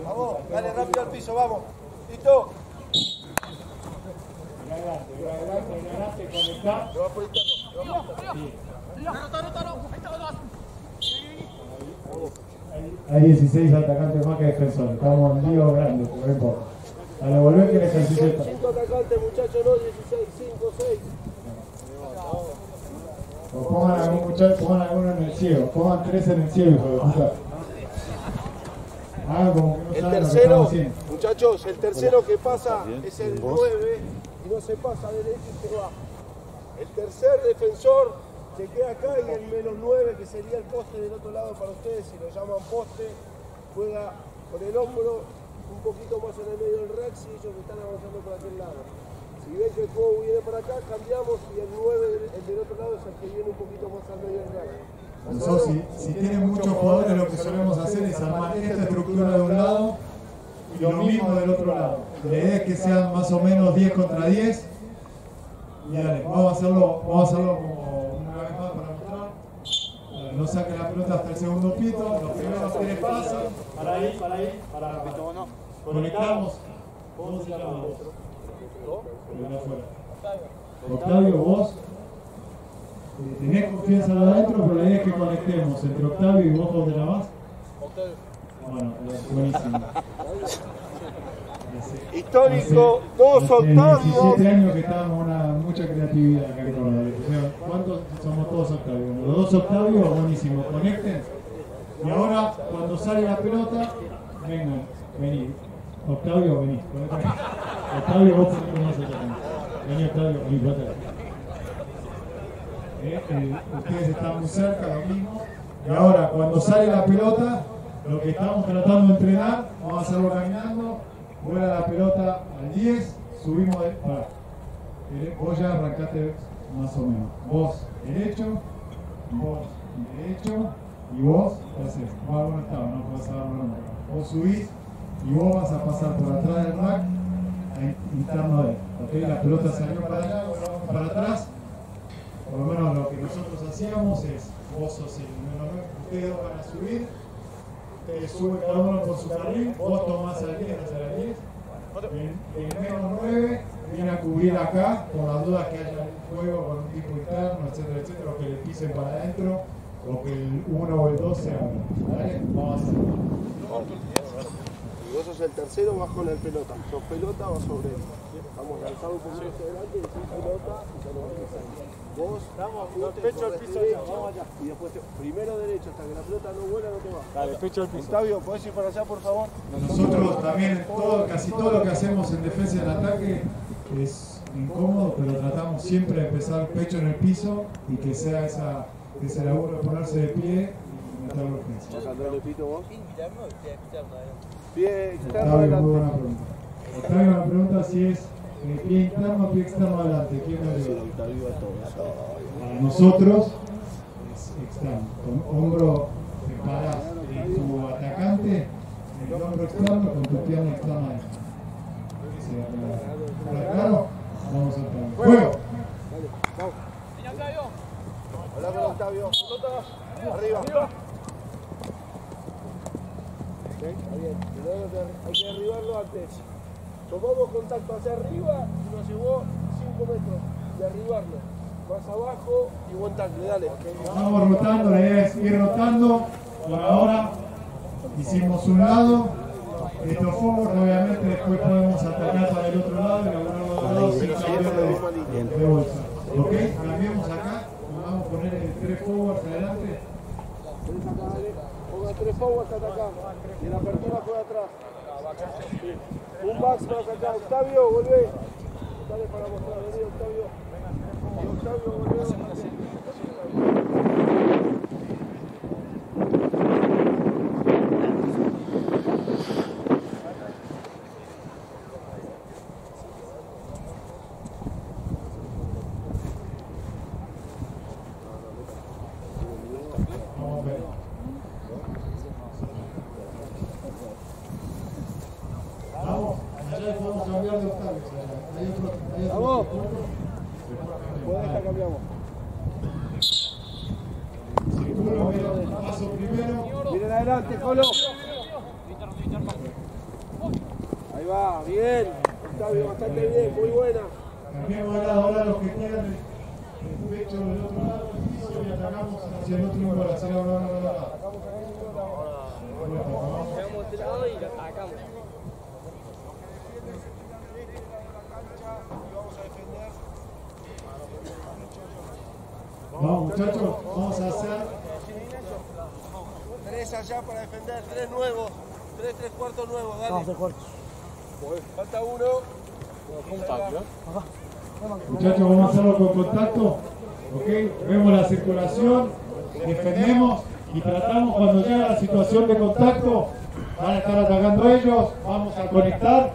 Vamos, dale rápido al piso, vamos. ¿Listo? Por por Hay 16 atacantes más que defensores. Estamos en lío grande, no importa. A la volver que el ejercicio está. 5 atacantes, muchachos, no 16, 5, 6. O pongan algún muchacho, pongan alguno en el cielo. Pongan tres en el cielo, hijo de puta. Ah, como que no El saben lo que tercero, muchachos, el tercero que pasa es el 9 y no se pasa derecho y se va. El tercer defensor se queda acá y el menos 9, que sería el poste del otro lado para ustedes, si lo llaman poste, juega con el hombro un poquito más en el medio del rack y ellos están avanzando por aquel lado. Si ven que el juego viene para acá, cambiamos y el 9, del- el del otro lado, es el que viene un poquito más al medio del rack. Nosotros, si, si tienen muchos jugadores, lo que solemos hacer es armar esta estructura de un lado y lo mismo del otro lado. La idea es que sean más o menos 10 contra 10. Y dale, vamos a hacerlo, vamos a hacerlo como una vez más para No saquen la pelota hasta el segundo pito, los primeros tres pasan. Para ahí, para ahí, para no. Conectamos. ¿Cómo se llama vos? Primero afuera. Octavio, vos eh, tenés confianza de adentro, pero la idea es que conectemos entre Octavio y vos, ¿dónde la vas? Bueno, buenísimo. Histórico, dos Hace Octavios. 17 años que estábamos una mucha creatividad acá en Córdoba. O sea, ¿Cuántos somos todos Octavios? Los dos Octavios, buenísimo, conecten. Y ahora, cuando sale la pelota, vengan, vení. Octavio, vení. Octavio, vos más allá. Vení, Octavio, vení, acá. Eh, eh, ustedes están muy cerca, lo mismo. Y ahora, cuando sale la pelota, lo que estamos tratando de entrenar, vamos a hacerlo caminando, vuela la pelota al 10, subimos de... pará. Eh, Vos ya arrancaste más o menos. Vos derecho, vos derecho, y vos, ¿qué haces? Vos alguno estaba, no agarrar nunca. Vos subís y vos vas a pasar por atrás del rack interno de él. La pelota salió para allá, para atrás, por lo menos lo que nosotros hacíamos es, vos sos el número 9, ustedes van a subir, ustedes suben cada uno por su carril, vos tomás al 10 hacia la 10, el, el menos 9 viene a cubrir acá, por las dudas que haya un juego con un tipo interno, etcétera, etcétera, o que le pisen para adentro, o que el 1 o el 2 se abran. ¿Vale? Vamos a hacer. Vos sos el tercero, vas con el pelota. Sos pelota, vas sobre él. Vamos lanzado un poquito hacia adelante, decís pelota y ya lo vas. Vos, Vamos, fuiste, pecho al piso derecho, allá, vamos allá. Y después te- primero derecho, hasta que la pelota no vuela, no te va. Dale, pecho al piso. Octavio, ¿podés ir para allá, por favor? Nosotros también, todo, casi todo lo que hacemos en defensa y en ataque es incómodo, pero tratamos siempre de empezar pecho en el piso y que sea esa, ese laburo de ponerse de pie y meter la urgencia. ¿Vas a entrarle pito vos? Pie externo Octavio, muy buena adelante. pregunta. Octavio me pregunta si es eh, pie interno o pie externo adelante. ¿Quién me dice? Para nosotros es externo. Con hombro separás de tu atacante, el hombro externo con tu pierna externa. ¿Está claro? Vamos a vamos. Hola Octavio. Arriba. Está bien. Hay que derribarlo antes. Tomamos contacto hacia arriba y nos llevó 5 metros. Derribarlo. Más abajo y buen tackle, dale. Vamos rotando, la idea es ir rotando. Por ahora hicimos un lado. Estos forward, obviamente, después podemos atacar para el otro lado y los dos sin de, de bolsa. ¿Ok? Cambiamos acá. Vamos a poner el tres forwards adelante. Venís acá, dale. Ponga tres forwards acá. Y la apertura fue atrás. Sí. Un back más acá. Octavio, volvé. Dale para mostrar. Vení, Octavio. Octavio, volvé. Vamos a ver. Vamos, allá podemos cambiar de Octavio. Hay otro, hay otro. Vamos. primero. Miren adelante, Colo. Ahí va, bien. Octavio, bastante bien, muy buena. Cambiamos de lado ahora los que quedan el pecho del otro lado del piso y atacamos hacia el otro lugar, hacia el otro lado. Llegamos de lado y lo atacamos. Vamos muchachos, vamos a hacer Tres allá para defender, tres nuevos. Tres, tres cuartos Falta uno. Muchachos, vamos a hacerlo con contacto. ¿ok? Vemos la circulación, defendemos y tratamos cuando llega la situación de contacto. Van a estar atacando ellos, vamos a conectar,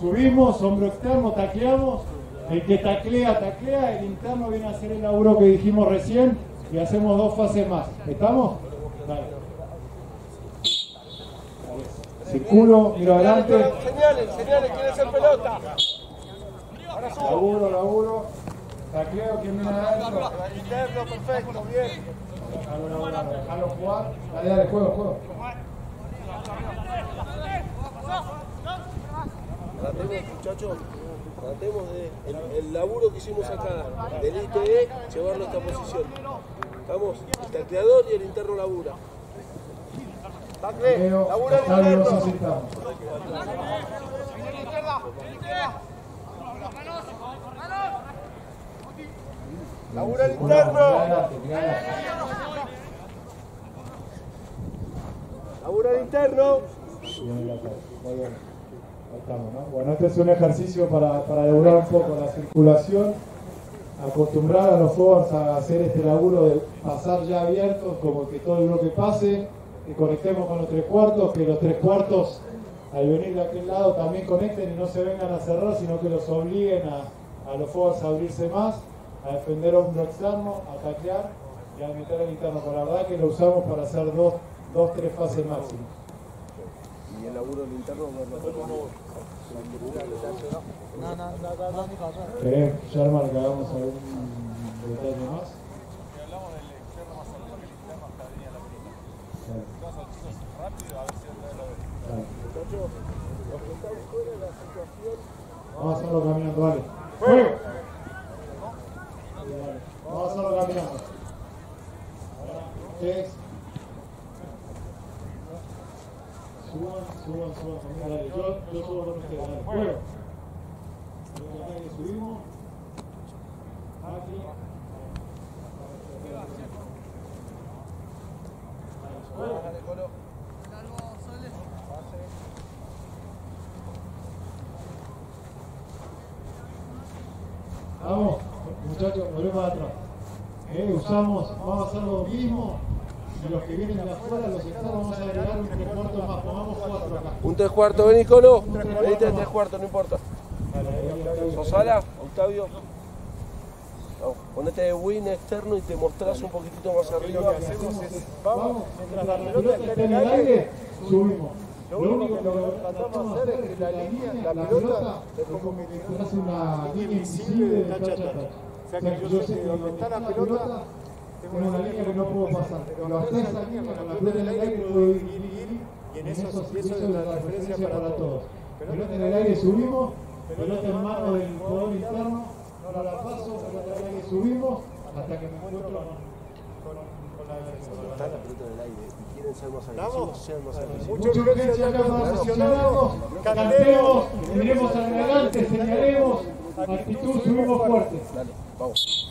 subimos, hombro externo, tacleamos. El que taclea, taclea, el interno viene a hacer el laburo que dijimos recién y hacemos dos fases más. ¿Estamos? Dale. Circulo, miro adelante. Señales, señales, ¿quién es el pelota? Ahora subo. Laburo, laburo. Tacleo, ¿quién viene adentro? Interno, perfecto, bien. Déjalo, jugar. Dale, dale, juego, juego. Tratemos, muchachos, tratemos de el, el laburo que hicimos acá del ITE, llevarlo a esta posición. Estamos, el tacleador y el interno labura. Nos interno. asistamos. Labura el interno. Labura el interno. Bueno, este es un ejercicio para, para un poco la circulación, acostumbrar a los forwards a hacer este laburo de pasar ya abiertos, como que todo el bloque pase, que conectemos con los tres cuartos, que los tres cuartos al venir de aquel lado también conecten y no se vengan a cerrar, sino que los obliguen a, a los forwards a abrirse más, a defender hombro externo, a taclear y a meter el interno. Por la verdad que lo usamos para hacer dos, dos tres fases máximas. Y el laburo del interno, No, no, no, no, ni cosa. ¿Querés, Sherman, que hagamos algún detalle más? Dale. los que están fuera de la situación, Vamos a hacerlo caminando, vale. ¡Fuego! Vamos a hacerlo caminando. Ustedes. Suban, suban, suban dale. Yo, yo subo con ustedes, dale. ¡Fuego! Subimos. Aquí. Dale, Vamos, muchachos, volvemos atrás. Eh, usamos, vamos a hacer lo mismo. Y los que vienen de afuera, los externos, vamos a agregar un tres cuartos más. Pongamos cuatro acá. Un tres cuartos, vení Colo. Venite de tres cuartos, no importa. Sosala, Octavio. No, ponete de win externo y te mostrás un poquitito más arriba. Lo que hacemos es, vamos, mientras la pelota está en el aire, subimos. Lo único que lo tratamos de hacer es que la línea, la pelota, es como que te hace una línea invisible de touch a touch. O sea que yo sé que donde está la pelota, tengo una línea que no puedo pasar. Pero hasta esa línea, con la pelota en el aire, puedo ir, ir, ir, y en eso, eso es la referencia para todos. Pelota en el aire subimos, pelota en mano del jugador interno, no la paso, pelota en el aire subimos, hasta que me encuentro con, con, con la defensa. Está la pelota en el aire quieren ser más agresivos, sean más agresivos. Mucha urgencia acá, posicionamos, cantemos, miremos adelante, señalemos, actitud, subimos fuerte. Dale, vamos.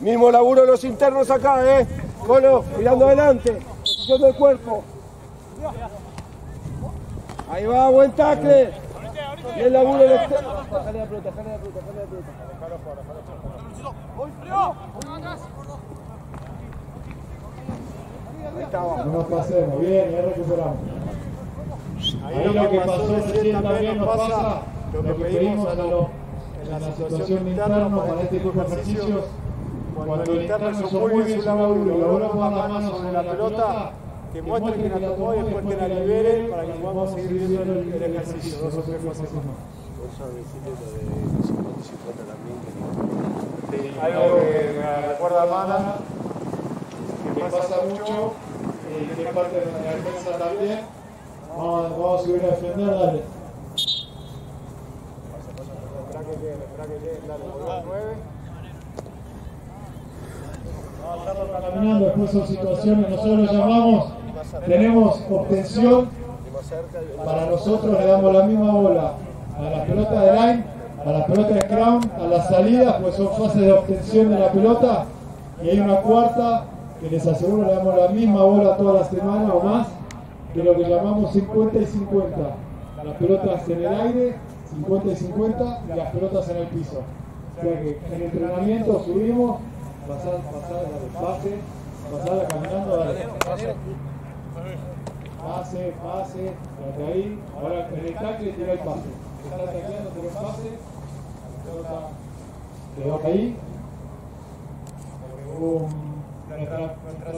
Mismo laburo los internos acá, ¿eh? Colo, mirando adelante. Posición del cuerpo. Ahí va, buen tackle. Y el laburo del externo. Dejale la pelota, dejale la pelota, dejale la pelota. Ahí está, No nos pasemos, bien, ya recuperamos. Ahí lo que pasó recién también nos pasa, lo que pedimos a los, en la situación de interno para este tipo de ejercicios, cuando el interno hizo muy bien su laburo. Y logró poner la mano sobre la pelota, que muestren que la tomó y después que la liberen para que podamos seguir viendo el, el ejercicio. Dos o tres fases más. Vos sabés decirle lo de 50 y 50 también. Que... Algo que me recuerda a Mana, que pasa mucho, que es parte de la defensa también. Vamos, vamos a subir a defender, dale. Dale, vuelve al 9. Vamos a estar caminando, después son situaciones, nosotros llamamos, tenemos obtención, para nosotros le damos la misma bola a la pelota de line, a la pelota de crown, a la salida, pues son fases de obtención de la pelota, y hay una cuarta que les aseguro le damos la misma bola toda la semana o más, de lo que llamamos 50 y 50. Las pelotas en el aire, 50 y 50, y las pelotas en el piso. O sea que en entrenamiento subimos, pasar, pasar, dale, pase, pasarla caminando, dale, pase, pase, quédate ahí, ahora en el tackle tira el pase, está tacleando, tira el pase, la pelota quedó ahí, porque hubo un- nuestra,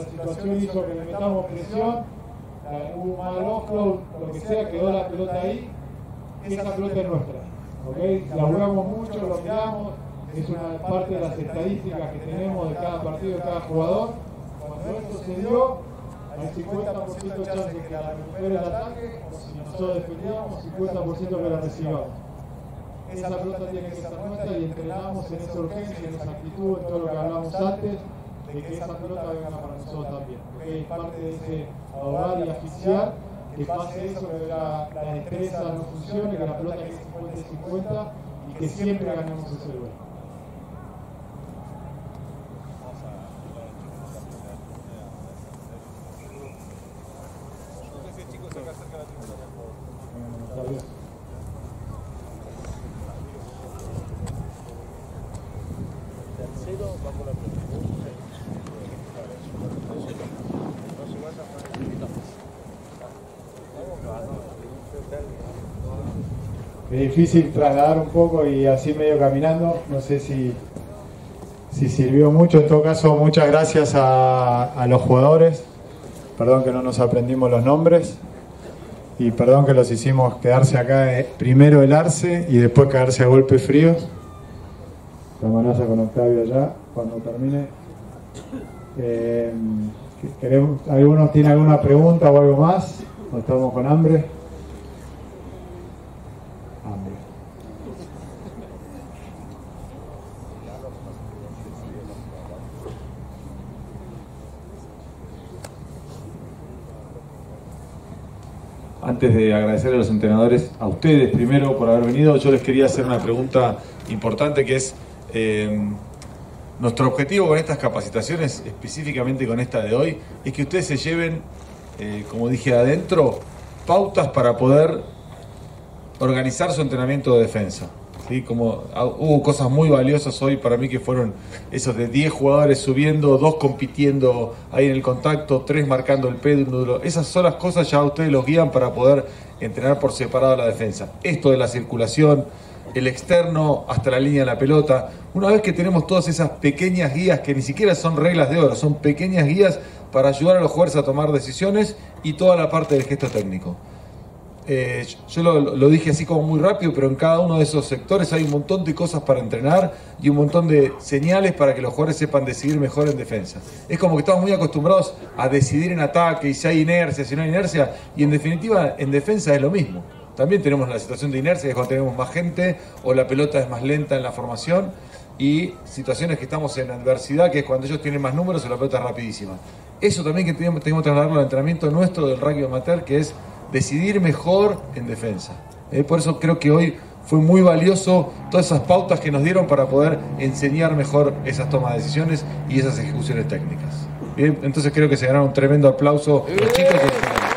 situación hizo que le metamos presión, eh, hubo un mal offload, lo que sea, quedó la pelota ahí, esa pelota es nuestra, ¿ok? La jugamos mucho, lo miramos, es una parte de las estadísticas que tenemos de cada partido, de cada jugador. Cuando esto se dio, hay 50% de chance que la recupere el ataque, o si nosotros defendíamos, 50% que la recibamos. Esa pelota tiene que ser nuestra y entrenamos en esa urgencia, en esa actitud, en todo lo que hablamos antes, de que esa pelota venga para nosotros también. ¿ok? Es parte de ese ahogar y asfixiar, que pase eso, que la, la destreza no funcione, que la pelota quede 50 y 50 y que siempre ganemos ese duelo. Tercero, va con la pregunta. Es difícil trasladar un poco y así medio caminando. No sé si, si sirvió mucho. En todo caso, muchas gracias a, a los jugadores. Perdón que no nos aprendimos los nombres. Y perdón que los hicimos quedarse acá, eh, primero el Arce y después quedarse a golpes fríos. La amenaza con Octavio allá, cuando termine. Eh, ¿Algunos tienen alguna pregunta o algo más? ¿O estamos con? Hambre. Antes de agradecer a los entrenadores, a ustedes primero por haber venido, yo les quería hacer una pregunta importante que es, eh, nuestro objetivo con estas capacitaciones, específicamente con esta de hoy, es que ustedes se lleven, eh, como dije adentro, pautas para poder organizar su entrenamiento de defensa. ¿Sí? Como, ah, hubo cosas muy valiosas hoy para mí que fueron esos de 10 jugadores subiendo, dos compitiendo ahí en el contacto, tres marcando el péndulo. Esas son las cosas ya ustedes los guían para poder entrenar por separado la defensa. Esto de la circulación, el externo hasta la línea de la pelota. Una vez que tenemos todas esas pequeñas guías que ni siquiera son reglas de oro, son pequeñas guías para ayudar a los jugadores a tomar decisiones y toda la parte del gesto técnico. Eh, yo lo, dije así como muy rápido, pero en cada uno de esos sectores hay un montón de cosas para entrenar y un montón de señales para que los jugadores sepan decidir mejor en defensa. Es como que estamos muy acostumbrados a decidir en ataque y si hay inercia, si no hay inercia, y en definitiva en defensa es lo mismo. También tenemos la situación de inercia, es cuando tenemos más gente o la pelota es más lenta en la formación y situaciones que estamos en adversidad, que es cuando ellos tienen más números o la pelota es rapidísima. Eso también que tenemos, tenemos que trasladarlo al entrenamiento nuestro del rugby amateur, que es decidir mejor en defensa. Eh, por eso creo que hoy fue muy valioso todas esas pautas que nos dieron para poder enseñar mejor esas tomas de decisiones y esas ejecuciones técnicas. Entonces creo que se ganaron un tremendo aplauso los chicos los entrenadores.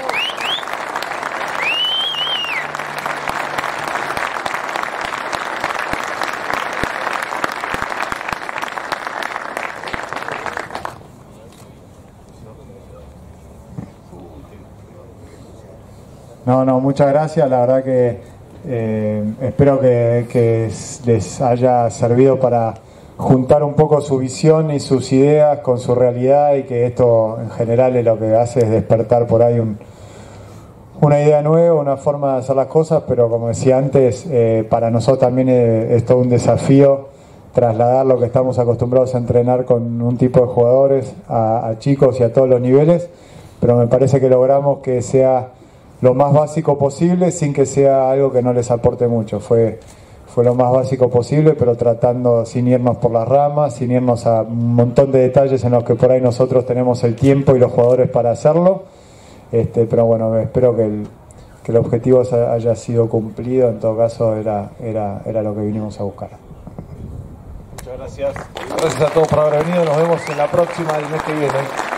No, muchas gracias. La verdad que eh, espero que, les haya servido para juntar un poco su visión y sus ideas con su realidad y que esto en general es lo que hace es despertar por ahí un- una idea nueva, una forma de hacer las cosas, pero como decía antes, eh, para nosotros también es, todo un desafío trasladar lo que estamos acostumbrados a entrenar con un tipo de jugadores a chicos y a todos los niveles pero me parece que logramos que sea lo más básico posible sin que sea algo que no les aporte mucho. Fue, fue lo más básico posible, pero tratando sin irnos por las ramas, sin irnos a un montón de detalles en los que por ahí nosotros tenemos el tiempo y los jugadores para hacerlo. Este, pero bueno, espero que el, que el objetivo haya sido cumplido, en todo caso era, era, era lo que vinimos a buscar. Muchas gracias. Gracias a todos por haber venido. Nos vemos en la próxima del mes que viene.